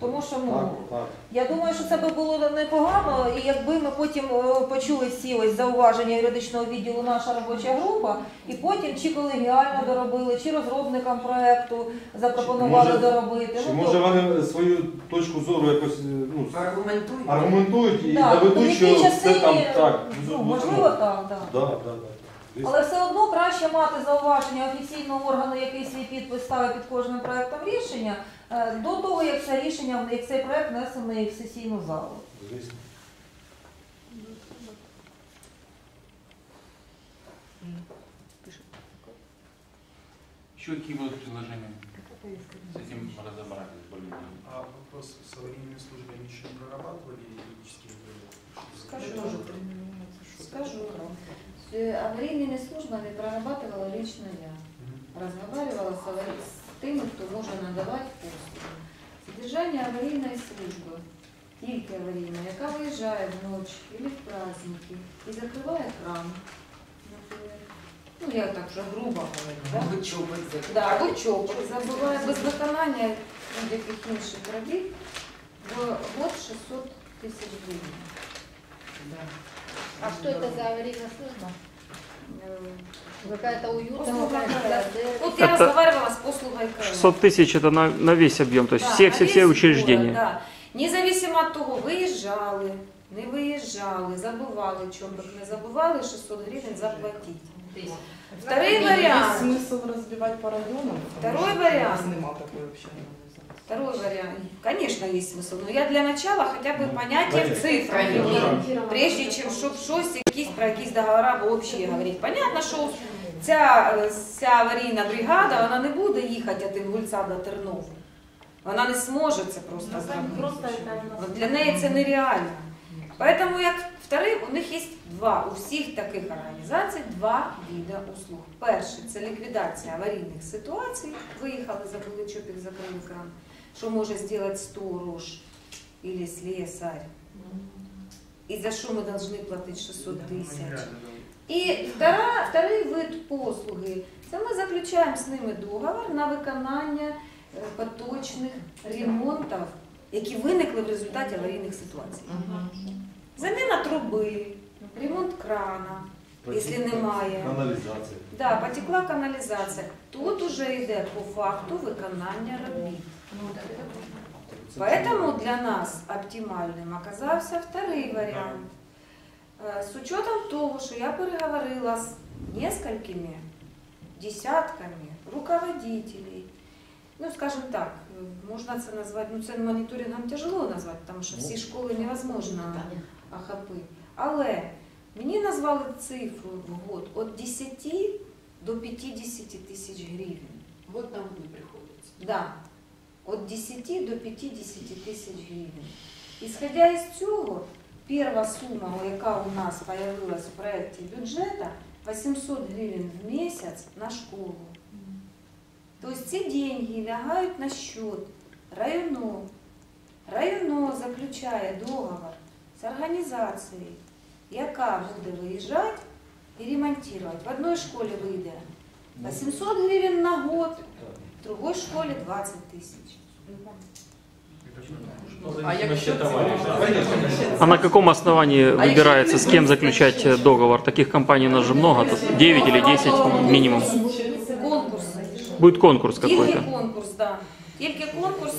Тому що ну, Так, так. я думаю, що це би було непогано, і якби ми потім е, почули всі ось зауваження юридичного відділу, наша робоча група, і потім чи колегіально доробили, чи розробникам проекту запропонували Може- доробити. Чи Ну, може то- вони свою точку зору якось ну, Аргументують. аргументують і Так, доведуть, в що якій це частині, там так. ну, можливо, так, так. Да, да, да. Звісно. Але все одно краще мати зауваження офіційного органу, який свій підпис ставить під кожним проектом рішення, е, до того, як це рішення, як цей проект внесений в сесійну залу. Звісно. Еще какие будут предложения? С этим разобрались более-менее. А вопрос с аварийными службами еще не прорабатывали юридические Скажу. Скажу. С аварийными службами прорабатывала лично я. Разговаривала с, авари- с теми, кто может надавать послуги. Содержание аварийной служби, тільки аварійна, яка виїжджає вночі або в праздники і закриває кран, наприклад. Ну, я так вже грубо говорю. Да? Або чоботь закриває. Да, або чопок забуває без виконання будь-яких інших робіт в год 600 тисяч гривень. А что это за аварийная служба? Какая-то уютная. Послуга какая-то КР. Вот я Это- разговаривала с послугой КР. 600 тысяч это на, на весь объем, то есть Да, все, на все, все весь учреждения. город, да. Независимо от того, виїжджали, не виїжджали, забували чопик, не забували 600 гривень заплатити. Второй Есть вариант. смысл разбивать по районам? потому Второй что вариант. У нас нема такой вообще. Второй вариант. Конечно, есть смысл. Но я для начала хотя бы понятие в Конечно. цифрах. Конечно. Прежде чем щоб щось, якісь про якісь договори або взагалі говорити. Понятно, що ця, е, ця аварійна бригада, вона не буде їхати від Інгульця до Тернов. Вона не зможе це просто зробити. От Для неї це нереально. Поэтому як вторий, у них є два, у всіх таких організацій два види услуг. Перше це ліквідація аварійних ситуацій. Виїхали, забули чопік, закрили кран. Що може зробити сторож або слесарь. І за що ми повинні платити 600 тисяч. І втора, вторий вид послуги це ми заключаємо з ними договор на виконання е, поточних ремонтів, які виникли в результаті аварійних ситуацій. Заміна труби, ремонт крана, якщо немає. Каналізація. Да, потекла каналізація. Тут уже йде по факту виконання робіт. Поэтому для нас оптимальним оказався второй варіант. Е, З учетом того, що я переговорила з несколькими десятками руководителей, ну, скажем так, е, можна це назвати, ну це моніторингом тяжело назвати, тому що всі школи невозможно охопити. Але мені назвали цифру в год від 10 до 50 тисяч гривень. Вот нам не приходится. Да. От 10 до 50 тисяч гривень. Ісходя із цього, перша сума, яка у нас з'явилася в проєкті бюджету, 800 гривень в місяць на школу. Тобто ці деньги лягають на счет району. Районо заключає договор з організацією, яка буде виїжджати і ремонтувати. В одній школі вийде 800 гривень на год, в другой школе 20 тысяч. А А на каком основании выбирается, с кем заключать э, договор? Таких компаний у нас же много, тут 9 или 10 минимум. Конкурс. Будет конкурс какой-то. Тільки конкурс, да. Тільки конкурс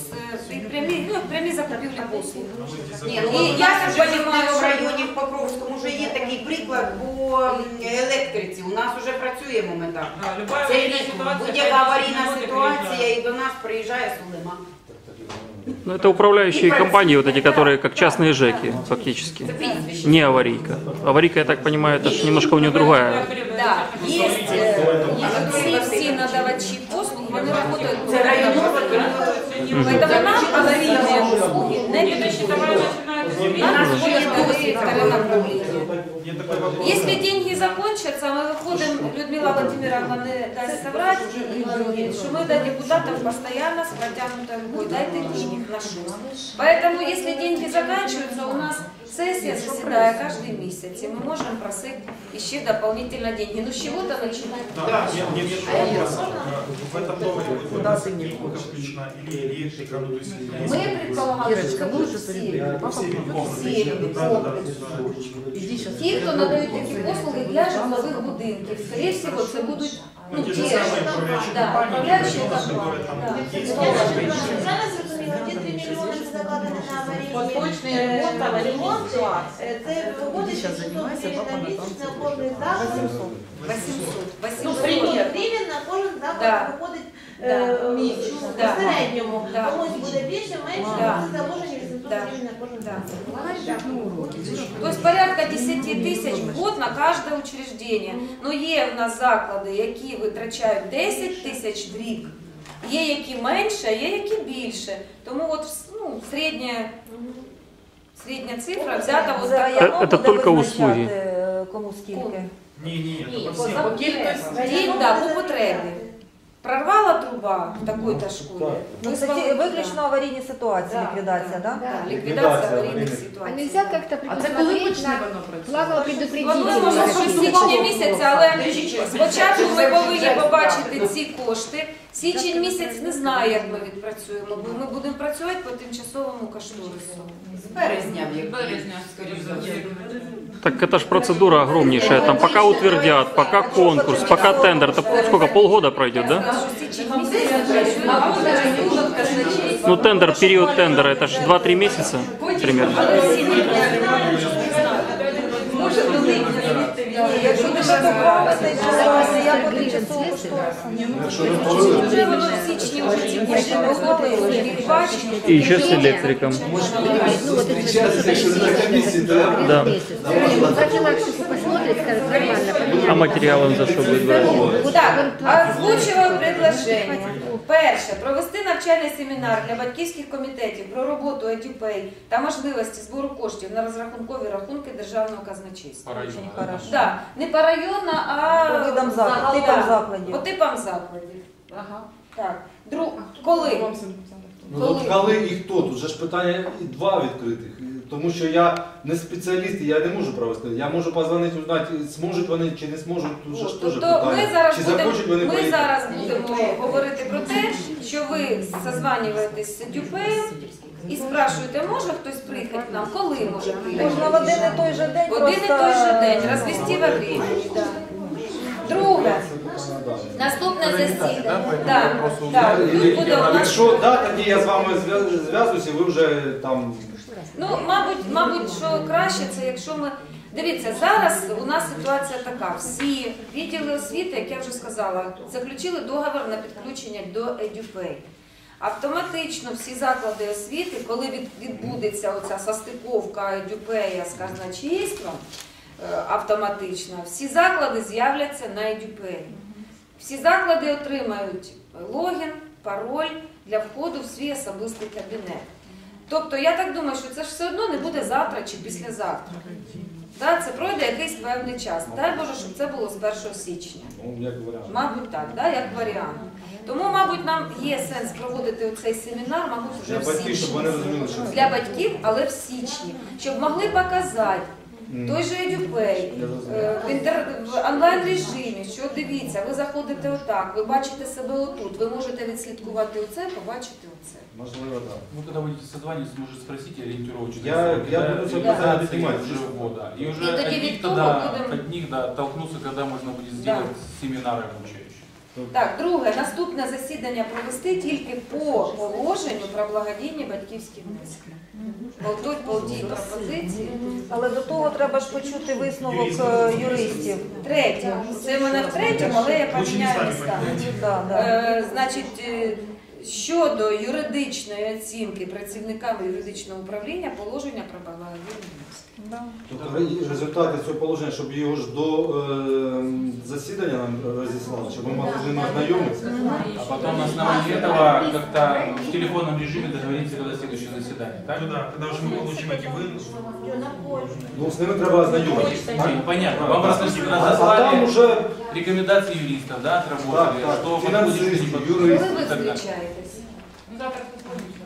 Ні, ну, І я я вже так розумію, в що районі в Покровському вже є такий приклад по м, електриці. У нас вже працюємо ми так. любая Це аварійна рік, ситуація, будь-яка хай аварійна люди ситуація, приїжджають. і до нас приїжджає Сулима. Ну, это управляющие компании, вот эти, которые как частные ЖЭКи, фактически. Не аварийка. Аварийка, я так понимаю, это же немножко у нее другая. Да, есть, е, надавачі послуг, вони працюють Це районова Поэтому нам аварийные услуги не Нам входят директора направления. Если деньги закончатся, мы выходим, Людмила Владимировна не даст соврать, и говорит, что мы до депутатов постоянно с протянутой рукой, дайте денег на что. Поэтому, если деньги заканчиваются, у нас сессия заседает каждый месяц, и мы можем просить еще дополнительно деньги. Ну, с чего-то начинать. Да, нет, нет, нет вопроса. В этом договоре куда техника включена или электрика, ну то есть... Мы предполагали, что это будет все все Ті, хто надають такі послуги для житлових будинків, скоріше всього, це будуть ну, ті ж да, управляючі компанії. да. Зараз зрозуміло, ті 3 мільйони що закладені на аварійні Поточний е, ремонт, аварійний ремонти, ситуації. е, це виходить 600 гривень на місяць на кожний заклад. 800. Ну, 800. примір, гривень на кожен заклад Да. виходить Да. е, ну, Да. в середньому. Да. Комусь буде більше, менше, Да. це заложені 800 Да. гривень на кожен заклад. То есть порядка 10 тисяч в год на кожне учреждение. Ну є в нас заклади, які витрачають 10 тисяч в рік. Є які менше, є які більше. Тому от ну, середня, середня цифра взята от така. Це буде тільки визначати, услуги. е, Кому скільки? Не, не, это по да, по потребі. Прорвала труба в такой-то. Ну, це ті- виключно аварійні ситуації, ліквідація, так? Да, ліквідація аварійних А ситуацій. нельзя как-то А коли предусмотреть почне на планово предупредить? Плануємо з січня місяця, але спочатку ми повинні побачити ці кошти. Січень місяць не знаю, як ми відпрацюємо, бо ми будемо працювати по тимчасовому кошторису. З березня, в березня, скоріше за все. Так это ж процедура огромнейшая. Там пока утвердят, пока конкурс, пока тендер. Это сколько, полгода пройдет, да? Січень місяць працюємо. Ну тендер, период тендера, это ж 2-3 месяца примерно. Може, до них Якщо ти ще поправити, то я по тимчасовому кошторису. вже воно в січні вже ці кошти похвалили, їх бачиш. И еще с электриком. Да. Профилактику посмотрит, скажет, нормально, А материалом за что будет брать? Так, озвучував Перше, провести навчальний семінар для батьківських комітетів про роботу EduPay та можливості збору коштів на розрахункові рахунки державного казначейства. По району, да? Не по району, а По видам зак- загал- типам закладів. По типам закладів. Ага. Так. Друг, коли? Ну от коли і хто? Тут же ж питання і два відкритих. Тому що я не спеціаліст, і я не можу провести. Я можу позвонити, узнати, зможуть вони чи не зможуть. Тут же ж теж Тобто питання. ми зараз чи будемо, захочуть вони ми поїхати. зараз будемо говорити про те, що ви созванюєтесь з Дюпеєм і спрашуєте, може хтось приїхати к нам, коли може приїхати? Можна в один і той же день один і просто- той же день, розвести во времени. Да. Друге, наступне засідання. Да, да, тут буде у нас Якщо да, тоді я з вами зв'я- зв'язуюся, ви вже там. Ну, мабуть, мабуть, що краще це, якщо ми. Дивіться, зараз у нас ситуація така. Всі відділи освіти, як я вже сказала, заключили договір на підключення до EduPay. Автоматично всі заклади освіти, коли відбудеться оця состиковка EduPay з казначейством, е, автоматично, всі заклади з'являться на EduPay. Всі заклади отримають логін, пароль для входу в свій особистий кабінет. Тобто я так думаю, що це ж все одно не буде завтра чи післязавтра. Да, це пройде якийсь певний час. Дай Боже, щоб це було з 1 січня. Ну, як варіант. Мабуть, так, да, як варіант. Тому, мабуть, нам є сенс проводити цей семінар, мабуть, вже Для в батьків, щоб вони розуміли, що це. Для батьків, але в січні, щоб могли показати. Той же розумію. е, в, інтер... в онлайн режимі, що дивіться, ви заходите отак, ви бачите себе отут, ви можете відслідкувати оце, побачити оце. Можливо, так. Ну, когда будете созваниваться, может спросите ориентировочно. Я- я буду это питание поднимать. Уже года. И уже И от від них того тогда, будем- от них, да, оттолкнуться, когда можно будет сделать семинары обучающие. Так, друге, наступне засідання провести тільки по положенню про благодійні батьківські внески. Полтуть, полтій пропозиції. Але до того треба ж почути висновок е, юристів. Третє. Це в мене в третьому, але я поміняю. Да, да. Е, Значить, е, щодо юридичної оцінки працівниками юридичного управління положення про благодійний внесок. Тобто ре- результати цього положення, щоб його ж до е, засідання нам розіслали, щоб ми могли з ним ознайомитися. А потом на основании этого как-то в телефонном режиме договоримся, когда следующее заседание, так? Ну да, когда уже мы получим эти вынос. Ну, з ними треба ознайомитися. Не, Понятно. Вам просто всегда А там заслали уже рекомендации юристов, да, отработали, Так, так, что подходит, финансисты, что не подходит. Коли юристы. ви и так далее. включаєтесь? Ну, завтра позвоните.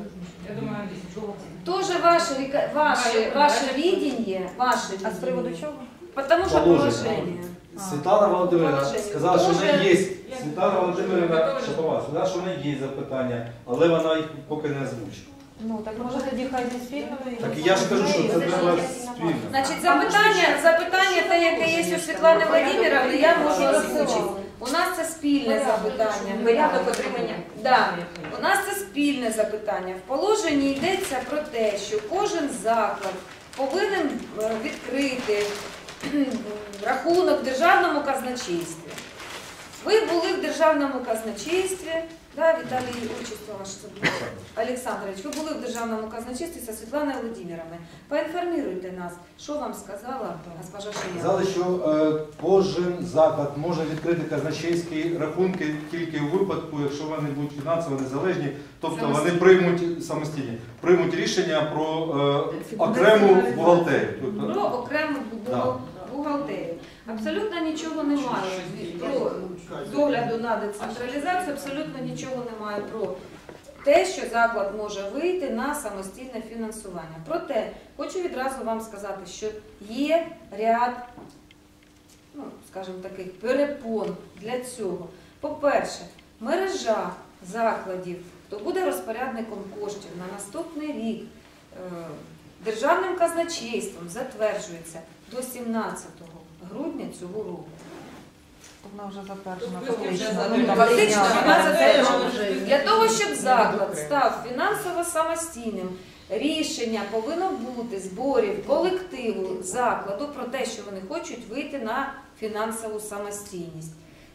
Я думаю, на 10 часов. Тоже ваше, река- ваше, ваше видение, ваше А з приводу видение. чого? Потому что Положення. положение. Світлана Володимирівна Положення. сказала, що в неї є. Світлана Володимирівна Шапова сказала, що в неї є запитання, але вона їх поки не озвучила. Ну, так може тоді хай зі спільно. Так і я ж кажу, що це треба спільно. Значить, запитання, запитання те, яке є у Світлани Владимировни, я можу озвучити. У нас це спільне запитання. Порядок отримання. Да. У нас це спільне запитання. В положенні йдеться про те, що кожен заклад повинен е, відкрити рахунок в державному казначействі. Ви були в державному казначействі, да, Віталій Отчество ваше. Олександрович, ви були в державному казначействі зі Світланою Володимировною. Поінформуйте нас, що вам сказала госпожа Шияна. Сказали, що е, кожен заклад може відкрити казначейські рахунки тільки у випадку, якщо вони будуть фінансово незалежні, тобто вони приймуть самостійні, приймуть рішення про е, окрему бухгалтерію. Тобто, Про окрему бухгал- бухгалтерію. Абсолютно нічого немає про з огляду на децентралізацію, абсолютно нічого немає про те, що заклад може вийти на самостійне фінансування. Проте хочу відразу вам сказати, що є ряд, ну, скажімо таких, перепон для цього. По-перше, мережа закладів, хто буде розпорядником коштів на наступний рік е, державним казначейством затверджується до 17 грудня цього року. Вона вже затверджена Тобто фактично. Ну, Фактично вона затверджена. Для того, щоб заклад став фінансово самостійним, рішення повинно бути зборів колективу закладу про те, що вони хочуть вийти на фінансову самостійність.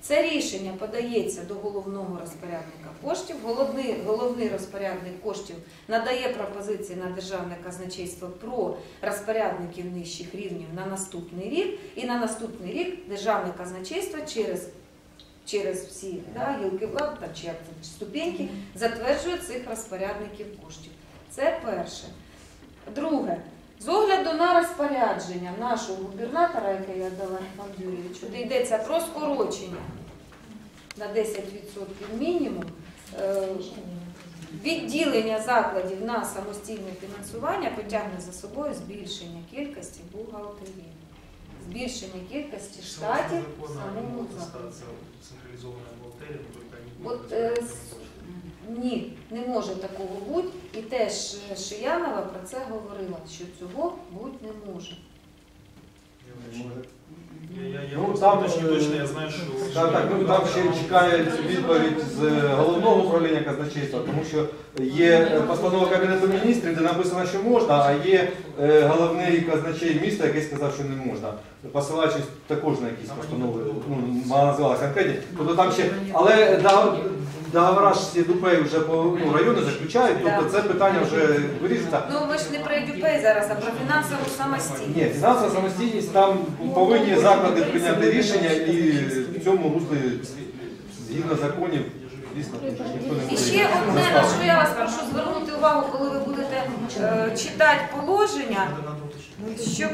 Це рішення подається до головного розпорядника коштів. Головний, головний розпорядник коштів надає пропозиції на державне казначейство про розпорядників нижчих рівнів на наступний рік. І на наступний рік державне казначейство через через всі да, гілки влади там, чи ступеньки затверджує цих розпорядників коштів. Це перше. Друге, з огляду на розпорядження нашого губернатора, яке я дала Івану Юрійовичу, де йдеться про скорочення на 10% мінімум, е, відділення закладів на самостійне фінансування потягне за собою збільшення кількості бухгалтерів, збільшення кількості штатів самому они От ні, не може такого бути. І теж е, Шиянова про це говорила, що цього бути не може. Я, я, я Ну, там, точно, е, точно я знаю, що... Так, так, ну там ще чекає відповідь з головного управління казначейства, тому що є постанова Кабінету міністрів, де написано, що можна, а є е, головний казначей міста, який сказав, що не можна. Посилаючись також на якісь постанови, ну, мала називалася конкретні. Тобто там ще, але да- договора ж всі вже по ну, району заключають, тобто це питання вже вирішиться. Ну ми ж не про ЕДЮПЕЙ зараз, а про фінансову самостійність. Ні, фінансова самостійність, там повинні заклади прийняти рішення і в цьому руслі згідно законів дійсно ніхто не І ще одне, на що я вас прошу звернути увагу, коли ви будете е, читати положення, щоб,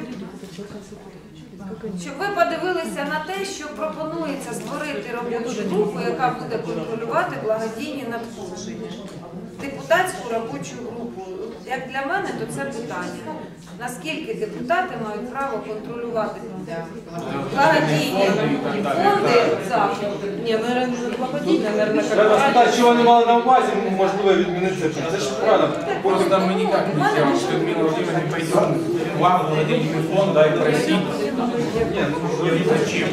щоб ви подивилися на те, що пропонується створити робочу групу, яка буде контролювати благодійні надходження. Депутатську робочу групу. Як для мене, то це питання. Наскільки депутати мають право контролювати благодійні фонди заходи? Ні, наверное, благодійне, наверное, Треба спитати, що вони мали на увазі, можливо, відмінити це. Це ж правильно. Просто там мы никак не сделаем, что Людмила Владимировна не пойдем к вам, владельцам фонда, и просить. Нет, ну зачем?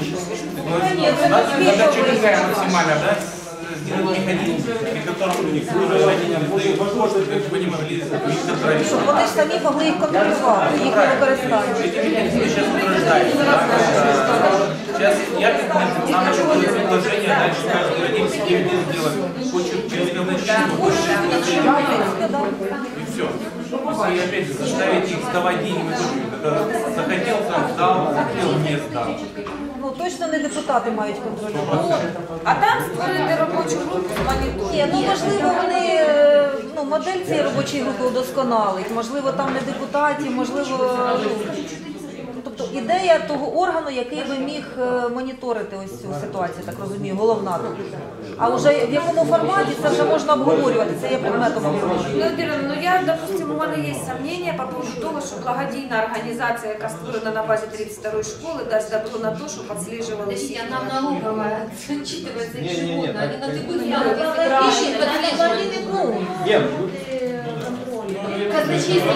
Надо задача какая максимально, да? Сделать механизм, при котором никто не дает возможность, чтобы они могли их забрать. Щоб вони ж самі могли їх контролювати, їх використання. Эти механизмы сейчас утверждаются. да. Сейчас я как нам начал предложение, дальше каждый родитель сделать. Хочет через казначейство, хочет И все. Если опять же заставить их сдавать деньги, мы тоже это захотел, сам сдал, захотів не сдал. Ну точно не депутати мають контролювати. А там створити робочу групу з. Ні, ну можливо, вони ну, модель цієї робочої групи удосконалить. Можливо, там не депутатів, можливо, ну, тобто ідея того органу, який би міг е, моніторити ось цю ситуацію, так розумію, головна. А вже в якому форматі це вже можна обговорювати, це є предметом Ну, обговорення. Ну я, допустим, у мене є сомнення по поводу того, що благодійна організація, яка створена на базі 32-ї школи, дасть добро на те, що підслежували всі. а нам не, не, ежегодно. Они на так. дебют Ні, налоги ну, собирают, ищет, подслеживают. ну, Є. Казначейство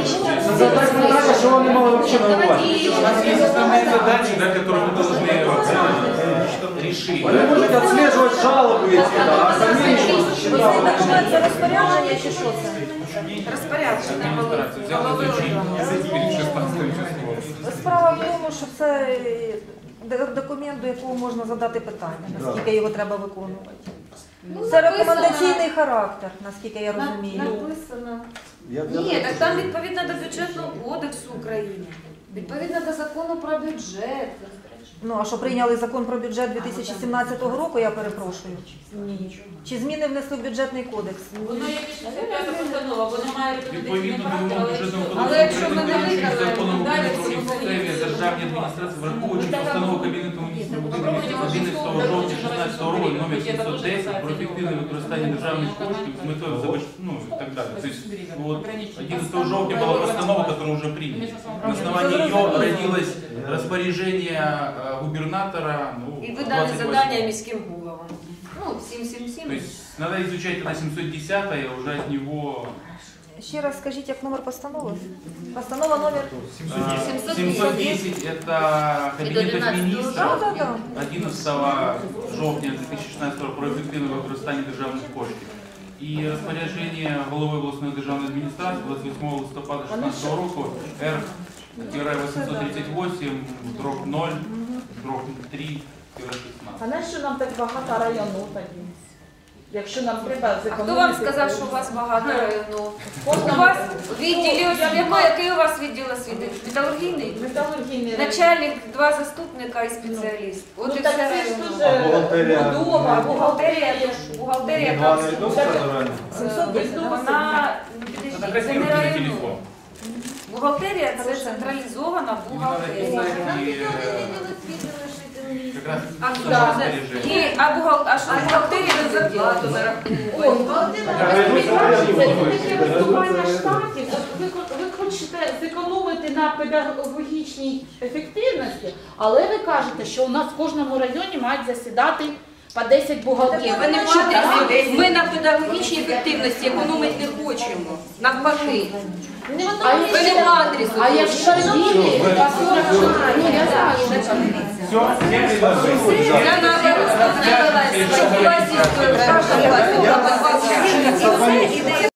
Задать питання, що вони мали взагалі на увазі. У нас есть основные задачи, да, которые мы должны э, решить. Вони можуть відслежувати жалоби, ці, да, а самі нічого Цей документ це розпорядження чи що це? Розпорядження Администрация взяла изучить 16 число. Справа в тому, що це е, д- документ, до якого можна задати питання, наскільки його треба виконувати. Ну, Це написано- рекомендаційний характер, наскільки я На- розумію. Написано. Я- Ні, так там відповідно до бюджетного кодексу України, відповідно до закону про бюджет. Ну, а що прийняли закон про бюджет 2017 року, я перепрошую. Ні. Чи зміни внесли в бюджетний кодекс? Воно є 65 постанова, воно має Відповідно до вимог бюджетного Але кодексу якщо ми не виконали, законом далі України про місцеві державні адміністрації, враховуючи постанову Кабінету міністрів України від 11 жовтня 16 року номер 710 про ефективне використання державних коштів з метою забезпечення, ну и так далее. То есть 11 жовтня была постанова, которая уже принята. На основании ее родилось распоряжение э, губернатора. Ну, І видали 28. завдання міським головам. Ну, всім, всім, всім. То есть надо изучать это 710 а уже от него Ще раз скажіть, як номер постанови? Постанова номер 710 710 это Кабинет Да, министров да, да. 11 жовтня 2016 року про ефективне використання державних коштів. І розпорядження голови обласної державної адміністрації 28 листопада 2016 року Р 838 дроб 0 дроб 3 16. А нащо нам так багато району тоді? Якщо нам треба А хто вам сказав, що у вас багато районів? У вас відділі освіти, який, який у вас відділ освіти? Металургійний? Металургійний. Начальник, два заступника і спеціаліст. От Ну, і так все це ж дуже А бухгалтерія? будова, бухгалтерія, бухгалтерія, там на відносини все. загальні? Е, Вона, ну, це не районно. Бухгалтерія це централізована бухгалтерія. раз А. І, а, бухгал... а що бухгалтерія на зарплату нараховує? Врахування штатів, от ви, ви хочете зекономити на педагогічній ефективності, але ви кажете, що у нас в кожному районі мають засідати по 10 бухгалтерів. Ні, ви не чуєте. Ми на педагогічній ефективності економити не хочемо. Навпаки. А Ви не по адресу. А якщо діти, ну я знаю, що Все, всем предложений. Я на в класі, в кожному класі була по два